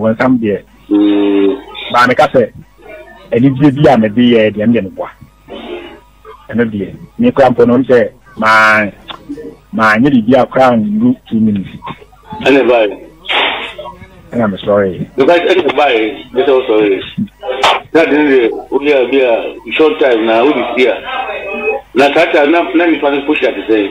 bonsam deɛ baa meka sɛ anigyeɛ bi a mede yɛ deɛ no deɛ meboa ɛno deɛ mekora mpo no sɛ maanyɛ biribi a koraa ndu two minutes ɛna ɛbae ɛna mesɔre ɛna ɛbae mesɛ wosɔre na de no deɛ woyɛ bi a short time na wode si a na saa time na nipa no pohyɛ te sɛ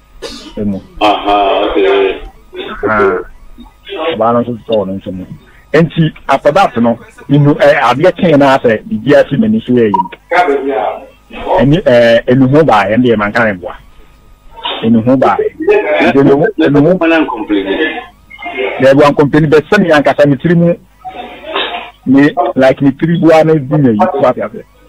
mu. Ɔbaa no nso totɔɔ ne nsa mu. Enti after that no, enu adeɛ kyee no ara sɛ biribiara si m'ani so yɛyɛ mu. Ɛni ɛɛ enuho baeɛ ɛndeɛ manka ne boa. Enuho baeɛ. Enuho enuho. Dɛbi wɔn kɔmpani bɛ sɛ mi ankasa mi tiri mu mi like mi tiri bua ne di mi yi so ati ase.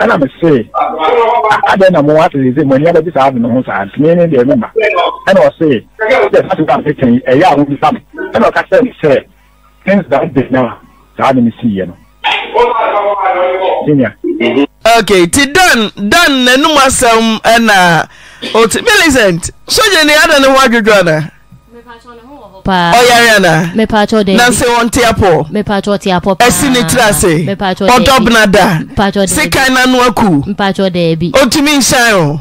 Ɛnna mesee, Na adɛn na mowɔ ase seesei? Mo ani abɛgye saa ade no ho saa nti? Me ne deɛ memma. Ɛnna ɔsee, Yes, asɛm a meka yi, ɛyɛ a mobisa me. Ɛnna ɔka kyerɛɛ me sɛ, Since that day na saa ade no siiɛ no. Me nua. Okay, nti Dan, Dan n'anum asɛm na ɔte. Millicent, sogyani adɛn ne ho adwodwo anaa? Ɔyare anaa? Na se ɔnte apɔ? Asi ne tiri ase? Ɔdɔ bena da? Sekan n'ano aku? Ɔntumi nhyɛn wo?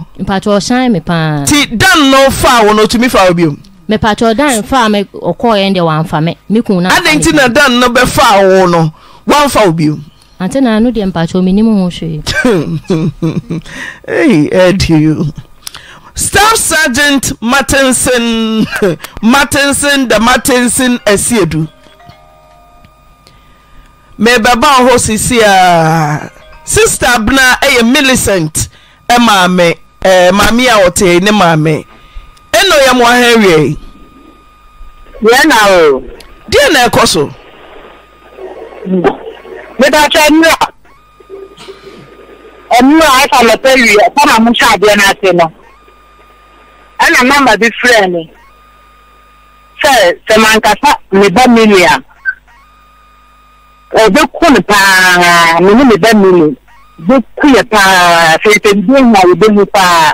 Nti Dan no faa wo no, ɔtumi faa wo biom? Adɛn nti na Dan no bɛfaa wo no, wamfa wo biom? Antenna no deɛ mpakyɛw menim ho hwee. Ei ɛdi o. Staff Sergeant Martinson Martinson the Martinson Asiedu. Mebɛba wo hɔ sisi a. Sister Abena ɛyɛ Millicent maame ɛɛ maame a ɔte ne maame. Ɛna ɔyɛ mo ahan wia yi. Yɛn na o. Deɛ na ɛkɔ so. Mepakyɛ mmra mmra ɛfa nɔpɛ wie ɛfa na mo hyɛ adeɛ no ase no ɛna mama bi frɛ me sɛ sɛ mankasa me ba mini a ɔbɛku no paa me ne me ba mini bɛku yɛ paa sɛ sɛ bibia hu a yɛbɛhu paa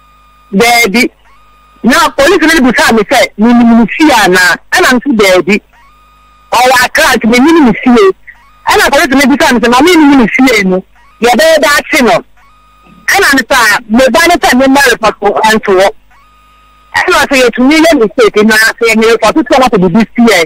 Daabi. Na polisini no bisaa me sɛ menim ne fie anaa, ɛna me se daabi. Ɔwɔ Accra nti menim ne fie. Ɛna polisini no bisaa me sɛ ma menhu ne fie no, yɛbɛyɛ daakye no. Ɛna me se a, me ba no sɛ memmɔ repɔto nto hɔ. Ɛna ɔse yɛtumi yɛ mistake na sɛ yɛyɛ repɔto to hɔ na sɛ biribi si ɛ?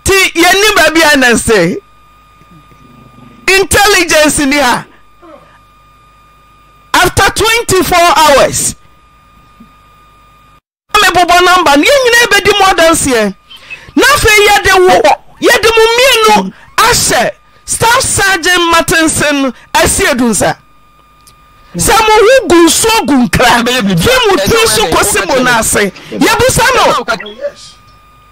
nti yɛnni baabi a na sɛ intelligence ni a after 24 hours mebobɔ nɔmba no yɛn nyinaa bɛdi mu adanseɛ na afei yɛde wo yɛde mu mmienu ahyɛ staff sergeant matensen asi edu nsa sɛ mo ho gu nsuo gu nkra fi mo ti so kɔsi mo no ase yɛbusa no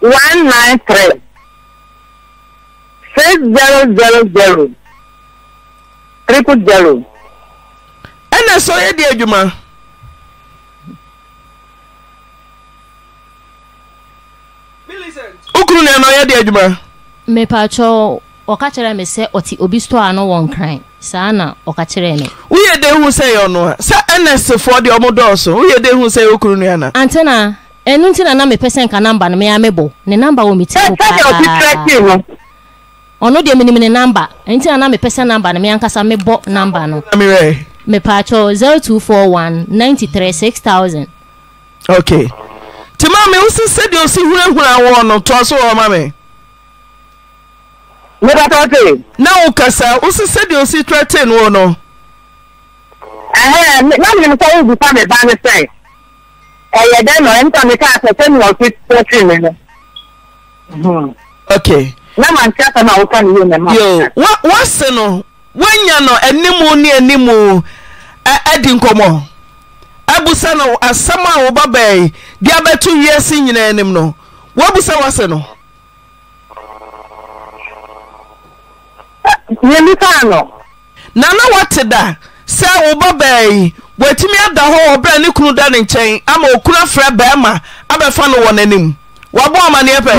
one nine three six zero zero zero triple zero. ɛna sɛ ɔyɛ di adwuma. wokunu nea na ɔyɛ di adwuma. mepatwɔ ɔka kyerɛ me sɛ ɔte obi store ano wɔ nkran saa na ɔka kyerɛ me. woyɛ dɛ hu sɛ yɛ ɔno a sɛ ɛna sefoɔ deɛ ɔmo dɔɔso woyɛ dɛ hu sɛ yɛ okunu nua na. antena Ɛno nti na na mepɛ sɛ nka namba no me ara mebɔ. Ne namba wɔ me ti mu paa. Ɔno deɛ menim ne namba. Ɛno nti na na mepɛ sɛ namba no me ankasa mebɔ namba no. Mepaakyɛw, zero two four one ninety three six thousand. Okay. Nti maame wo se sɛdeɛ ɔsi hunahuna woɔ no toa so wɔ ma me. Mebata te. Na wo kasa wo se sɛdeɛ ɔsi threaten woɔ no. Ɛhɛn, na menim sɛ wo bisa me ba ne sɛ. Ɛyɛ dɛ no, ɛnta me kaa sɛ sɛnea ɔte sɛ twe me no. Hmm. Okay. Na ma nkyɛ sɛ ma woka ne yɛ na ma. Yo, wa wase no, wanya no animu ne animu adi nkɔmɔ. Abusa no asɛm a wo babɛɛ de abɛto wiase nyinaa anim no, wabusa wase no. Na na woate da sɛ wo babaa yi, watumi ada hɔ wɔ bere a ne kunu da ne nkyɛn ama okunu afrɛ barima abɛfa no wɔ n'anim? Wabɔ amanneɛ pɛn?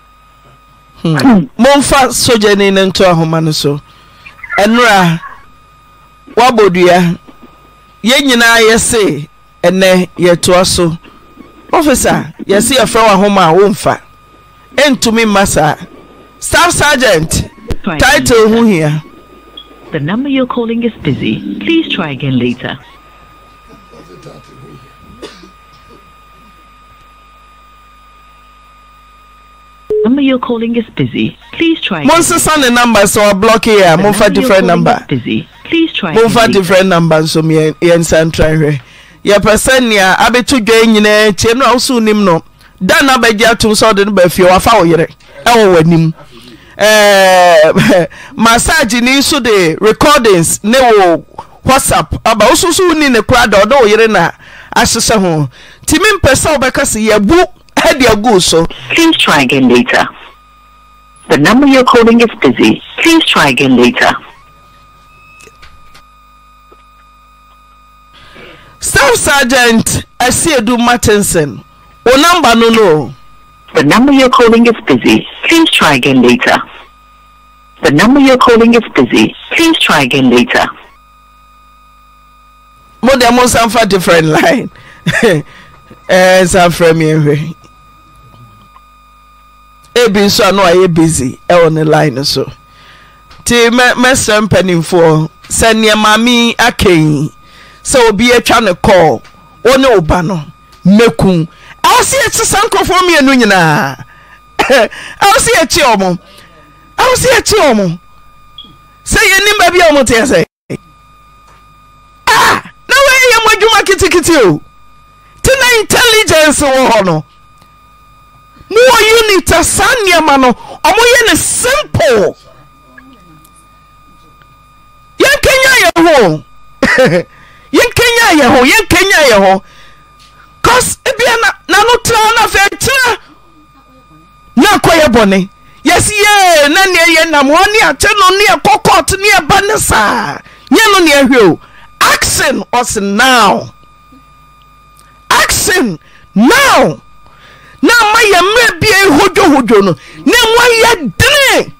Hmm. Momfa sogyani no nto ahoma no so. Ɛnora, woabɔ dua. Yɛn nyinaa yɛse ɛnɛ yɛtoa so. Officer, yɛse yɛfrɛ w'ahoma a womfa. Ɛntumi mma saa. Staff Sergeant, title ho hia. The number you're calling is busy. Please try again later. Monsesa ne number sɛ wa block yɛ a momfa different number momfa different number nso yɛn nsa ntra nhwɛ yɛpɛ sɛ nea abeto dwa nyinaa tie no a woso nim no dan na bɛgye atom sɛ ɔde no ba fie wafa wo yere ɛwɔ w'anim ɛɛ massage ni nso de recordings ne wo WhatsApp aba wo so so wonni no koraa da ɔne wo yere na ahyehyɛ ho nti me mpɛ sɛ wobɛka sɛ yɛabu de agu wo so. Please try again later. The number you're calling is busy. Please try again later. Staff Sergeant Asiedu Martinson, wo number no no. The number you're calling is busy. Please try again later. The number you're calling is busy, please try again later. Mo deɛ mo nsa nfa different line. Ɛɛ nsa nfrɛ mi nhwɛ. Ebi nso ano ayɛ busy ɛwɔ ne line so. Ti mɛ mɛsrɛ mpanimfoɔ sɛ nneɛma maame aka yi sɛ obi atwa ne kɔɔ wo ne wo ba no mɛku. Ɛwɔ sɛ yɛkyi saa nkurɔfoɔ mmienu nyinaa. Ɛwɔ sɛ yɛkyi wɔn. Ɛwɔ sɛ yɛkye wɔn sɛ yɛnim baabi a wɔn teɛ sɛ ah na wɔyɛ yɛn mo adwuma kitikiti o te na intelligence wɔ hɔ no mo wɔ unit a saa nneɛma no wɔn yɛ ne simple yɛn kenya yɛ ho yɛn kenya yɛ ho yɛn kenya yɛ ho cause ebi na n'ano tena na afɛ tena. na akɔyɛ bɔne yɛse yee na neɛ yɛ nam hɔ ne akyɛ no ne ɛkɔ court ne ɛba ne saa nyɛ no neɛ hwɛ o action ɔse now action now na ama yɛ mmerɛ bia ɛhodwohodwo no ne mu ayɛ dene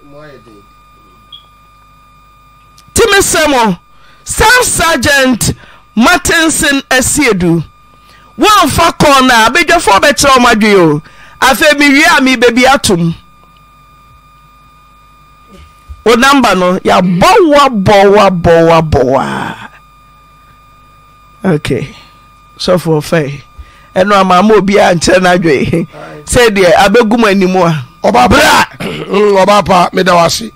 ti mesɛ mo staff sergeant Martinson Asiedu Woamfa kɔn no a, abadwafoɔ bɛkyerɛ wɔn adwene o. Afei mewie a mebebi atom. Wo namba no yɛabɔ wo abɔ wo abɔ wo abɔ wo a. Okay. Sɔfo ɔfɛe. Ɛno ama ma obiara nkyerɛ n'adwene. Sɛ deɛ abɛgu mu anim a. Ɔba bra. Ɔba pa meda wase.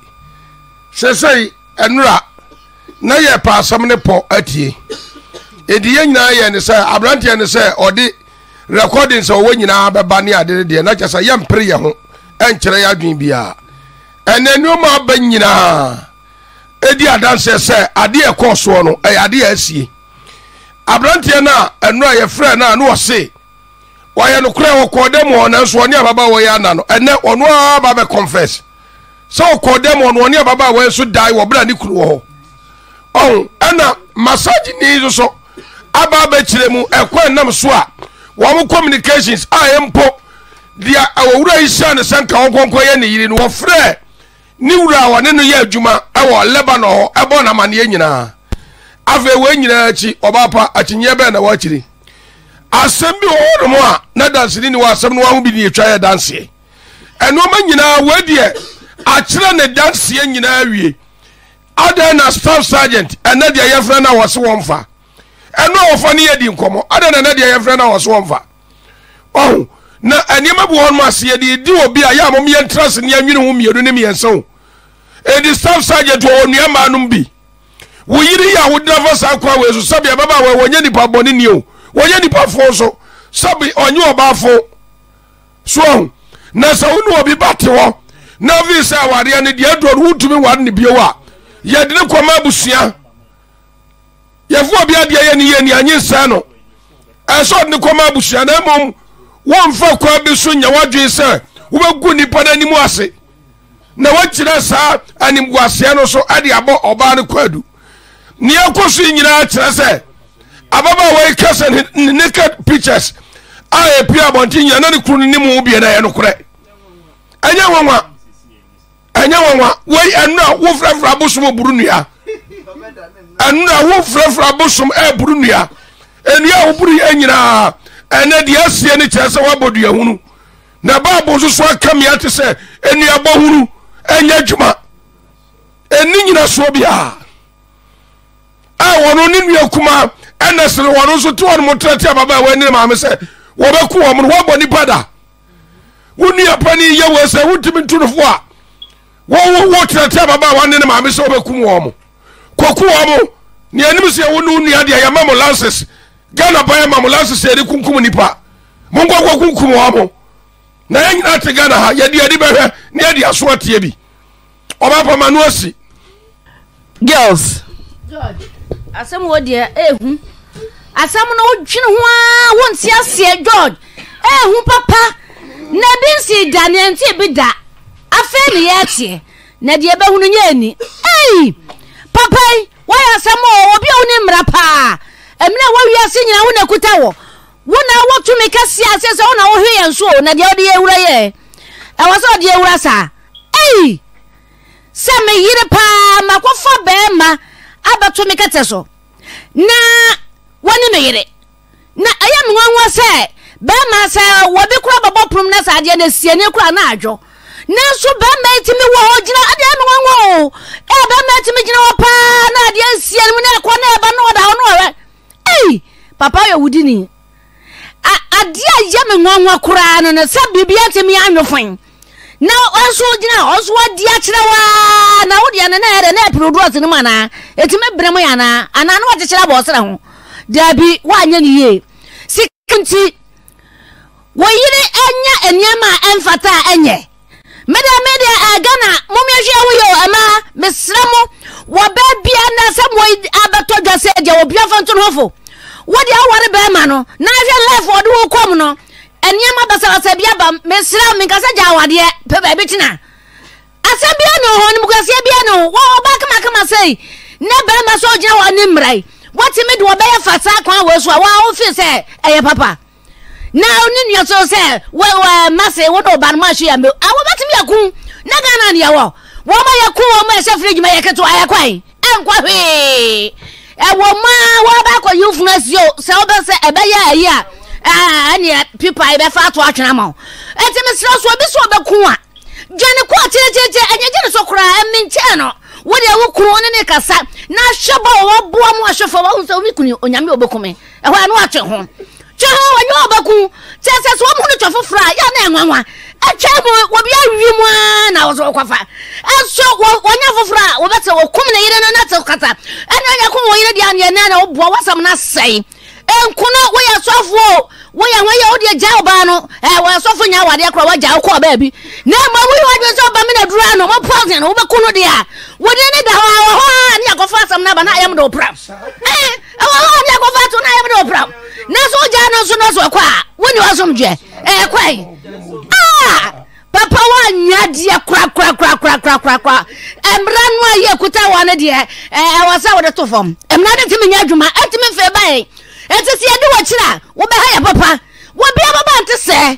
Sɛsɛi Nnora, na yɛrepɛ asɛm no pɔ atie. Enti yɛn nyinaa yɛn ne sɛ aberanteɛ no sɛ ɔde recording sɛ ɔwɔ nyinaa bɛba ne ade no deɛ na kyɛ sɛ yɛmpere yɛn ho ɛnkyerɛ yɛn adwene biara. Ɛnɛ nneɛma aba nyinaa ɛdi adanseɛ sɛ adeɛ ɛkɔɔ soɔ no ɛyɛ adeɛ a asie. Aberanteɛ no a ɛno a yɛfrɛ no a na ɔse wayɛ nokorɛ wɔkɔɔ dɛm hɔ nanso ɔne ababaawa yi ana no ɛnɛ ɔno ara ba bɛ confess sɛ ɔkɔɔ dɛm hɔ no ɔne ababaawa yi nso dae wɔ berɛ a ne kunu wɔ hɔ ɔho ɛna massage ni nso so aba abɛkyerɛ mu ɛkwan nam so a wɔn communications a ɛmpo deɛ ɔwura yi hyɛ no sɛ nka wɔnkɔnkɔ yɛ ne yiri no wɔfrɛ Ne wura a ɔne no yɛ adwuma wɔ Lebanon hɔ bɔɔ no amanneɛ nyinaa. Afei wei nyinaa akyi, ɔbaa pa, akyinnyeɛ bɛn na wɔakyiri? Asɛm bi wɔ hɔnom a na danseni ne wɔ asɛm no ho bi ne yɛtwa yɛ danseɛ. Nnoɔma nyinaa wei deɛ akyerɛ ne danseɛ nyinaa wie. Adɛn na staff sergeant ɛnɛ deɛ yɛfrɛ no a wɔse wɔmfa? Ɛno a wɔfa ne yɛ di nkɔmmɔ, adɛn na ɛnɛ deɛ yɛfrɛ no a wɔse wɔmfa? ɔho na nneɛma bi wɔ hɔ nom ase yɛde edi obi a yɛ a mom yɛntra ase ne yɛnwene ho mmienu ne mmiɛnsa o ɛdi staff sergeant wɔ onua mmaa nom bi wo yere yi a wodena fa saa kwan wei so sɛbi ɛbɛba wɔ wɔnyɛ nipa bɔne ni o wɔnyɛ nipa fo so sɛbi ɔnyɛ ɔbaa fo so ɔho na sɛ wo ne obi ba te hɔ na afei sɛ awareɛ no deɛ aduro no wotumi ware ne bio a yɛde ne kɔma abusua yɛfo obi adeɛ yɛ ne yɛ ni anyi nsɛn no ɛsɛ ɔde ne kɔma abusua na mmom wɔmfa kwan bi so nyɛ wadwene sɛ wobɛgu nnipa no anim ase na wagyina saa animguaseɛ no so de abɔ ɔbaa no kwaadu nea ɛkɔ so nyinaa kyerɛ sɛ ababaawa yi ka sɛ ne naked pictures a ɛpia abɔnten nyina na ne kunu no ne mu bie na ɛyɛ nokorɛ ɛnyɛ nwanwa ɛnyɛ nwanwa wei ɛno a wofrɛfrɛ abosom oburu nnua ɛno a wofrɛfrɛ abosom ɛburu nnua nnua a woburu yɛ nyinaa ɛnɛ deɛ asie no kyerɛ sɛ woabɔ dua hunu na bible nso so aka mmea te sɛ nnuabɔ hunu ɛnyɛ adwuma ɛni nyinasoɔ biara a wɔno ne nua kuma ɛnɛ sene wɔno nso te wɔnom trɛte ababaa wɔani ne maame sɛ wɔbɛku wɔm no woabɔ nipa da wo nua panin yɛ wei sɛ wontumi nto no fo a wotenatena ababaawa ne ne maame sɛ wobɛkum wɔ mo kɔku wɔ mo ne anim sɛ wo ne wo nua deɛ yɛma mo lances ghana ba yɛma mo lances yɛde kunkum nnipa monkɔkɔ kunkum wɔ mo na yɛnyina te ghana ha yɛde adi bɛhwɛ ne yɛde aso ateɛ bi ɔba pama no asi. girls. george asɛm wɔ deɛ ehu asɛm no wodwene ho ara wonte aseɛ george ehu papa na ebi nsi da na ɛnte ebi da afei ne yɛ teɛ na deɛ ɛbɛhu no nyɛ ani ei papa yi wɔyɛ asɛm o obi a woni mmara paa mmara a wɔwi ase nyinaa wo na ekuta wɔ wo na wɔ tumi kɛseɛ aseɛ sɛ wo na wohwe yɛn so o na deɛ ɔde yɛ wura yɛ ɛwɔ sɛ ɔde yɛ wura saa. Ei! Sɛ me yere paa ma kɔfa barima abɛto me kɛtɛ so na wɔne no yere. Na ɛyɛ me nwanwa sɛ barima sɛ wɔbi kora bɛbɔ pono mu na sɛ adeɛ no asiane kora na adwo. Nanso barima yi tumi wɔ hɔ gyina adeɛ ɛyɛ me nwanwa o. Ɛ barima tumi gyina hɔ paa na adeɛ asiane mu na ɛkɔ na ɛba na ɔda hɔ na ɔhwɛ. Ei! Papa yɛ wudini. adeɛ a ɛyɛ me nwanwa koraa no no sɛ biribi atumi anwo fan na ɔnso gyina hɔ nso adi akyerɛ waa na wodeɛ no na ɛdɛ na ɛpere odurɔs no mu anaa ɛtumi bere mu anaa anaa na wɔkyekyerɛ abɔ ɔsrɛ ho daabi woanyɛ ne yie sika nti wɔyere anya nneɛma a ɛmfata a ɛnyɛ Meda media a Ghana momiɛhwɛ ho yɛ ɛma mesrɛ mo wɔ bɛɛ bia na sɛ mo abɛtɔ dwa sɛ deɛ wɔ bia fɛnto no hofo wo deɛ aware bɛɛma no na ahwɛ life ɔde wo kɔm no nneɛma basabasa bi aba mesrɛ mo menkasa gya awadeɛ pɛ baabi tena asɛm bia ne ho nimguaseɛ bia ne ho wɔ ɔba kamakama sɛi na bɛɛma sɛ ɔgyina hɔ ne mmara yi wɔtumi de wɔbɛyɛ fa saa kwan wɔ so a wɔn ahofi sɛ ɛyɛ papa na ne nua so sɛ mase wo ne ɔba no mahye yɛ a wɔbɛtumi yɛku na ghana ne yɛwɔ wɔma yɛku wɔma ɛhyɛ firi adwuma yɛketewa yɛkwan ɛnkɔ hwee ɛwɔ ma wɔbɛkɔ yi funu asio sɛ wobɛ sɛ ɛbɛyɛ ayi a ɛneɛ pipa ɛbɛfa ato atwena ma wo ɛti mesrɛ so obi so ɔbɛku a gyane kɔ akyerɛkyerɛkyɛ ɛnyɛ gyane so koraa ɛmenkyɛɛ no wodeɛ wo kunu ne ne kasa na hwɛ bɔ wɔboa mu ahwɛfo wɔhu sɛ wome kunu onyame ɔbɛku me ɛhɔ a na watwe ho twe ho wɔnyɛ ɔbɛku kyɛ sɛ sɛ wɔmu no twɛ foforɔ a yɛ na ɛnwanwa atwa mu wɔbi awie mu a na wɔsɛ wɔkɔfa ɛso wɔnyɛ foforɔ a wɔbɛsɛ wɔkum ne yere no na te kasa ɛne ɔnyɛ ko wɔ yere deɛ aneɛ nɛ na woboa wasɛm no asɛe nko no woyɛ sɔfoɔ o woyɛ ho yɛ wodeɛ gya ɔbaa no wɔyɛ sɔfo nya awadeɛ korɔ wagya wokɔɔ baabi na mmɔ woyɛ wadwe sɛ ɔba me na duru ano mo poison wobɛku no deɛ a wode ne da hɔ a wɔ hɔ a ne yɛkɔfa asɛm no aba na ayɛm de wo pra ɛwɔ hɔ a ɔde akɔfa ato na yɛmene ɔpram nanso wogyaa no nso no so ɛkɔ a wone wasomdwoɛ ɛɛkwan a papa woanyɛ adeɛ korakorakorakorakorakora mmara no a yɛ kuta wɔ no deɛ ɛwɔ sɛ wode to fam mmara no tumi nyɛ adwuma ɛtumi mfee bae ɛnti sɛ yɛde wɔkyerɛ a wobɛha yɛ papa wɔbia bɛba nte sɛ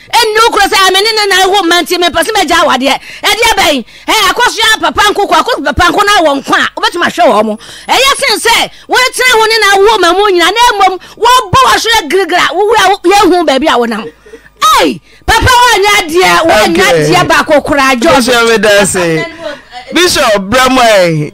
Ɛnni wo korɔ sɛ me ne ne na ahu mma nti mempɛ sɛ mɛgya awadeɛ. Ɛdeɛ bɛn? Ɛ akɔsoa papa nko kɔ akɔso papa nko na wɔ nkwa a, wobɛtumi ahwɛ wɔn mo. Ɛyɛ sen sɛ woretena wo ne na ahu mma mu nyina na mmom wɔbɔ w'aso yɛ girigiri a wowu a yɛnhu baabi a wonam. Ei! Papa woanyɛ adeɛ, woanyɛ adeɛ baako koraa George. Bishop Bishop Bramae.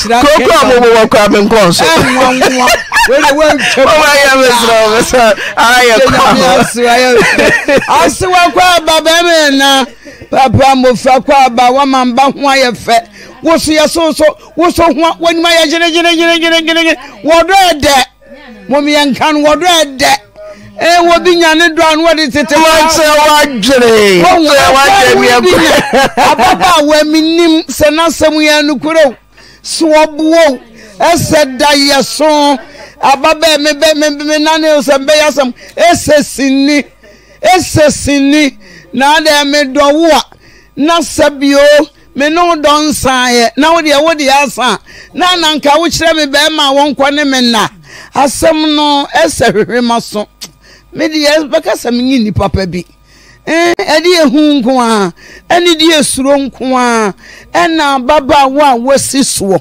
Koko a mo wɔ kura mi nkɔn so. Ɔmɔ yɛ mi srɛ ɔmɔ sɛ ayɛ kwan. Ase wɔ kɔ aba bɛmi na papa mo fa kɔ aba wɔn ma ba ho ayɛ fɛ woso yɛ so so woso ho wɔn ma yɛ gyinagyinagyinagyinagyina wɔdɔ yɛ dɛ. Mom yɛnka no wɔdɔ ɛdɛ. Ee wɔbi nya ne dɔ a na wɔde tete ma. Wɔkyɛ wadwene. Wɔkyɛ wadwene ɛkɔ. Ababaawa mi nim sɛ n'asɛm yɛ nukure o. So ɔboɔ o. Ɛsɛ da yɛ so. Ababaawa mi bɛ mi mi nane o sɛ mbɛyɛ asɛm. Ɛsɛ sinni. Ɛsɛ sinni. Na adɛ mi dɔ wo a. Na sɛ bi o. Me ne wo dɔ nsaeɛ, na wo deɛ wo deɛ asa. Na na nka wokyerɛ me bɛrima a wɔnkɔ ne me nna. Asɛm no sɛ hwehwe m'aso. Me deɛ bɛka sɛ menye nnipa pa bi. Ɛde ehu nko ara, ɛne de esuro nko ara, ɛna ababaawa a wɔsi soɔ,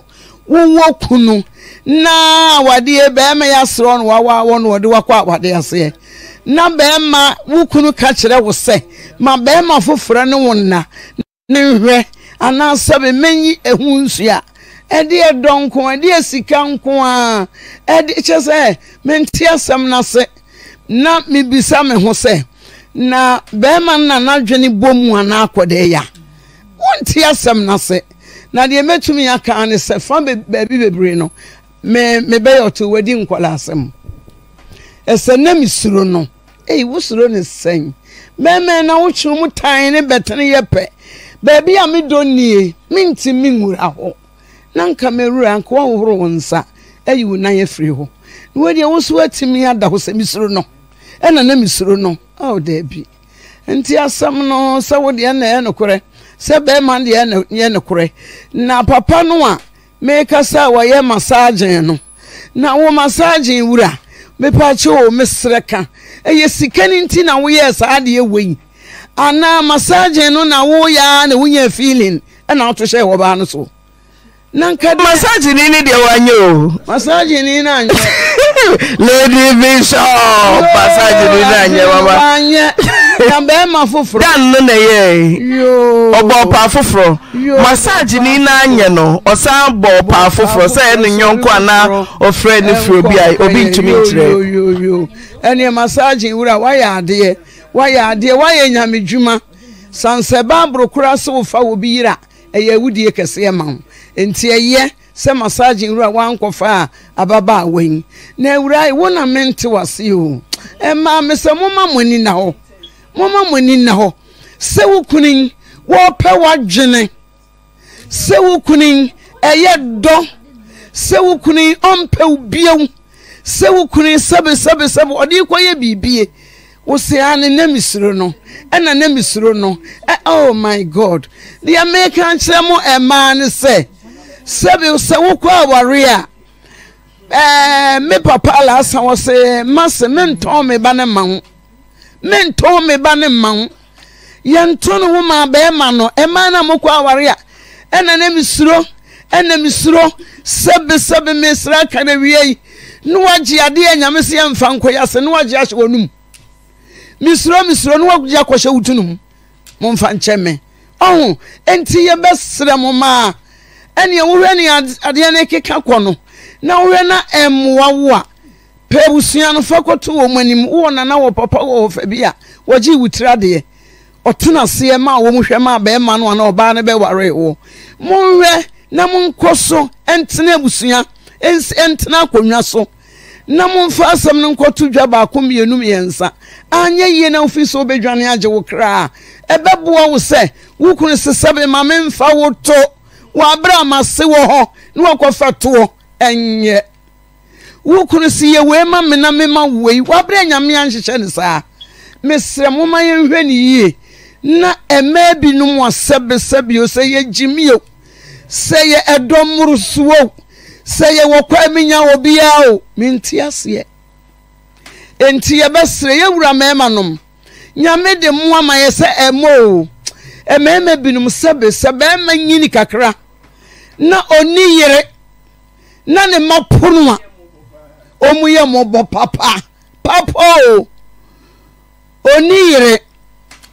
wowɔ kunu, na awadeɛ bɛrima yɛ aserɛ no wawa wɔ no wɔde wakɔ awadeɛ aseɛ. Na bɛrima wo kunu ka kyerɛ wo sɛ, ma bɛrima foforɔ ne wo nna. ne nhwɛ anaa sɛ me mɛnyi ɛho nsua ɛde ɛdɔ nko ɛde sika nko a ɛde kyɛ sɛ mente asɛm no ase na mebisa me ho sɛ na bɛrima no na n'adwene bɔ mu anaa akɔdɛ ya wonte asɛm no ase na deɛ mɛtumi aka ne sɛ fa baabi bebree no me mebɛyɛ ɔto wadi nkɔla asɛm ɛsɛ na mesuro no Ei, wosuro no sɛn? Mmɛɛmmɛɛ na wotwe mu tan ne bɛtene yɛ pɛ. Baabi a me dɔ nnie, mentumi nwura hɔ. Na anka mɛwura, anka woahohoro wo nsa ayi wo nan afiri hɔ. Na wei deɛ wo nso woatumi ada hɔ sɛ mesuro no. Ɛna na mesuro no. Oh, daabi. Nti asɛm no sɛ wo deɛ na ɛyɛ nokorɛ, sɛ bɛrima deɛ na ɛyɛ nokorɛ. Na papa no a Mekasa a wɔyɛ massaging no na wo massaging wura mepatse o meserɛ ka ɛyɛ sika no nti na woyɛɛ saa adeɛ wei anaa massaging no na woyɛ ara na wonya feeling ɛna woto hyɛɛ wɔbaa no so na nka deɛ massaging ni ne deɛ wanyɛ o massaging ni na anyɛ lady bishop massaging ni na anyɛ mama wanyɛ na bɛrima foforɔ dan no na ɛyɛ ɔbɔ ɔpa foforɔ Masagyeni no anyɛ no, ɔsan bɔ ɔpaa foforɔ sɛ ɛyɛ ne yɔnko anaa ɔfrɛɛ no firii obi a obi ntumi nkyerɛ. Yooyooyoo. Ɛnneɛ masagyeni wura, woayɛ adeɛ, woayɛ adeɛ, woayɛ Nyame dwuma. San sɛ ɛba aboro koraa sɛ wofa obi yere a, ɛyɛ awudie kɛseɛ ma wo. Enti ɛyɛ sɛ masagyeni wura woankɔfaa ababaawa yi. Na awuraa yi, wo na mente wo ase oo. Mmaa, mesɛ momma mo ani nna hɔ. Momma mo ani nna hɔ sɛ wo kunu yi, wɔpɛ w'adwene, sɛ wo kunu yi, ɛyɛ dɔ, sɛ wo kunu yi, ɔmpɛ wo bio, sɛ wo kunu yi, sɛbesɛbesɛbe, ɔde yi kɔyɛ biribie. Wo se a ne na mesuro no, ɛna na mesuro no. Ɛ oh my God. Deɛ meka nkyerɛ mo ɛmaa ne sɛ, sɛbi sɛ wokɔ aware a, ɛɛ me papa alaasa wɔ se, ma se mentɔn me ba ne ma ho. Mentoo me ba no mma wo. Yɛntoo no wo maa bɛɛma no. Ɛmaa na mokɔ aware a, ɛna na mesuro, ɛna mesuro, sɛbe sɛbe mesrɛ atwa na wie yi, na wagye adeɛ a nyame se yɛmfa nkɔ yɛ ase, na wagye ahyɛ wɔ no mu. Mesuro mesuro, na wagye akɔhyɛ wo tunu mu. Momfa nkyɛ me. Ɔho, enti yɛbɛsrɛ mo maa, ɛneɛ wohwɛ ne adeɛ no keka kɔ no, na wohwɛ na ɛmmoa wo a, Pɛ abusua no, fa kɔto wɔn anim. Wowɔ nana, wɔ papa, wɔ wɔfa bi a wɔgyee wo tiri adeɛ, ɔtena aseɛ maa wɔn hwɛ maa barima no anaa ɔbaa no bɛwaree wo. Monhwɛ na monkɔ so ntena abusua, nsi ntena akonnwa so, na momfa asɛm no nkɔto dwa baako, mmienu, mmiɛnsa. Anyɛ yie na wofiri sɛ wobɛdwane agye wo kra a, ɛbɛboa wo sɛ wo kunu se sɛ mema memfa wo to wɔ aberɛ a mase wɔ hɔ na wakɔfa toɔ nyɛ. Wo kunu se yɛ wei ma me na me ma wo wei. W'abrɛ Nyame anhyehyɛ no saa. Mesrɛ momma yɛnhwɛ no yie na mmaa binom a sɛbesɛbe o, sɛ yɛgyimi o, sɛ yɛ ɛdɔ mmoroso o, sɛ yɛwɔ kwan me nya obiara o, mente aseɛ. Enti yɛbɛsrɛ yɛwura mmarima nom. Nyame de mo ama yɛ sɛ ɛmɔ o. Mmarima binom sɛbesɛ bɛrima nyini kakra na ɔni yere. na ne mma pono a wɔyɛ mmɔbɔ papa papa o ɔni yere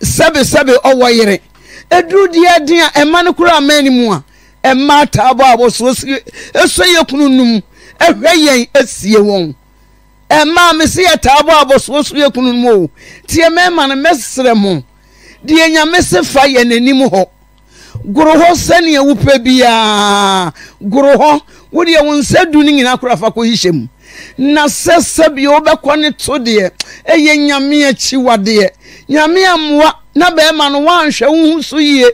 sɛbesɛbe ɔwɔ yere ɛduru deɛ den a ɛma no koraa ma anim a ɛma ataabɔ a wɔsoɔ si ɛsɔ yɛ kunu num ɛhwɛ yɛn asie wɔn ɛma me se yɛ taabɔ a wɔsoɔ so yɛ kunu num o tie mɛma no mɛsrɛ mo deɛ nyame se fa yɛ n'anim hɔ Goro hɔ sɛdeɛ wopɛ biara, goro hɔ, wo deɛ wo nsa du no nyinaa koraa fa kɔhyehyɛ mu. Na sɛ sɛdeɛ wobɛkɔ ne to deɛ, ɛyɛ Nyame akyiwadeɛ. Nyame ammoa na bɛrima no woanhwɛ wo ho so yie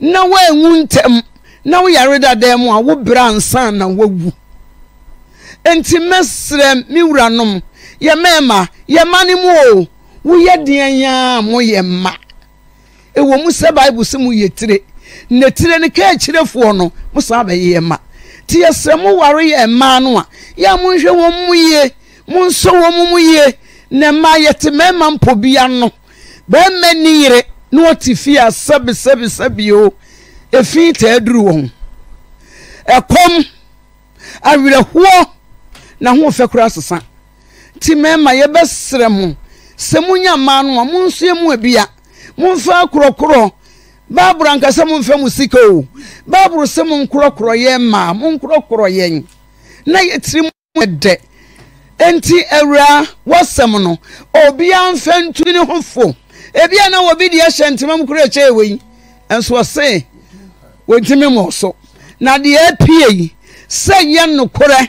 na woanwu ntɛm na wo yare da dan mu a, wo berɛ ansa na woawu. Enti mɛsrɛ me wuranom, yɛ mmarima, yɛ mma no mu o, woyɛ deɛn ara a moyɛ mma. Ɛwɔ mu sɛ Bible se mo yɛ tire, na tire no kaakyirefoɔ no, mo saa bɛyeyɛ mma. Nti yɛsrɛ mo ware yɛn mmaa no a, yɛ a monhwɛ wɔn mu yie, monsɔ wɔn mu yie, na mmaa yɛte mmarima mpo bi ano. Barima nni yere na ɔte fie a, sɛbesɛbesɛbe o, efi taa duru wɔn. Ɛkɔm, awerɛhoɔ, na ahoɔfɛ koraa sesa. Nti mɛma yɛbɛsrɛ mo sɛ monya mmaa no a monsoɛ mu abia, momfa akorɔkorɔ Bible ankasa momfa mo sika o, Bible se monkorɔkorɔ yɛn mmaa, monkorɔkorɔ yɛn na yɛ tiri mu yɛ dɛ. Nti awuraa wasɛm no obiara mfa ntu ne ho fo, ebia na wɔbi de ahyɛ ntoma mu kura kyɛɛ wei nso ɔse wɔntimi mmɔɔ so na deɛ apue yi sɛ yɛ nokorɛ.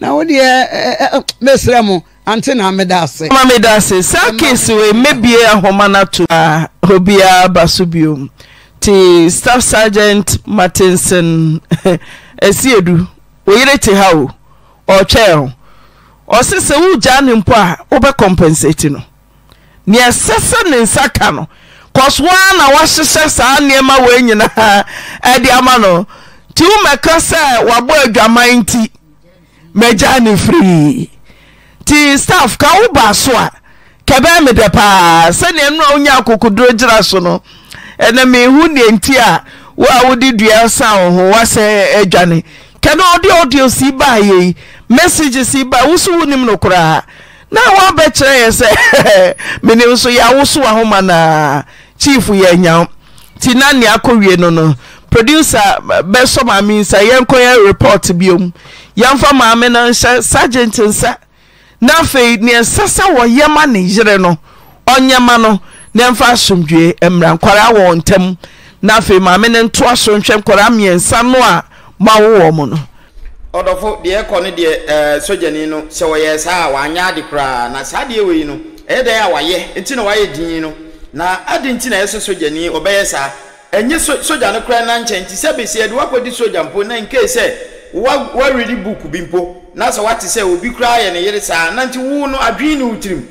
Na wo deɛ mesrɛ mo ante na meda ase. Ma meda ase sɛ case wei mɛbie ahoma no ato a obiara ba so biom nti Staff Sergeant Martinson Asiedu wo yere te ha o ɔretwɛn wo ɔse sɛ wogyaa no mpo a wobɛ compensate no. nea ɛsɛ sɛ ne nsa ka no cause woa na woahyehyɛ saa nneɛma wei nyinaa ɛde ama no nti womɛka sɛ wabɔ adwaman nti magya ne firii nti staff ka wo baa so a kɛbɛn me dɛ paa sɛdeɛ nnora wonya akokoduro gyina so no ɛnɛ mehu deɛ nti a wo a wode dua sa wo ho woasɛ adwane kɛne ɔde audio si baa yei messages si baa wo so wonim no koraa Na wabɛkyerɛ yɛn sɛ menim so yɛawoso ahoma no a chief yɛanya wo nti na nea akɔwie no no producer bɛsɔ maame nsa yɛnkɔyɛ report biom yɛmfa maame no nhyɛ sergeant nsa na afei nea ɛsɛ sɛ wɔyɛ ma ne yere no Ɔnyɛ mma no na ɛmfa asomdwoeɛ mmra nkwadaa wɔn ntam na afei maame no ntoa so nhwɛ nkwadaa mmiɛnsa no a moawo wɔn no. Ɔdɔfo, deɛ ɛkɔ ne deɛ eh, sogyani no, sɛ ɔyɛɛ saa a, wanyɛ ade koraa. Na saa adeɛ wei no, ɛyɛ dɛn a wayɛ nti na wayɛ dinn no? Na adɛn nti na ɛyɛ sɛ sogyani ɔbɛyɛ saa? Ɛnyɛ so, sogya no koraa nna nkyɛn, nti sɛbe sɛ yɛde wo akɔdi sogya mpo na ɛnkei sɛ wa, woaredi book bi mpo, na sɛ woate sɛ obi koraa yɛ ne yere saa a, na nti wo no, adwene nni wo tirim.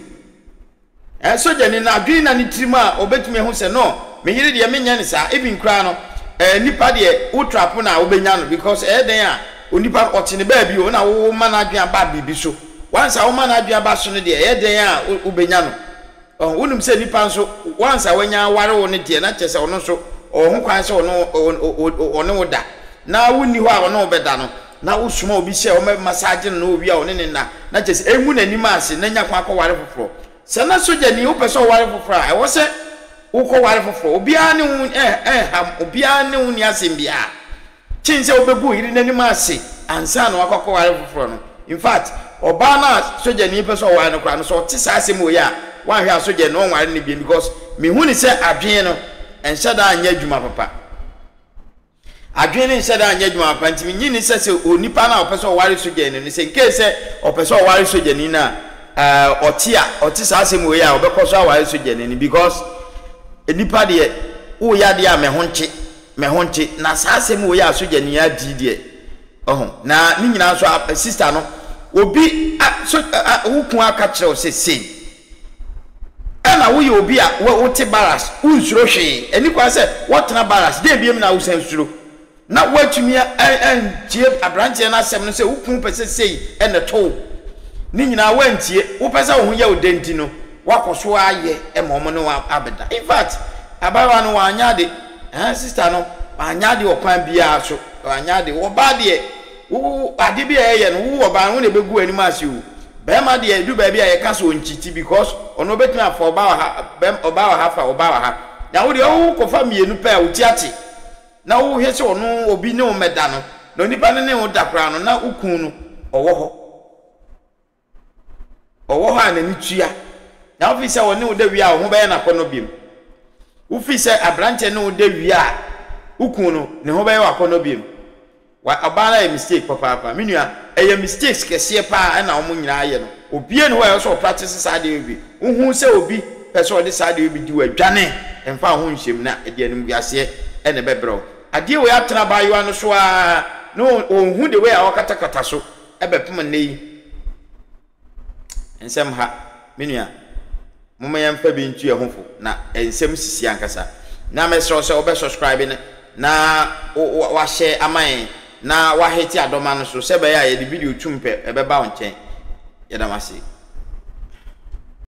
Ɛɛ, sogyani no adwene nna ne tirim a ɔbɛtumi ahu sɛ, no, me yere deɛ menyɛ no saa, even koraa no, ɛɛ, nipa deɛ wo trap no a wobɛnya no because ɛyɛ dɛn a onipa no ɔte ne baabi o, na wo wo ma n'adwene aba biribi so, once a wo ma n'adwene aba so no deɛ ɛyɛ dɛn a wo wobɛnya no, ɔho, wonim sɛ nipa nso once a wanya aware wo no deɛ na kyerɛ sɛ ɔno nso ɔwɔ ho kwan sɛ ɔne wo, ɔne wo da, na wonni hɔ a ɔne wo bɛda no. na wosoma obi sɛ ɔmmɛ massage no na owie a ɔne no nna, na kyerɛ sɛ emmu n'anim ase na nya kwan akɔware foforo. Sɛ na sogyani wopɛ sɛ ɔware foforo a, ɛwɔ sɛ wokɔware foforo. Obiara ne wo nha mo, obiara ne wo nni asɛm biara kyɛn sɛ wobegu wo yere n'anim ase ansa na wakɔ akɔware foforo no. In fact, ɔbaa no a sogyani pɛ sɛ ɔware no koraa no, sɛ ɔte saa asɛm wei a, wanhwɛ a sogyani no ɔnware no bio because mehu no sɛ adwene no nhyɛ da nyɛ adwuma papa. Adwene no nhyɛ da nyɛ adwuma papa, nti minnye nni sɛ sɛ onipa no a ɔpɛ sɛ ɔware sogyani no, sɛ in case sɛ ɔpɛ sɛ ɔware sogyani no a, eh, ɔte a, ɔte saa asɛm wei a, ɔbɛkɔ so aware sogyani no because nnipa deɛ, woyɛ adeɛ a me ho nkye, me ho nkye, na saa asɛm wei a sogyani yi adi deɛ, ɔho, na ne nyinaa nso a, sister no, obi a, so, a, a, wo kun aka kyerɛ wo sɛ sei, Ɛna woyɛ obi a wote barracks, wonsuro hwee. Ɛnni kwan sɛ woatena barracks dɛn bio na wosan suro. Na woantumi antie aberanteɛ no asɛm no sɛ wo kunu pɛ sɛ sei na ɛto wo. Ne nyinaa woantie. Wopɛ sɛ wo ho yɛ wo dɛ nti no, woakɔ so ara ayɛ ma wɔn ne wo abɛda. In fact, abaayewa no wanyɛ ade, ɛɛ, sister no wanyɛ ade wɔ kwan biara so, wanyɛ ade. Ɔbaa deɛ. Wo ade bi a ɛyɛ no wo ɔbaa no wo na ɛbɛgu w'anim ase o. Barima deɛ ɛdu baabi a yɛka sɛ ɔnkyiti because ɔno ɔbɛtumi afa ɔbaa wɔ ha, bɛm, ɔbaa wɔ ha afa ɔbaa wɔ ha. Na wo deɛ wo kɔfa mmienu pɛ a wo ti ate na wo hwɛ sɛ ɔno obi ne wo mmɛda no na onipa no ne wo da koraa no na wo kunu no ɔwɔ hɔ. Ɔwɔ hɔ a n'ani tua, na wofi sɛ ɔne wo da wie a, wo ho bɛyɛ no akɔnnɔ biom. Wofi sɛ aberanteɛ ne wo da wie a, wo kunu no, ne ho bɛyɛ wo akɔnnɔ biom. Wa, ɔbaa no ayɛ mistake papaapa. Me nua, ɛyɛ mistakes kɛseɛ paa ɛna wɔn nyinaa yɛ no. Obia nni hɔ a ɛwɔ sɛ ɔprakyese saa adeɛ yi bi. Wohu sɛ obi pɛ sɛ ɔde saa adeɛ yi bi di wo a, dwane, mfa wo ho nhyem na ɛde animguaseɛ ɛna ɛbɛbrɛ wo. Adeɛ wei atena abaayewa no so ara, na ɔnhu the way a ɔkatakata so. Ɛbɛpem nnɛ yi nsɛm ha, me nua. Momma yɛmfa bi ntu yɛn ho fo na nsɛm sisi ankasa. Na mɛsrɛ wo sɛ wobɛ subscribe no na wa share ama yɛn na wa hete adɔma no so sɛ ɛbɛyɛ a yɛde video tum pɛ ɛbɛba wo nkyɛn. Yɛda mo ase.